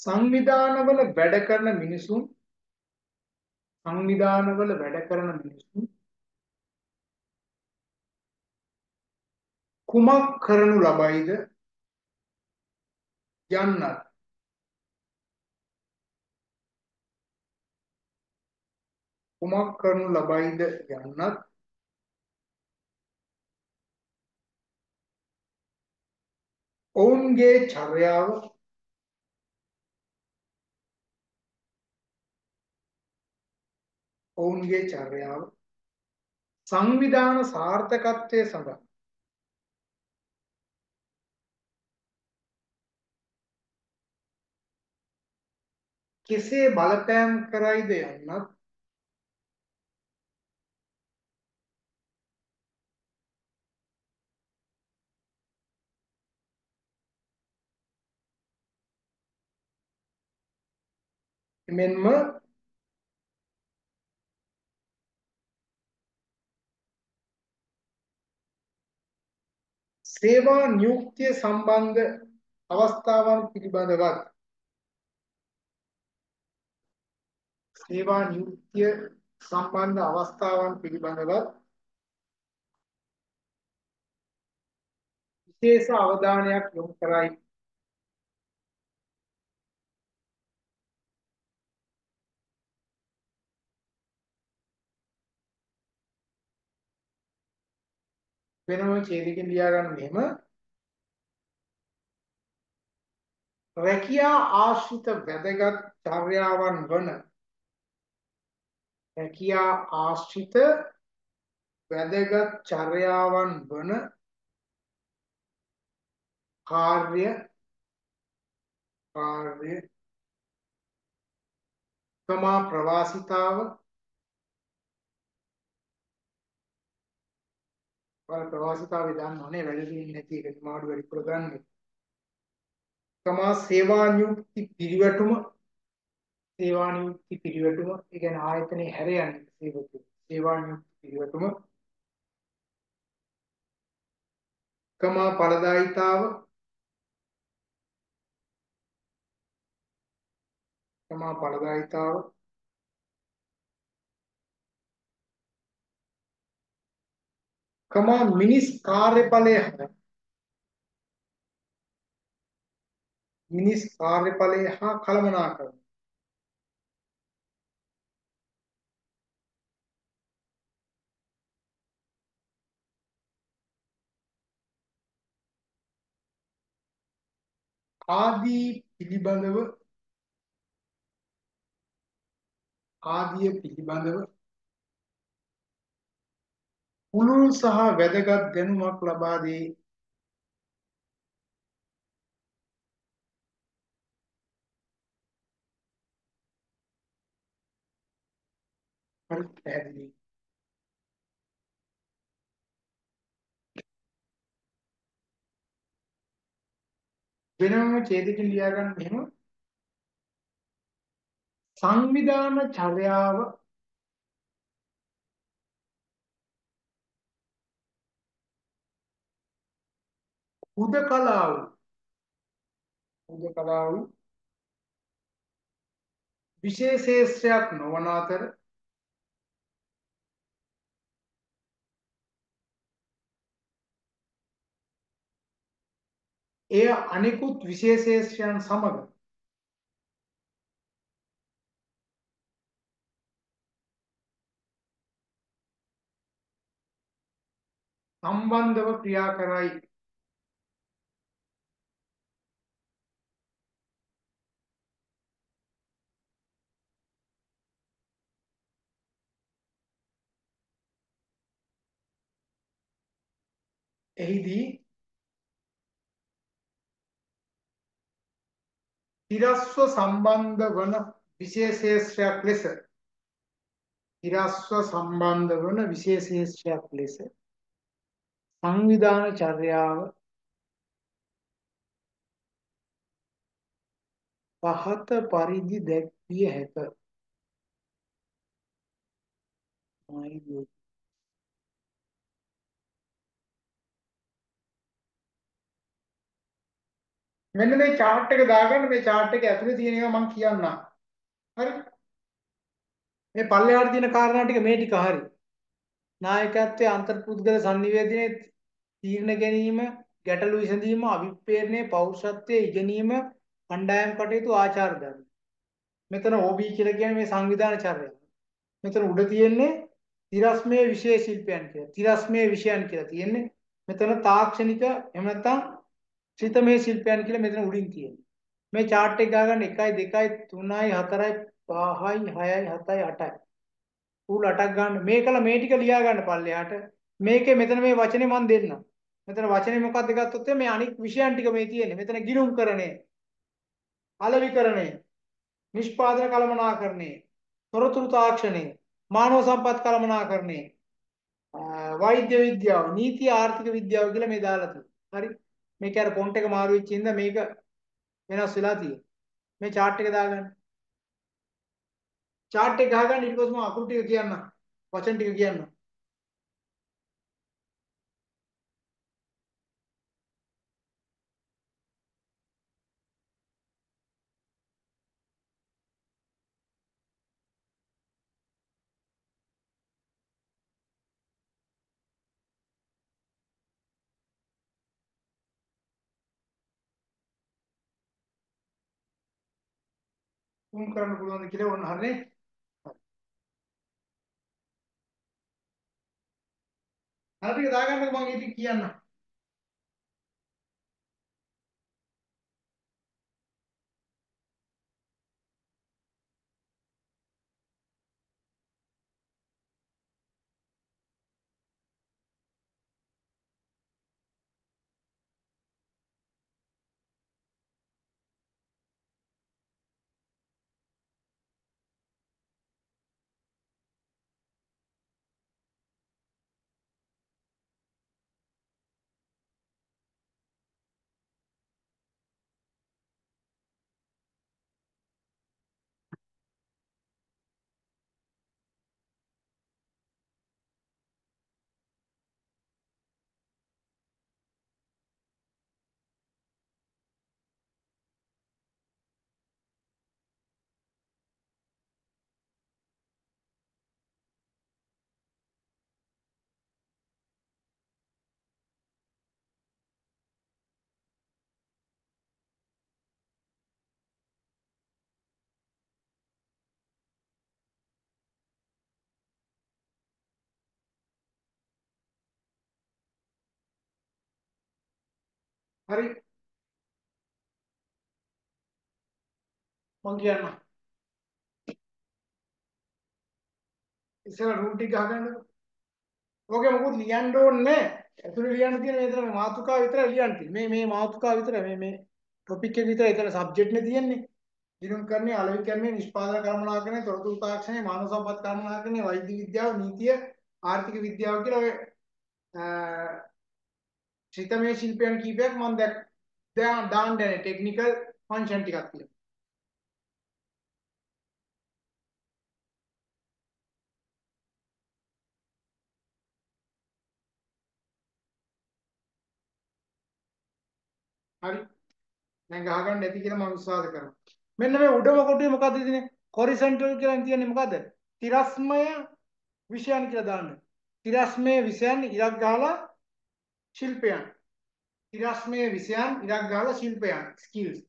සංවිධානවල වැඩ කරන මිනිසුන් සංවිධානවල වැඩ කරන මිනිසුන් කුමක් කරනු ලබයිද? යන්නත්. කුමක් කරනු ලබයිද? යන්නත්. ඔවුන්ගේ චර්යාව ඔවුන්ගේ චර්යාව සංවිධාන සාර්ථකත්වය සඳහා කෙසේ බලපෑම් කරයිද යන්නත් එමෙන්ම සේවා නියුක්තිය සම්බන්ධ අවස්ථාවන් පිළිබඳවත් සේවා නියුක්තිය සම්බන්ධ අවස්ථාවන් පිළිබඳවත් විශේෂ අවධානයක් යොමු කරයි. වෙනම ඡේදකින් ලියා ගන්න මෙහෙම. රැකියා ආශ්‍රිත වැදගත් චර්යාවන් වන රැකියා ආශ්‍රිත වැදගත් චර්යාවන් වන කාර්ය කාර්ය තමා ප්‍රවාසිතාව වල ප්‍රවාසිතාවේ දන්නවනේ වැඩි නැති එක මාඩු වැඩිපුර ගන්න. තමා සේවා නියුක්ති පිරිවැටුම සේවා නියුක්ති පිරිවැටුම ඒ කියන්නේ ආයතනයේ හැර යන්නේ සේවකයෝ. සේවා නියුක්ති පිරිවැටුම කමා ඵලදායිතාව කමා ඵලදායිතාව කමා මිනිස් කාර්යඵලය මිනිස් කාර්යඵලය හා කළමනාකරන ආදී පිළිබඳව ආදිය පිළිබඳව පුළුල් සහ වැදගත් දැනුමක් ලබා දී හරි පැහැදිලි. වෙනම ඡේදකින් ලියා ගන්න මෙහෙම. සංවිධාන චර්යාව හුදකලාව හුදකලාව විශේෂේෂයක් නොවන අතර එය අනිකුත් විශේෂේෂයන් සමග සම්බන්ධව ක්‍රියා කරයි. එහිදී තිරස්ව සම්බන්ධ වන විශේෂේෂයක් ලෙස තිරස්ව සම්බන්ධ වන විශේෂේෂයක් ලෙස සංවිධාන චර්යාව පහත පරිදි දැක්විය හැක. මෙන්න මේ chart එක දාගන්න මේ chart එක ඇතුලේ තියෙන ඒවා මම කියන්නම්. හරි? මේ පල්ලෙහාට තියෙන කාරණා ටික මේ ටික හරි. නායකත්වයේ අන්තර්පුද්ගල sannivedanaye තීරණ ගැනීම, ගැටලු විසඳීම, අවිප්‍රේරණය, පෞරුෂත්වයේ ඉගෙනීම, කණ්ඩායම් කටයුතු ආචාර ධර්ම. මෙතන OB කියලා කියන්නේ මේ සංවිධාන චර්යාව. මෙතන උඩ තියෙන්නේ තිරස්මේ විශේෂ ශිල්පයන් කියලා. තිරස්මේ විෂයන් කියලා තියෙන්නේ. මෙතන තාක්ෂණික එහෙම නැත්නම් ශ්‍රිතමේ ශිල්පයන් කියලා මෙතන උඩින් තියෙනවා. මේ chart එක ගාගන්න 1යි 2යි 3යි 4යි 5යි 6යි 7යි 8යි. ඌල 8ක් ගන්න. මේකල මේ ටික ලියා ගන්න පල්ලෙහාට. මේකේ මෙතන මේ වචනේ මම දෙන්නම්. මෙතන වචනේ මොකක්ද ගත්තොත් මේ අනික් විෂයන් ටික මේ තියෙන්නේ. මෙතන ගිණුම්කරණය, අලවිකරණය, නිෂ්පාදන කළමනාකරණය, තොරතුරු තාක්ෂණය, මානව සම්පත් කළමනාකරණය, වෛද්‍ය විද්‍යාව, නීති ආර්ථික විද්‍යාව කියලා මේ දාලා තියෙනවා. හරි. මේක අර ෆොන්ට් එක මාරු වෙච්ච ඉඳ මේක වෙනස් වෙලා තියෙනවා. මේ chart එක දාගන්න. chart එක ගහගන්න ඊට පස්සේ මම අකුරු ටික කියන්න. වචන ටික කියන්න. උන් කරන්න පුළුවන්ද කියලා ඔන්න හරිනේ හරි ටික දාගන්නකෝ මම ඉතින් කියන්නම්. හරි. මං කියන්නම් ඉස්සර රූට් ටික ගහගන්නකෝ ඕකේ මොකුත් ලියන්න ඕනේ නැහැ. ඇතුලේ ලියන්න තියෙන මේ විතර මේ මාතෘකාව විතරයි ලියන්න තියෙන්නේ. මේ මේ මාතෘකාව විතරයි මේ මේ ටොපික් එක විතරයි ඒතර සබ්ජෙක්ට් නේ තියෙන්නේ. දිනුම් කරන්නේ අලෙවිකරණය නිෂ්පාදන කර්මනාකරණය තොරතුරු තාක්ෂණය මානව සම්පත් කර්මනාකරණය වෛද්‍ය විද්‍යාව නීතිය ආර්ථික විද්‍යාව කියලා ඔය ශ්‍රිතමේ ශිල්පයන් කීපයක් මම දැක් දැන් දාන්න ටෙක්නිකල් ෆන්ක්ෂන් ටිකක් තියෙනවා හරි. දැන් ගහගන්න ඇති කියලා මම විශ්වාස කරනවා. මෙන්න මේ උඩම කොටුවේ මොකද්ද තියෙන්නේ හොරිසොන්ටල් කියලා තියෙන්නේ මොකද්ද? තිරස්මය විෂයන් කියලා දාන්න. තිරස්මය විෂයන් ඉරක් ගහලා ශිල්පයන්. තිරස්මය විෂයන් ඉරක් ගහලා ශිල්පයන් ස්කිල්ස්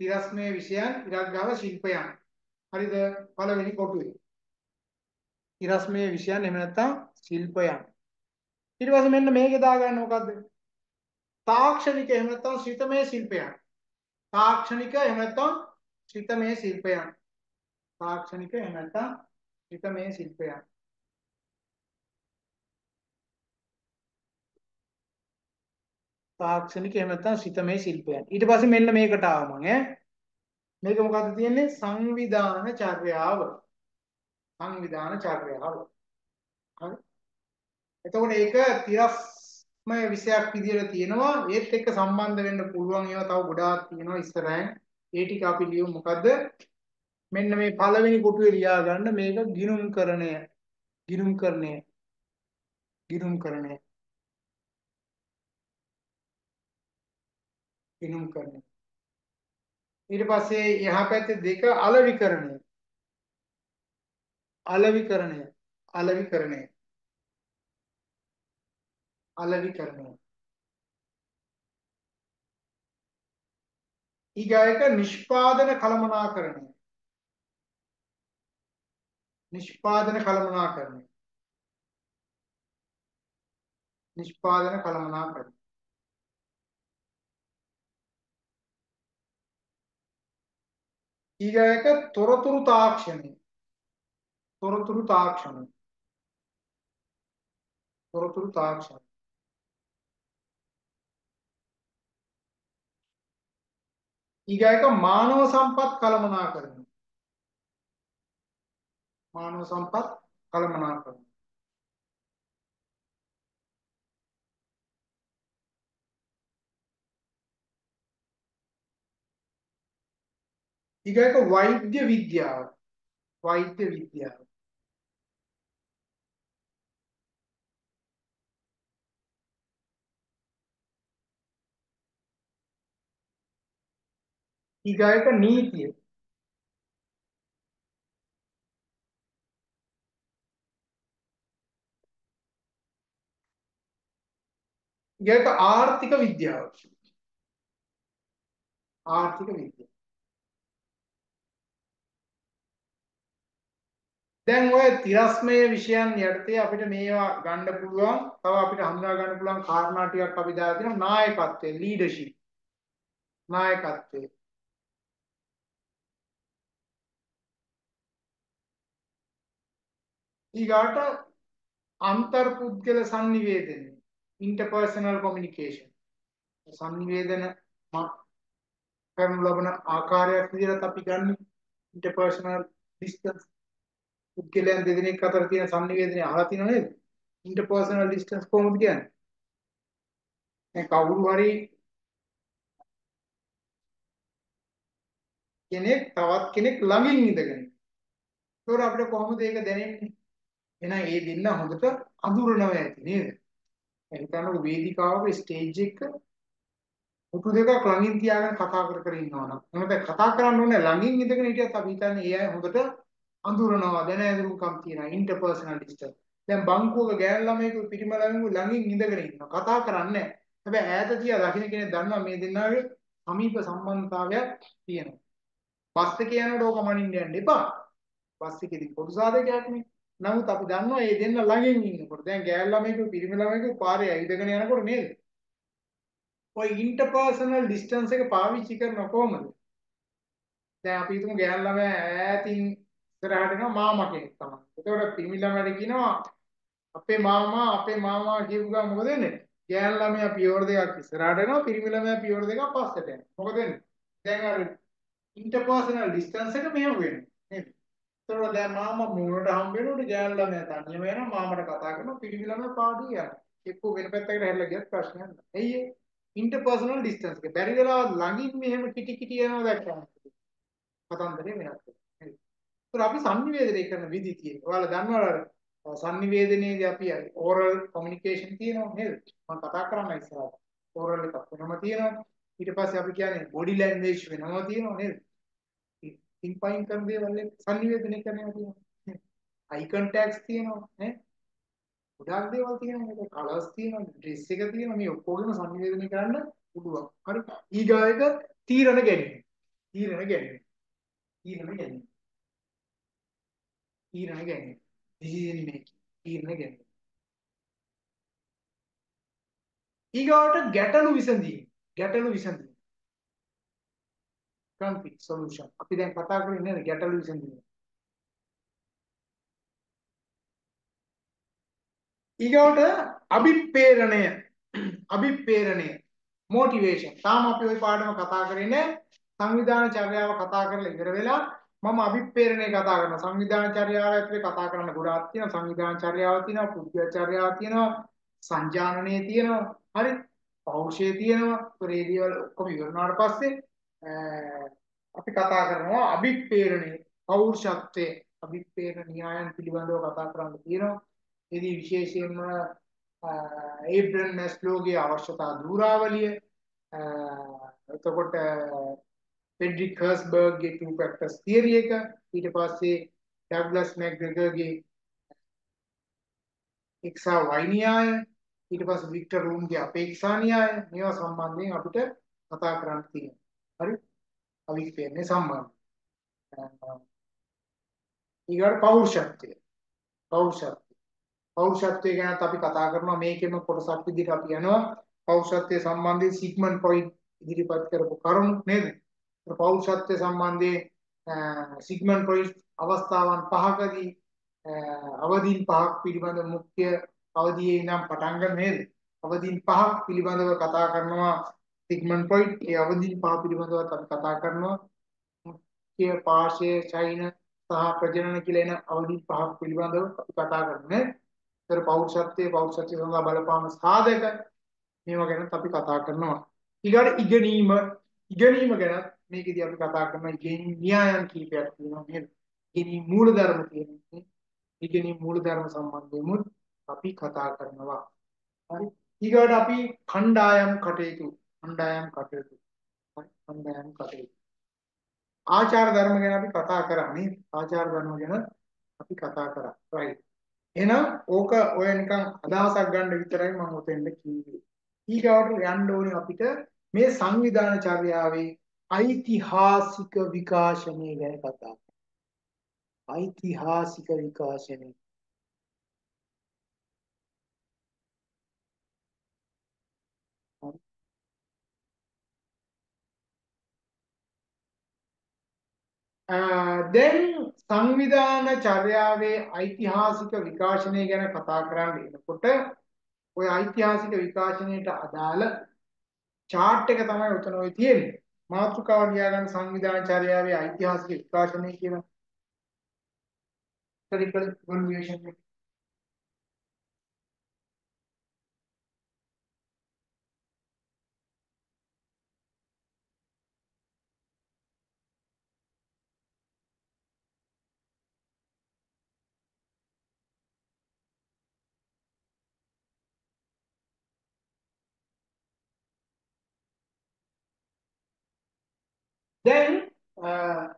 තිරස්මය විෂයන් ඉරක් ගහලා ශිල්පයන්. හරිද? පළවෙනි කොටුවේ. තිරස්මය විෂයන් එහෙම නැත්නම් ශිල්පයන්. ඊට පස්සේ මෙන්න මේකේ දාගන්න මොකද්ද? තාක්ෂණික එහෙම නැත්නම් ශ්‍රිතමය ශිල්පයන්. තාක්ෂණික එහෙම නැත්නම් ශ්‍රිතමය ශිල්පයන්. තාක්ෂණික එහෙම නැත්නම් ශ්‍රිතමය ශිල්පයන්. තාක්ෂණික එහෙම නැත්නම් ශ්‍රිතමය ශිල්පයන්. ඊට පස්සේ මෙන්න මේකට ආවා මම ඈ. මේක මොකද්ද තියෙන්නේ? සංවිධාන චර්යාව. සංවිධාන චර්යාව. හරි. එතකොට ඒක තිරස්මය විෂයක් විදියට තියෙනවා. ඒත් එක්ක සම්බන්ධ වෙන්න පුළුවන්. ඒවා තව ගොඩාක් තියෙනවා ඉස්සරහින්. ඒ ටික අපි ලියමු. මොකද්ද? මෙන්න මේ පළවෙනි කොටුවේ ලියා ගන්න මේක ගිනුම්කරණය ගිනුම්කරණය ගිනුම්කරණය ගිනුම්කරණය ඊට පස්සේ එහා පැත්තේ දෙක අලවිකරණය. අලවිකරණය. අලවිකරණය. අලවිකරණය. ඊගායක නිෂ්පාදන කළමනාකරණය. නිෂ්පාදන කළමනාකරණය. නිෂ්පාදන කළමනාකරණය. ඊගායක තොරතුරු තාක්ෂණය තොරතුරු තාක්ෂණය තොරතුරු තාක්ෂණය ඊගායක මානව සම්පත් කළමනාකරණය මානව සම්පත් කළමනාකරණය ඊගායක වෛද්‍ය විද්‍යාව වෛද්‍ය විද්‍යාව ඊගායක නීතිය ඊගායක ආර්ථික විද්‍යාව ආර්ථික විද්‍යාව දැන් ඔය තිරස්මය විෂයන් යටතේ අපිට මේවා ගන්න පුළුවන්. තව අපිට හඳුනා ගන්න පුළුවන් කාරණා ටිකක් අපි දාලා තියෙනවා. නායකත්වය ලීඩර්ෂිප් නායකත්වය. ඊගාට අන්තර්පුද්ගල sannivedana interpersonal communication. sannivedana කරනු ලබන ආකාරයක් විදිහට අපි ගන්න interpersonal distance පුද්ගලයන් දෙදෙනෙක් අතර තියෙන sannivedana අහලා තියෙනව නේද? interpersonal distance කොහොමද කියන්නේ? දැන් කවුරු හරි කෙනෙක් තවත් කෙනෙක් ළඟින් ඉඳගෙන. ඒතකොට අපිට කොහොමද ඒක දැනෙන්නේ? එහෙනම් ඒ දෙන්න හොඳට අඳුරනවා ඇති නේද? හිතන්නකො වේදිකාවක ස්ටේජ් එක මුතු දෙකක් ළඟින් තියාගෙන කතා කර කර ඉන්නවා නම් මොකද කතා කරන්න ඕනේ ළඟින් ඉඳගෙන හිටියත් අපි හිතන්නේ ඒ අය හොඳට අඳුරනවා දැන ඇඳුරුකම් තියෙනවා ඉන්ටර්පර්සනල් ඩිස්ටන්ස් දැන් බංකුවක ගෑනු ළමයෙකු පිටිම ළමයෙකු ළඟින් ඉඳගෙන ඉන්නවා. කතා කරන්නේ හැබැයි ඈත තියා දකින්න කෙනෙක් දන්නවා මේ දෙන්නාගේ සමීප සම්බන්ධතාවයක් තියෙනවා. බස් එකේ යනකොට ඕක මනින්න යන්න එපා. බස් එකේදී පොදු සාධකයක් නේ නමුත් අපි දන්නවා මේ දෙන්න ළඟින් ඉන්නකොට දැන් ගෑල් ළමයෙකු පිරිමි ළමයෙකු පාරේ ඇවිදගෙන යනකොට නේද? ඔය ඉන්ටර්පර්සනල් ඩිස්ටන්ස් එක පාවිච්චි කරන කොහමද? දැන් අපි හිතමු ගෑල් ළමයා ඈතින් ඉස්සරහට එනවා මාමා කෙනෙක් තමයි. එතකොට පිරිමි ළමයාට කියනවා අපේ මාමා අපේ මාමා කියපු ගමන් මොකද වෙන්නේ? ගෑල් ළමයා පියවර දෙකක් ඉස්සරහට එනවා පිරිමි ළමයා පියවර දෙකක් පස්සට යනවා. මොකද වෙන්නේ? දැන් අර ඉන්ටර්පර්සනල් ඩිස්ටන්ස් එක මෙහෙම වෙන්නේ. නේද? ඒතකොට දැන් මාමා මූණට හම්බ වෙනකොට ගෑනු ළමයා තනියම යනවා මාමට කතා කරනවා පිරිමි ළමයා පාඩුවේ යනවා. එක්ක වෙන පැත්තකට හැරිලා ගියත් ප්‍රශ්නයක් නැහැ. එයි ඒ ඉන්ටර්පර්සනල් ඩිස්ටන්ස් එක. බැරි වෙලාවත් ළඟින් මෙහෙම කිටි කිටි යනවා දැක්කම. කතන්දරේ වෙනස් වෙනවා. ඒතර අපි sannivedanaya කරන විදි තියෙනවා. ඔයාලා දන්නවද sannivedanayේදී අපි oral communication තියෙනවා නේද? මම කතා කරන්න ඉස්සරහට. oral එකක් වෙනම තියෙනවා. ඊට පස්සේ අපි කියන්නේ body language වෙනම තියෙනවා නේද? පින්පයින් කරන දේවල් එක්ක sannivedanaya කරනවා තියෙනවා. eye contacts තියෙනවා නේ. ගොඩාක් දේවල් තියෙනවා මේක කලර්ස් තියෙනවා ඩ්‍රෙස් එක තියෙනවා මේ ඔක්කොගෙම sannivedanaya කරන්න පුළුවන්. හරි. ඊගායක තීරණ ගැනීම. තීරණ ගැනීම. තීරණ ගැනීම. තීරණ ගැනීම. decision making. තීරණ ගැනීම. ඊගාවට ගැටලු විසඳීම. ගැටලු විසඳීම. conflict solution. අපි දැන් කතා කරන්නේ නේද ගැටලු විසඳීම. ඊගොට අභිප්‍රේරණය අභිප්‍රේරණය මොටිවේෂන්. තාම අපි ওই පාඩම කතා කරන්නේ සංවිධාන චර්යාව කතා කරලා ඉවර වෙලා මම අභිප්‍රේරණය කතා කරනවා. සංවිධාන චර්යාව ඇතුලේ කතා කරන්න ගොඩාක් තියෙනවා. සංවිධාන චර්යාව තියෙනවා, පුද්ගල චර්යාව තියෙනවා, සංජානනය තියෙනවා. හරි? පෞරුෂය තියෙනවා. ඒ දේවල් ඔක්කොම ඉවරනාට පස්සේ අපි කතා කරනවා අභිප්‍රේරණේ පෞරුෂත්වයේ අභිප්‍රේරණ න්‍යායන් පිළිබඳව කතා කරන්න තියෙනවා. ඒදී විශේෂයෙන්ම ඒබ්‍රන් මැස්ලෝගේ අවශ්‍යතා ධූරාවලිය එතකොට ෆෙඩරික් හර්ස්බර්ග්ගේ two factors theory එක ඊට පස්සේ ඩග්ලස් මැක්ග්‍රෙගර්ගේ x y න්‍යාය ඊට පස්සේ වික්ටර් රූම්ගේ අපේක්ෂා න්‍යාය මේවා සම්බන්ධයෙන් අපිට කතා කරන්න තියෙනවා. හරි අවික්පේන්නේ සම්බන්ධ. ඊගොඩ පෞරුෂත්වය. පෞරුෂත්වය. පෞරුෂත්වය ගැන අපි කතා කරනවා මේකෙම කොටසක් විදිහට අපි යනවා. පෞරුෂත්වය සම්බන්ධයෙන් සිග්මන්ඩ් ෆ්‍රොයිඩ් ඉදිරිපත් කරපු කරුණු නේද? පෞරුෂත්වය සම්බන්ධයෙන් සිග්මන්ඩ් ෆ්‍රොයිඩ් අවස්ථාවන් පහකදී අවදීන් පහක් පිළිබඳ මුඛ්‍ය අවදියේ ඉඳන් පටන් ගන්න නේද? අවදීන් පහක් පිළිබඳව කතා කරනවා සිග්මන්ඩ් ෆ්‍රොයිඩ් ඒ අවදීන් පහ පිළිබඳව අපි කතා කරනවා මුඛ්‍ය පාර්ශ්වය චෛන සහ ප්‍රජනන කියලා එන අවදීන් පහක් පිළිබඳව අපි කතා කරන්නේ. ඒතර පෞරුෂත්වයේ පෞරුෂත්වය සඳහා බලපාන සාධක මේවා ගැන අපි කතා කරනවා. ඊගාට ඉගෙනීම ඉගෙනීම ගැන මේකෙදී අපි කතා කරන ඉගෙනීම් න්‍යායන් කීපයක් තියෙනවා නේද? ඉගෙනීම් මූලධර්ම තියෙනවා. ඉගෙනීම් මූලධර්ම සම්බන්ධයෙන් අපි කතා කරනවා. හරි. ඊගාට අපි කණ්ඩායම් කටයුතු කණ්ඩායම් කටයුතු කණ්ඩායම් කටයුතු ආචාර ධර්ම ගැන අපි කතා කරා නේද ආචාර ධර්ම ගැන අපි කතා කරා right එහෙනම් ඕක ඔය නිකන් අදහසක් ගන්න විතරයි මම උතෙන්ද කිව්වේ ඊගාවට යන්න ඕනේ අපිට මේ සංවිධාන චර්යාවේ ඓතිහාසික විකාශනය ගැන කතා ඓතිහාසික විකාශනය දැන් සංවිධාන චර්යාවේ ඓතිහාසික විකාශනය ගැන කතා කරන්න එනකොට ওই ඓතිහාසික විකාශනයට අදාළ chart එක තමයි උතන ඔය තියෙන්නේ. මාතෘකාව ලියාගන්න සංවිධාන චර්යාවේ ඓතිහාසික විකාශනය කියන critical evaluation එක. දැන්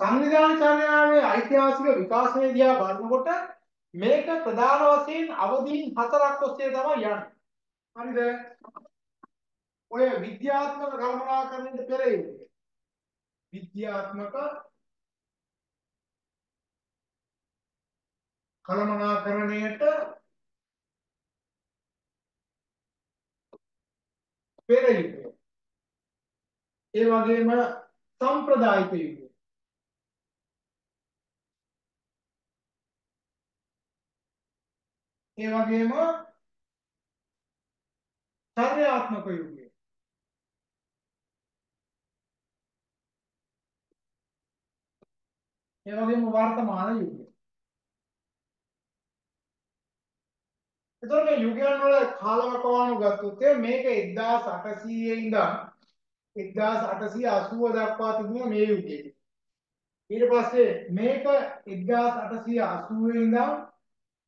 සංවිධාන චර්යාවේ ඓතිහාසික විකාශනය දිහා බලනකොට මේක ප්‍රධාන වශයෙන් අවදීන් හතරක් ඔස්සේ තමයි යන්නේ. හරිද? ඔය විද්‍යාත්මක කළමනාකරණයට පෙර විද්‍යාත්මක කළමනාකරණයට පෙර ඒ වගේම සම්ප්‍රදායික යුගය. ඒ වගේම චර්යාත්මක යුගය. ඒ වගේම වර්තමාන යුගය. එතකොට මේ යුගයන් වල කාලවකවානු ගත්තොත් මේක 1800 ඉඳන් 1880 දක්වා තිබුණා මේ යුගයේ. ඊට පස්සේ මේක 1880 ඉඳන්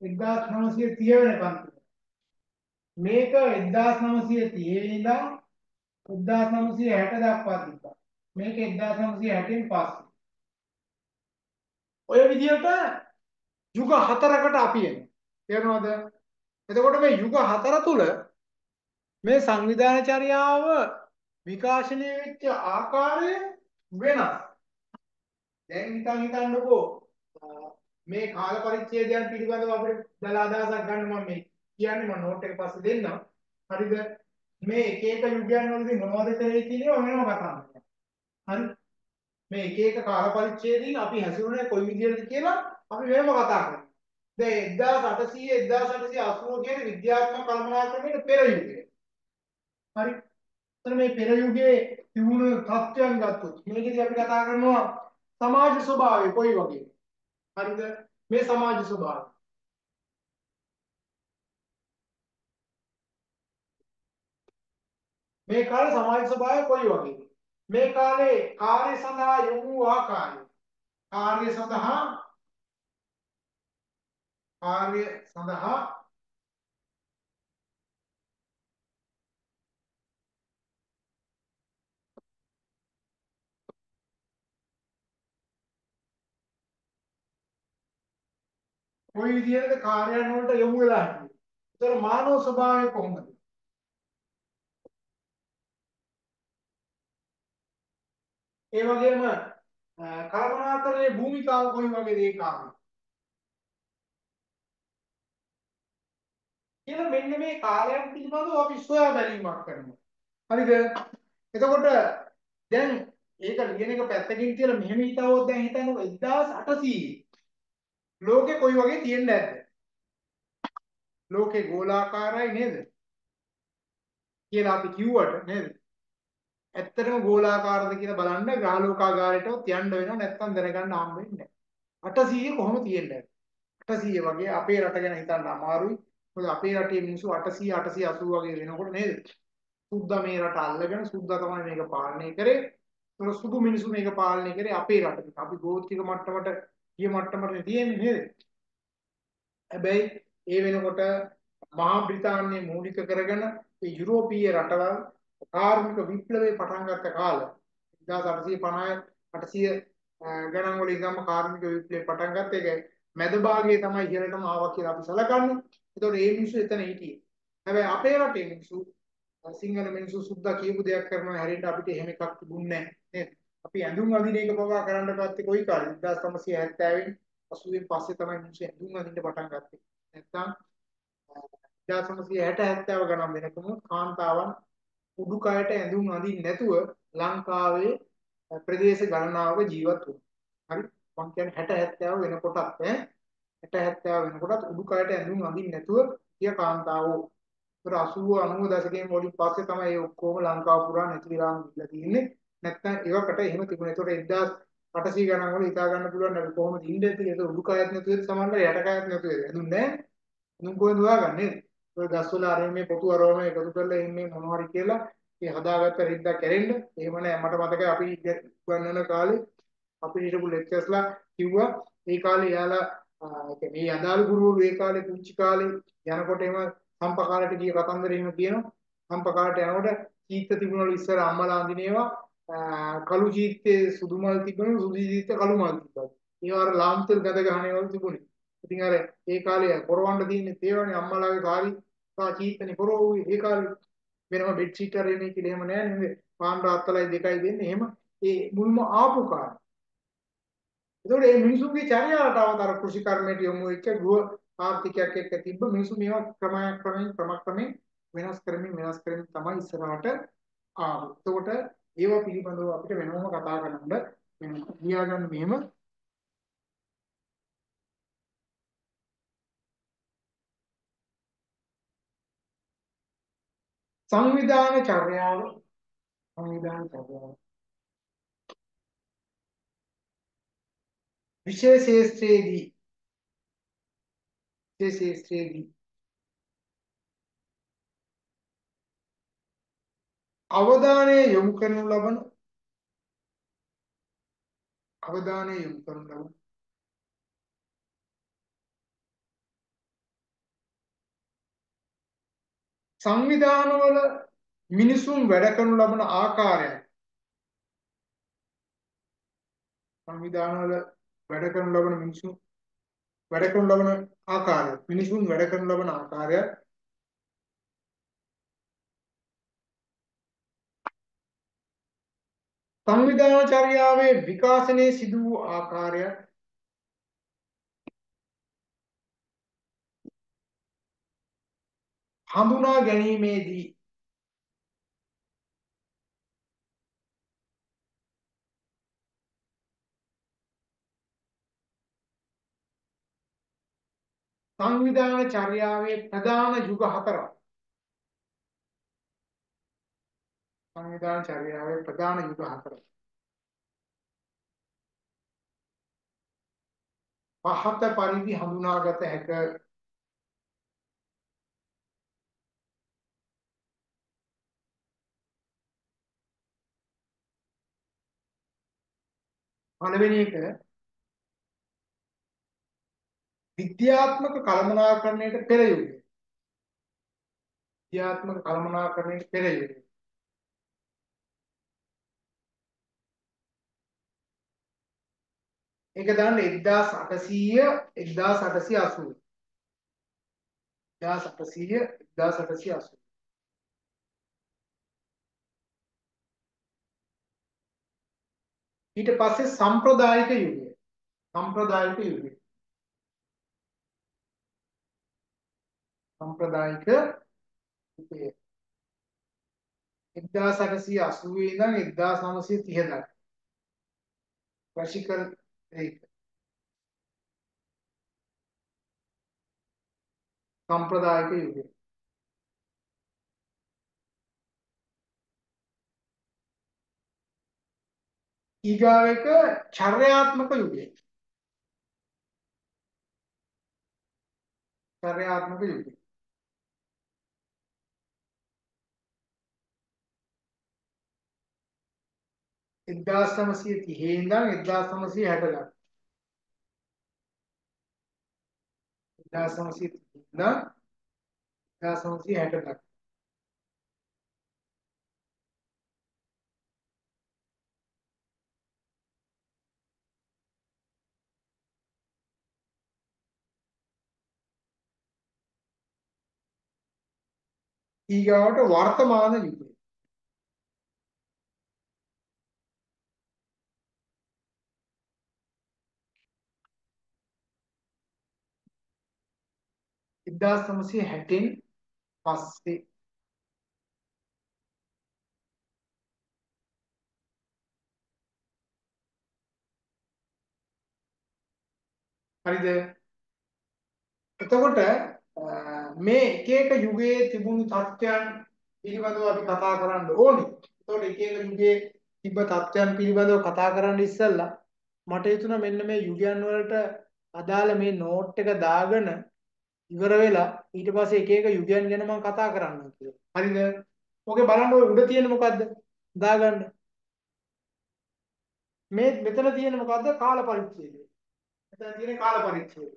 1930 වෙනකන් මේක 1930 ඉඳන් 1960 දක්වා තිබ්බා. මේක 1960න් පස්සේ. ඔය විදිහට යුග හතරකට අපි එනවා. තේරෙනවද? එතකොට මේ යුග හතර තුල මේ සංවිධාන චර්යාව විකාශනය වෙච්ච ආකාරය වෙනස්. දැන් හිතන් හිතන්නකෝ මේ කාල පරිච්ඡේදයන් පිළිබඳව අපිට දල අදහසක් ගන්න මම මේ කියන්නේ මම නෝට් එක පස්සේ දෙන්නම්. හරිද? මේ එක එක යුගයන් වලදී මොනවද කරේ කියන්නේ වෙනම කතාවක්. හරි? මේ එක එක කාල පරිච්ඡේදයෙන් අපි හැසිරුණේ කොයි විදිහටද කියලා අපි වෙනම කතා කරමු. දැන් 1800 1880 කියන විද්‍යාත්මක කළමනාකරණයට පෙර යුගය. හරි? එතන මේ පෙර යුගයේ තිබුණු තත්ත්වයන් ගත්තොත් මේකදී අපි කතා කරනවා සමාජ ස්වභාවය කොයි වගේ? හරිද? මේ සමාජ ස්වභාවය. මේ කාලේ සමාජ ස්වභාවය කොයි වගේද මේ කාලේ කාර්ය සඳහා යොමු වූ ආකාරය. කාර්ය සඳහා කාර්ය සඳහා කොයි විදිහටද කාර්යයන් වලට යොමු වෙලා හිටියේ. ඒතර මානව ස්වභාවය කොහොමද? ඒ වගේම කල්පනාකරණයේ භූමිකාව කොයි වගේද ඒ කාර්යය? කියලා මෙන්න මේ කාර්යයන් පිළිබඳව අපි සොයා බැලීමක් කරනවා. හරිද? එතකොට දැන් ඒක ලියන එක පැත්තකින් තියලා මෙහෙම හිතවොත් දැන් හිතන්නකො 1800 ලෝකේ කොයි වගේ තියෙන්නේ නැද්ද? ලෝකේ ගෝලාකාරයි නේද? කියලා අපි කිව්වට නේද? ඇත්තටම ගෝලාකාරද කියලා බලන්න ග්‍රහලෝකාගාරයටවත් යන්න වෙනවා නැත්නම් දැනගන්න හම්බ වෙන්නේ නැහැ. 800 කොහොම තියෙන්නේ? 800 වගේ අපේ රට ගැන හිතන්න අමාරුයි. මොකද අපේ රටේ මිනිස්සු 800 880 වගේ වෙනකොට නේද? සුද්දා මේ රට අල්ලගෙන සුද්දා තමයි මේක පාලනය කරේ. ඒක සුදු මිනිස්සු මේක පාලනය කරේ අපේ රටේ. අපි ගෝත්‍රික මට්ටමට ගිය මට්ටමට තියෙන්නේ නේද? හැබැයි ඒ වෙනකොට මහා බ්‍රිතාන්‍ය මූලික කරගෙන ඒ යුරෝපීය රටවල් කාර්මික විප්ලවය පටන් ගත්ත කාල 1850 800 ගණන් වල ඉඳන්ම කාර්මික විප්ලවය පටන් ගත්ත එක මැද භාගයේ තමයි ඉහළටම ආවා කියලා අපි සලකන්නේ. ඒතකොට ඒ මිනිස්සු එතන හිටියේ. හැබැයි අපේ රටේ මිනිස්සු සිංහල මිනිස්සු සුද්දා කියපු දෙයක් කරනවා හැරෙන්න අපිට එහෙම එකක් තිබුණේ නැහැ නේද? අපි ඇඳුම් අඳින එක පවා කරන්න ගත්තේ කොයි කාලේ 1970 න් 80 පස්සේ තමයි මිනිස්සු ඇඳුම් අඳින්න පටන් ගත්තේ. නැත්තම් 1960 70 ගණන් වෙනකම් කාන්තාවන් උඩුකයට ඇඳුම් අඳින්නේ නැතුව ලංකාවේ ප්‍රදේශ ගණනාවක ජීවත් වුණා. හරි? මම කියන්නේ 60 70 වෙනකොටත් ඈ 60 70 වෙනකොටත් උඩුකයට ඇඳුම් අඳින්නේ නැතුව කිය කාන්තාවෝ. ඒතර 80 90 දශකයේ වලින් පස්සේ තමයි මේ ඔක්කොම ලංකාව පුරා නැති වෙලා ගිහිල්ලා තියෙන්නේ. නැත්තම් ඒවකට එහෙම තිබුණේ. ඒතකොට 1800 ගණන් වල හිතා ගන්න පුළුවන් අපි කොහොමද ඉන්නේ කියලා. ඒක උඩුකයත් නැතුවද සමහරවල් යටකයත් නැතුවද. ඇඳුන්නේ නැහැ. නුඹ කොහෙන්ද හොයාගන්නේ? ඔය ගස්වල අරගෙන මේ පොතු අරවම එකතු කරලා ඉන්නේ මොනවා හරි කියලා ඒ හදාගත්ත රිද්දක් කැරෙන්න. එහෙම නෑ මට මතකයි අපි ගන්නන කාලේ අපිට හිටපු ලෙක්චර්ස්ලා කිව්වා ඒ කාලේ එයාලා ඒ මේ අදාළ ගුරුවරු ඒ කාලේ පුංචි කාලේ යනකොට එහෙම සම්පකාරට ගිය කතන්දර එහෙම කියනවා. සම්පකාරට යනකොට චීත්ත තිබුණලු ඉස්සර අම්මලා අඳිනේවා කළු චීත්තේ සුදු මල් තිබුණු සුදු චීත්තේ කළු මල් තිබ්බා. ඒවා අර ලාම්තල් ගඳ ගහන ඒවා තිබුණේ. ඉතින් අර ඒ කාලේ පොරවන්න තියෙන්නේ තේවනේ අම්මලාගේ සාරි සා චීත්තනේ පොරවුවේ ඒ කාලේ වෙනම බෙඩ් ෂීට් අරගෙන කියලා එහෙම නෑ නේද? පාන් රාත්තලයි දෙකයි දෙන්නේ. එහෙම ඒ මුල්ම ආපු කාලේ. ඒතකොට මේ මිනිසුන්ගේ චර්යාවට අවතර කෘෂි කර්මයට යොමු වෙච්ච ගෘහ ආර්ථිකයක් එක්ක තිබ්බ මිනිසු මේවා ක්‍රමයක් ක්‍රමයෙන් ක්‍රමක්‍රමයෙන් වෙනස් කරමින් වෙනස් කරමින් තමයි ඉස්සරහට ආවේ. එතකොට ඒව පිළිබඳව අපිට වෙනම කතා කරන්න වෙනවා. කියාගන්න මෙහෙම. සංවිධාන චර්යාව. සංවිධාන චර්යාව. විශේෂ ශේත්‍රයේදී විශේෂ ශේත්‍රයේදී අවධානය යොමු කරනු ලබන අවධානය යොමු කරනු ලබන සංවිධානවල මිනිසුන් වැඩ කරනු ලබන ආකාරය සංවිධානවල වැඩ කරනු ලබන මිනිසුන් වැඩ කරනු ලබන ආකාරය මිනිසුන් වැඩ කරනු ලබන ආකාරය සංවිධාන චර්යාවේ විකාශනයේ සිදු වූ ආකාරය හඳුනා ගැනීමේදී සංවිධාන චර්යාවේ ප්‍රධාන යුග හතරක් සංවිධාන චර්යාවේ ප්‍රධාන යුග හතරක් පහත පරිදි හඳුනාගත හැක පළවෙනි එක විද්‍යාත්මක කළමනාකරණයට පෙර යුගය. විද්‍යාත්මක කළමනාකරණයට පෙර යුගය. ඒක දාන්න 1800 1880 1800 1880 ඊට පස්සේ සම්ප්‍රදායික යුගය. සම්ප්‍රදායික යුගය. සම්ප්‍රදායික යුගය. 1880 ඉඳන් 1930 දක්වා ක්ලාසිකල් सांप्रदाय के युग ಈಗಾವೇಕ ಚರ್ಯಾತ್ಮಕ ಯುಗೆ ಚರ್ಯಾತ್ಮಕ ಯುಗೆ 1930 ඉඳන් 1960 ගන්න. 1930 ඉඳන් 1960 ගන්න. ඊගාවට වර්තමාන යුගය 1960න් පස්සේ හරිද එතකොට මේ එක එක යුගයේ තිබුණු තත්ත්වයන් පිළිබඳව අපි කතා කරන්න ඕනේ. එතකොට එක එක යුගයේ තිබ්බ තත්ත්වයන් පිළිබඳව කතා කරන්න ඉස්සෙල්ලා මට හිතුණා මෙන්න මේ යුගයන් වලට අදාළ මේ නෝට් එක දාගෙන ඉවර වෙලා ඊට පස්සේ එක එක යුගයන් ගැන මම කතා කරන්නම් කියලා. හරිද? ඔකේ බලන්න ඔය උඩ තියෙන මොකද්ද? දාගන්න. මේ මෙතන තියෙන මොකද්ද? කාල පරිච්ඡේදය. මෙතන තියෙන කාල පරිච්ඡේදය.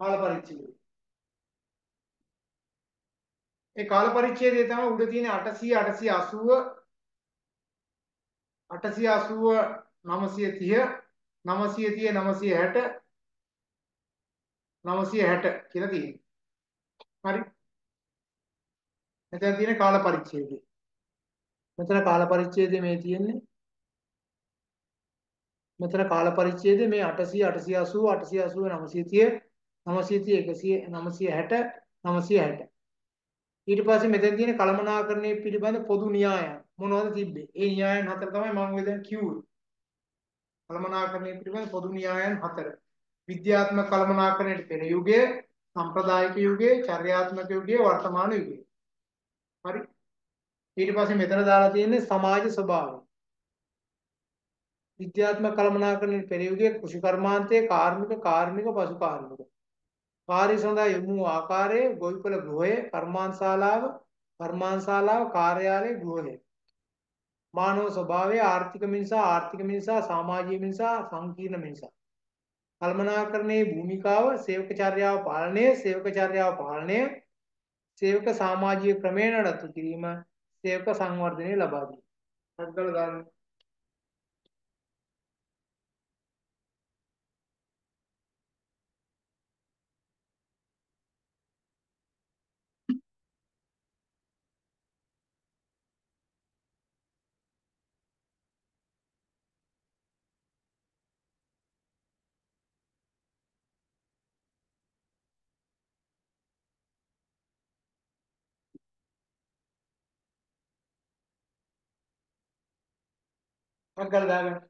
කාල පරිච්ඡේදය. ඒ කාල පරිච්ඡේදය තමයි උඩ තියෙන 800 880 880 930 930 960 960 කියලා තියෙනවා. හරි. මෙතන තියෙන කාල පරිච්ඡේදය. මෙතන කාල පරිච්ඡේදය මේ තියෙන්නේ. මෙතන කාල පරිච්ඡේදය මේ 800 880 880 930 930 100 960 960. ඊට පස්සේ මෙතන තියෙන කළමනාකරණය පිළිබඳ පොදු න්‍යායන් මොනවද තිබ්බේ? ඒ න්‍යායන් හතර තමයි මම ඔය දැන් කිව්වේ. කළමනාකරණය පිළිබඳ පොදු න්‍යායන් හතර. විද්‍යාත්මක කළමනාකරණයට පෙර යුගය, සම්ප්‍රදායික යුගය, චර්යාත්මක යුගය, වර්තමාන යුගය. හරි. ඊට පස්සේ මෙතන දාලා තියෙන්නේ සමාජ ස්වභාවය. විද්‍යාත්මක කළමනාකරණයට පෙර යුගයේ කෘෂි කර්මාන්තයේ කාර්මික කාර්මික පසු කාර්මික. කාර්ය සඳහා යොමු ආකාරයේ ගොවිපළ ගෘහය, කර්මාන්තශාලාව, කර්මාන්තශාලාව, කාර්යාලය, ගෘහය. මානව ස්වභාවය ආර්ථික මිනිසා ආර්ථික මිනිසා සමාජීය මිනිසා සංකීර්ණ මිනිසා කල්පනාකරණයේ භූමිකාව සේවක චර්යාව පාලනය සේවක චර්යාව පාලනය සේවක සමාජීය ක්‍රමයෙන් නඩත්තු කිරීම සේවක සංවර්ධනය ලබා දීම. හත්ගල දාන්න. හත්ගල දාගන්න.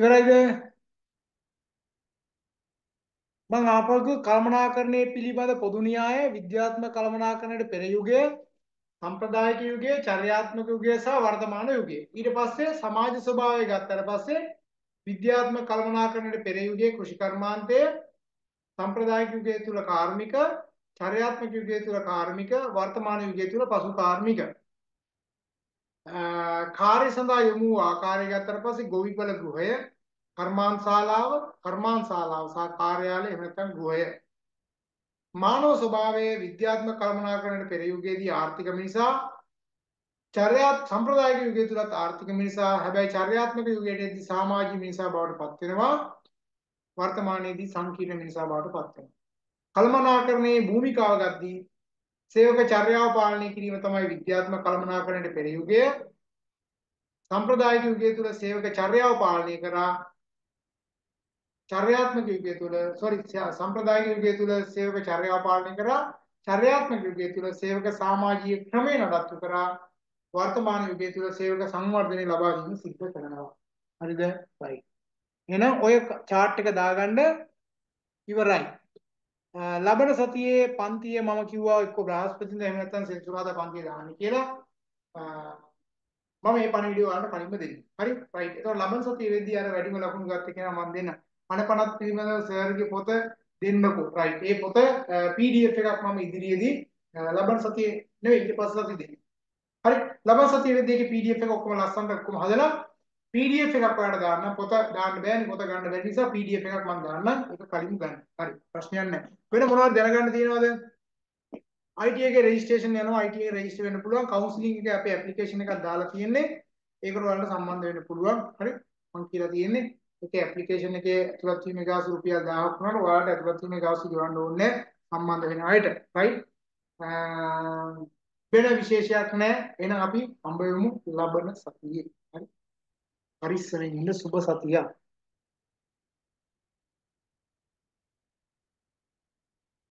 ඉවරයිද? මම ආපහු කළමනාකරණයේ පිළිබඳ පොදු න්‍යාය විද්‍යාත්මක කළමනාකරණයට පෙර යුගය සම්ප්‍රදායික යුගයේ චර්යාත්මක යුගය සහ වර්තමාන යුගය. ඊට පස්සේ සමාජ ස්වභාවය ගත්තට පස්සේ විද්‍යාත්මක කළමනාකරණයට පෙර යුගයේ කෘෂි කර්මාන්තය සම්ප්‍රදායික යුගය තුල කාර්මික චර්යාත්මක යුගය තුල කාර්මික වර්තමාන යුගය තුල පසු කාර්මික. කාර්ය සඳහා යොමු වූ ආකාරය ගත්තට පස්සේ ගොවිපළ ගෘහය කර්මාන්තශාලාව කර්මාන්තශාලාව සහ කාර්යාලය එහෙම නැත්නම් ගෘහය. මානව ස්වභාවයේ විද්‍යාත්මක කළමනාකරණයට පෙර යුගයේදී ආර්ථික මිනිසා චර්යාත් සම්ප්‍රදායික යුගය තුලත් ආර්ථික මිනිසා හැබැයි චර්යාත්මක යුගයේදී සමාජික මිනිසා බවට පත් වෙනවා. වර්තමානයේදී සංකීර්ණ මිනිසා බවට පත් වෙනවා. කළමනාකරණයේ භූමිකාව ගද්දී සේවක චර්යාව පාලනය කිරීම තමයි විද්‍යාත්මක කළමනාකරණයට පෙර යුගය. සම්ප්‍රදායික යුගය තුල සේවක චර්යාව පාලනය කරා. චර්යාත්මක යුගය තුල sorry සම්ප්‍රදායික යුගය තුල සේවක චර්යාව පාලනය කරා. චර්යාත්මක යුගය තුල සේවක සමාජීය ක්‍රමය නඩත්තු කරා. වර්තමාන යුගය තුල සේවක සංවර්ධනය ලබා දීම සිද්ධ කරනවා. හරිද? right. එහෙනම් ඔය chart එක දාගන්න ඉවරයි. ලබන සතියේ පන්තිය මම කිව්වා එක්ක බ්‍රහස්පතින්ද එහෙම නැත්නම් සෙන්සුරාදා පන්තිය දාන්න කියලා. මම මේ පණිවිඩය ඔයාලට කලින්ම දෙන්නම් හරි? රයිට් ඒතකොට ලබන සතියේ වෙද්දී අර වැඩිම ලකුණු ගත්ත කෙනා මම දෙන්න. අනපනත් පිළිබඳව සර්ගේ පොත දෙන්නකෝ. රයිට් ඒ පොත PDF එකක් මම ඉදිරියේදී ලබන සතියේ නෙවෙයි ඊට පස්සේ සතියේ දෙන්න. හරි? ලබන සතියේ වෙද්දී ඒකේ PDF එක ඔක්කොම ලස්සනට ඔක්කොම හදලා PDF එකක් ඔයාලට දාන්න පොත දාන්න බෑනේ පොත ගන්න බැරි නිසා PDF එකක් මම දාන්නම් ඒක කලින් ගන්න. හරි ප්‍රශ්නයක් නැහැ. වෙන මොනවද දැනගන්න තියෙනවද? IT එකේ රෙජිස්ට්‍රේෂන් යනවා. IT එකේ රෙජිස්ටර් වෙන්න පුළුවන්. කවුන්සලින් එකේ අපේ ඇප්ලිකේෂන් එකක් දාලා තියෙන්නේ. ඒකට ඔයාලට සම්බන්ධ වෙන්න පුළුවන්. හරි මම කියලා තියෙන්නේ. ඒකේ ඇප්ලිකේෂන් එකේ ඇතුළත් වීමේ ගාසු රුපියල් 1000ක් වුණාට ඔයාලට ඇතුළත් වීමේ ගාසු ගෙවන්න ඕනේ සම්බන්ධ වෙන අයට. රයිට් වෙන විශේෂයක් නැහැ. එහෙනම් අපි හම්බ වෙමු. ලබන සතියේ. හරි පරිස්සමෙන් ඉන්න සුබ සතියක්.